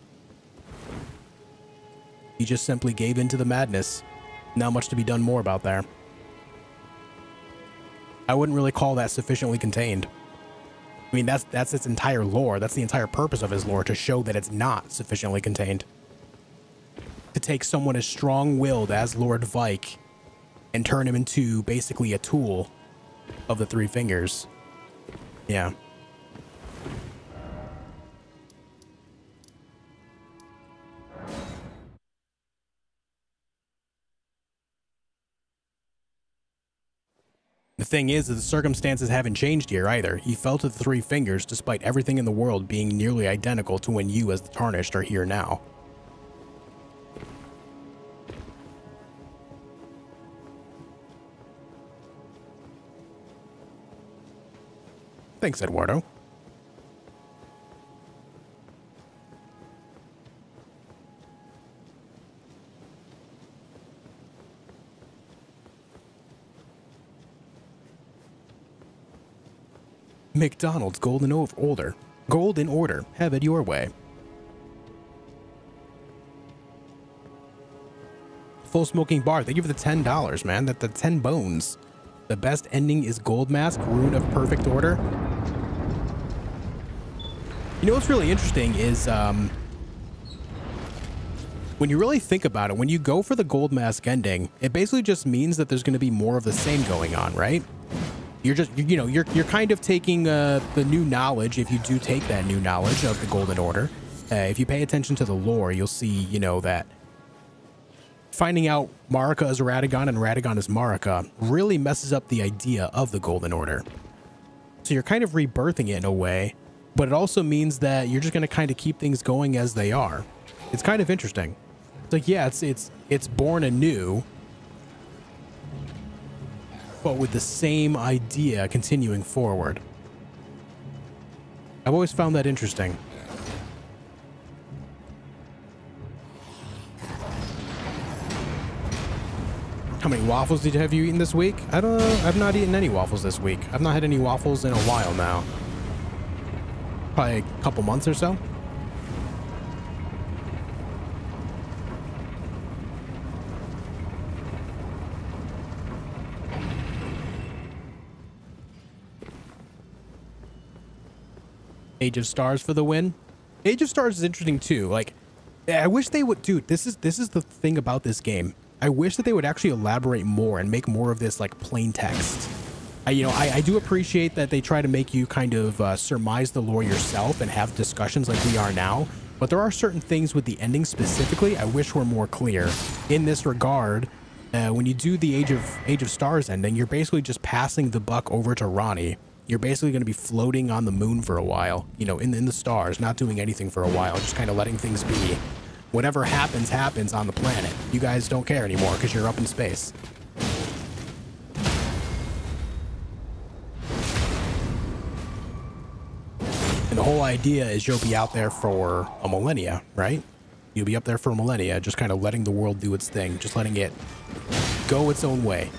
He just simply gave in to the madness. Not much to be done more about there. I wouldn't really call that sufficiently contained. I mean, that's that's its entire lore. That's the entire purpose of his lore to show that it's not sufficiently contained. To take someone as strong-willed as Lord Vyke and turn him into basically a tool of the Three Fingers. Yeah. The thing is that the circumstances haven't changed here either. He fell to the Three Fingers despite everything in the world being nearly identical to when you as the Tarnished are here now. Thanks, Eduardo. McDonald's Golden Order. Golden Order. Have it your way. Full Smoking Bar. Thank you for the $10, man. That the 10 bones. The best ending is Gold Mask, Rune of Perfect Order. You know what's really interesting is um, when you really think about it, when you go for the Gold Mask ending, it basically just means that there's going to be more of the same going on, right? You're just, you know, you're you're kind of taking uh, the new knowledge, if you do take that new knowledge of the Golden Order. Uh, if you pay attention to the lore, you'll see, you know, that finding out Marika is Radagon and Radagon is Marika really messes up the idea of the Golden Order. So you're kind of rebirthing it in a way, but it also means that you're just going to kind of keep things going as they are. It's kind of interesting. It's like, yeah, it's it's it's born anew, but with the same idea continuing forward. I've always found that interesting. How many waffles did you have you eaten this week? I don't know. I've not eaten any waffles this week. I've not had any waffles in a while now. Probably a couple months or so. Age of Stars for the win. Age of Stars is interesting too. Like, I wish they would, dude. This is this is the thing about this game. I wish that they would actually elaborate more and make more of this like plain text. I, you know, I, I do appreciate that they try to make you kind of uh, surmise the lore yourself and have discussions like we are now. But there are certain things with the ending specifically I wish were more clear. In this regard, uh, when you do the Age of Age of Stars ending, you're basically just passing the buck over to Ranni. You're basically going to be floating on the moon for a while, you know, in, in the stars, not doing anything for a while, just kind of letting things be. Whatever happens, happens on the planet. You guys don't care anymore because you're up in space. And the whole idea is you'll be out there for a millennia, right? You'll be up there for a millennia, just kind of letting the world do its thing, just letting it go its own way.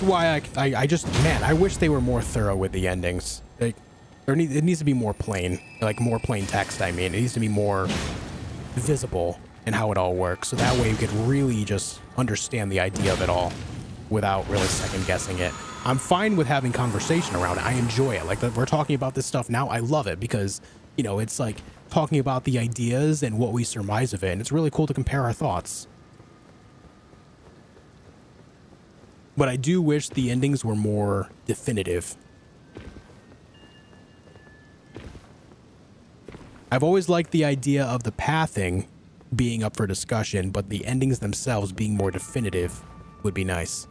This is why I, I, I just, man, I wish they were more thorough with the endings. Like, there need, it needs to be more plain, like more plain text, I mean. It needs to be more visible in how it all works. So that way you could really just understand the idea of it all without really second guessing it. I'm fine with having conversation around it. I enjoy it. Like, we're talking about this stuff now. I love it because, you know, it's like talking about the ideas and what we surmise of it. And it's really cool to compare our thoughts. But I do wish the endings were more definitive. I've always liked the idea of the pathing being up for discussion, but the endings themselves being more definitive would be nice.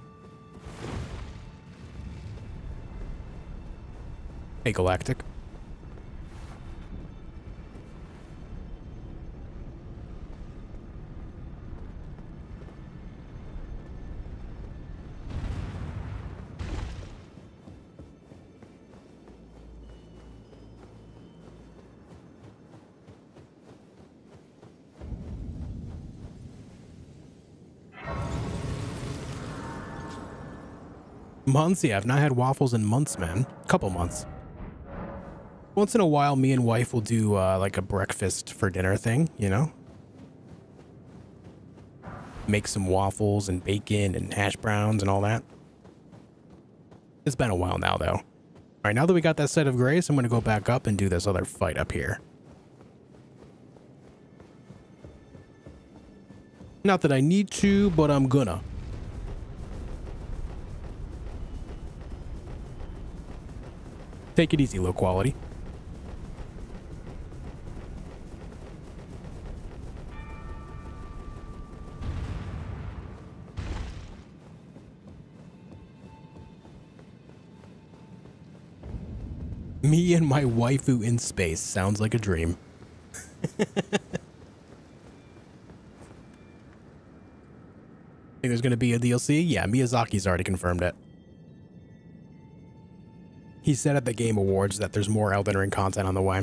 Hey, Galactic. Months? Yeah, I've not had waffles in months, man. Couple months. Once in a while, me and wife will do uh, like a breakfast for dinner thing, you know? Make some waffles and bacon and hash browns and all that. It's been a while now, though. All right, now that we got that set of grace, I'm going to go back up and do this other fight up here. Not that I need to, but I'm gonna. Take it easy, low quality. Me and my waifu in space sounds like a dream. Think there's going to be a DLC? Yeah, Miyazaki's already confirmed it. He said at the Game Awards that there's more Elden Ring content on the way.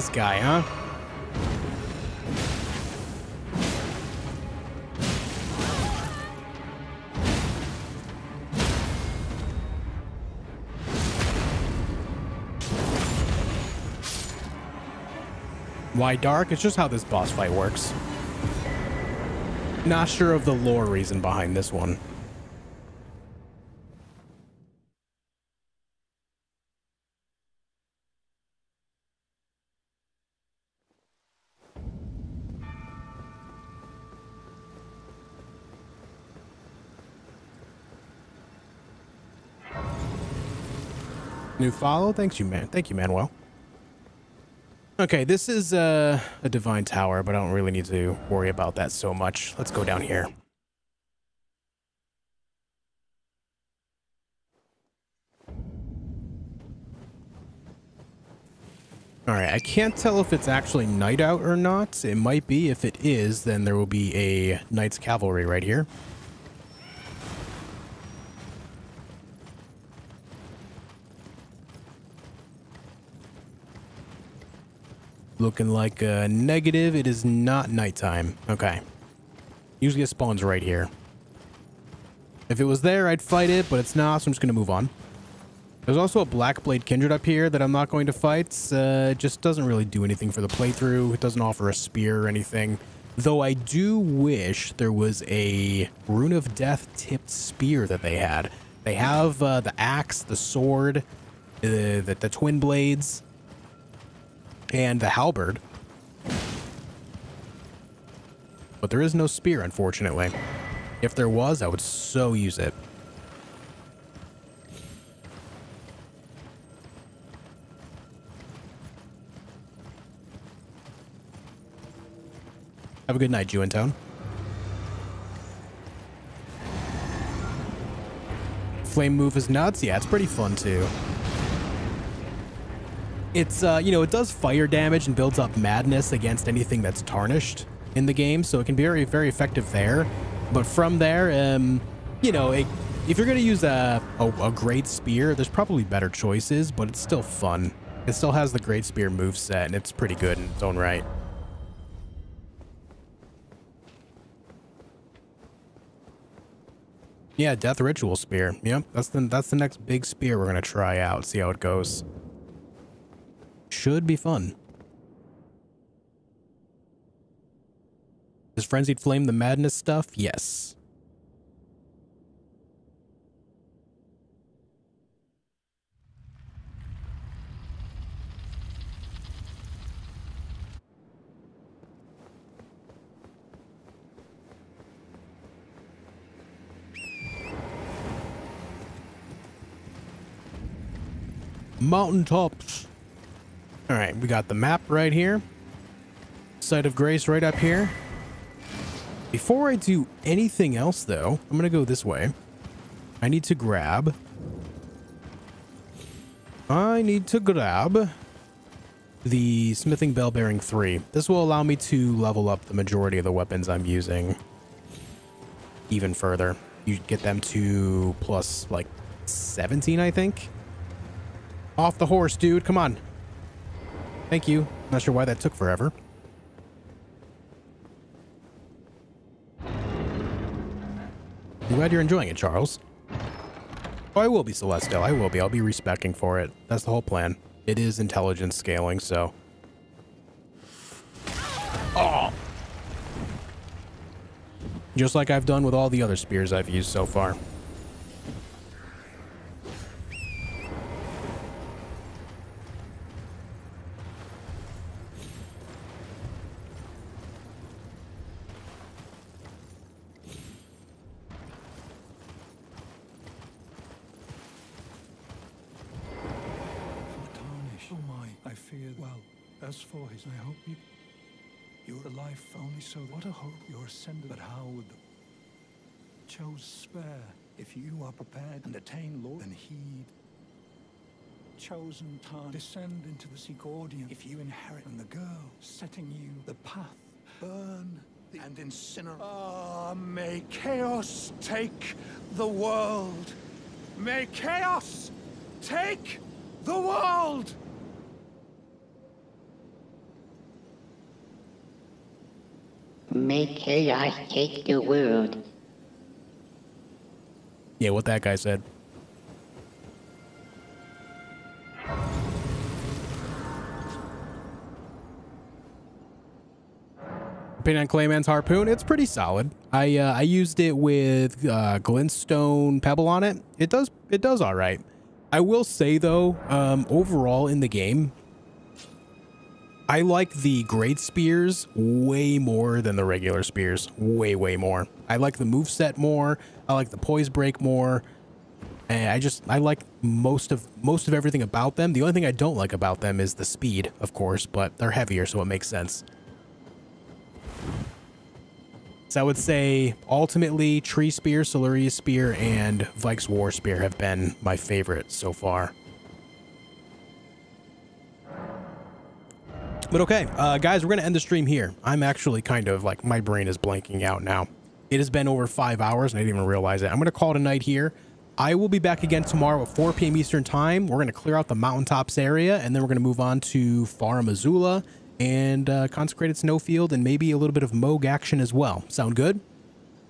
This guy, huh? Why dark? It's just how this boss fight works. Not sure of the lore reason behind this one. New follow? Thanks you, man. Thank you, Manuel. Okay, this is uh, a divine tower, but I don't really need to worry about that so much. Let's go down here. Alright, I can't tell if it's actually night out or not. It might be. If it is, then there will be a Night's Cavalry right here. Looking like a negative. It is not nighttime. Okay. Usually it spawns right here. If it was there, I'd fight it, but it's not, so I'm just going to move on. There's also a Blackblade Kindred up here that I'm not going to fight. Uh, it just doesn't really do anything for the playthrough. It doesn't offer a spear or anything. Though I do wish there was a Rune of Death tipped spear that they had. They have uh, the axe, the sword, uh, the, the twin blades, and the halberd. But there is no spear, unfortunately. If there was, I would so use it. Have a good night, Town. Flame move is nuts. Yeah, it's pretty fun too. It's, uh, you know, it does fire damage and builds up madness against anything that's tarnished in the game, so it can be very, very effective there. But from there, um, you know, it, if you're going to use a, a, a, great spear, there's probably better choices, but it's still fun. It still has the great spear move set, and it's pretty good in its own right. Yeah, Death Ritual Spear. Yep, that's the that's the next big spear we're gonna try out. See how it goes. Should be fun. Is Frenzied Flame the madness stuff? Yes. Mountaintops. All right, we got the map right here. Site of Grace right up here. Before I do anything else, though, I'm going to go this way. I need to grab I need to grab the smithing bell bearing 3. This will allow me to level up the majority of the weapons I'm using even further. You get them to plus like 17, I think. Off the horse, dude. Come on. Thank you. Not sure why that took forever. I'm glad you're enjoying it, Charles. Oh, I will be Celestial. I will be. I'll be respecting for it. That's the whole plan. It is intelligence scaling, so. Oh! Just like I've done with all the other spears I've used so far. You're alive only so. What a hope you're ascended. But how would the. Chose spare. If you are prepared and attain Lord, then heed. Chosen time. Descend into the Secordian. If you inherit and the girl, setting you the path. Burn the, and incinerate. Ah, may chaos take the world. May chaos take the world! May chaos take the world. Yeah, what that guy said. Opinion on Clayman's harpoon, it's pretty solid. I uh, I used it with uh, glintstone pebble on it. It does it does all right. I will say though, um, overall in the game, I like the great spears way more than the regular spears. Way way more. I like the move set more. I like the poise break more. And I just I like most of most of everything about them. The only thing I don't like about them is the speed, of course, but they're heavier, so it makes sense. So I would say ultimately Tree Spear, Siluria's Spear, and Vyke's War Spear have been my favorite so far. But okay, uh, guys, we're going to end the stream here. I'm actually kind of like, my brain is blanking out now. It has been over five hours and I didn't even realize it. I'm going to call it a night here. I will be back again tomorrow at 4 p.m. Eastern Time. We're going to clear out the mountaintops area and then we're going to move on to Farum Azula and uh, Consecrated Snowfield and maybe a little bit of Mohg action as well. Sound good?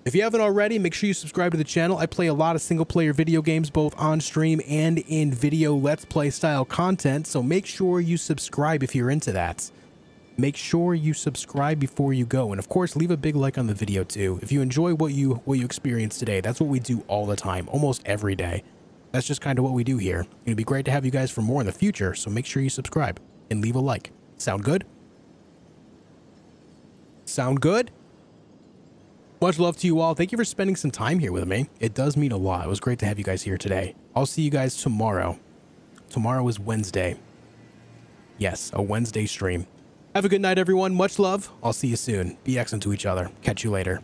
If you haven't already, make sure you subscribe to the channel. I play a lot of single player video games both on stream and in video Let's Play style content, so make sure you subscribe if you're into that. Make sure you subscribe before you go, and of course, leave a big like on the video too. If you enjoy what you what you experienced today, that's what we do all the time, almost every day. That's just kind of what we do here. It'd be great to have you guys for more in the future, so make sure you subscribe and leave a like. Sound good? Sound good? Much love to you all. Thank you for spending some time here with me. It does mean a lot. It was great to have you guys here today. I'll see you guys tomorrow. Tomorrow is Wednesday. Yes, a Wednesday stream. Have a good night, everyone. Much love. I'll see you soon. Be excellent to each other. Catch you later.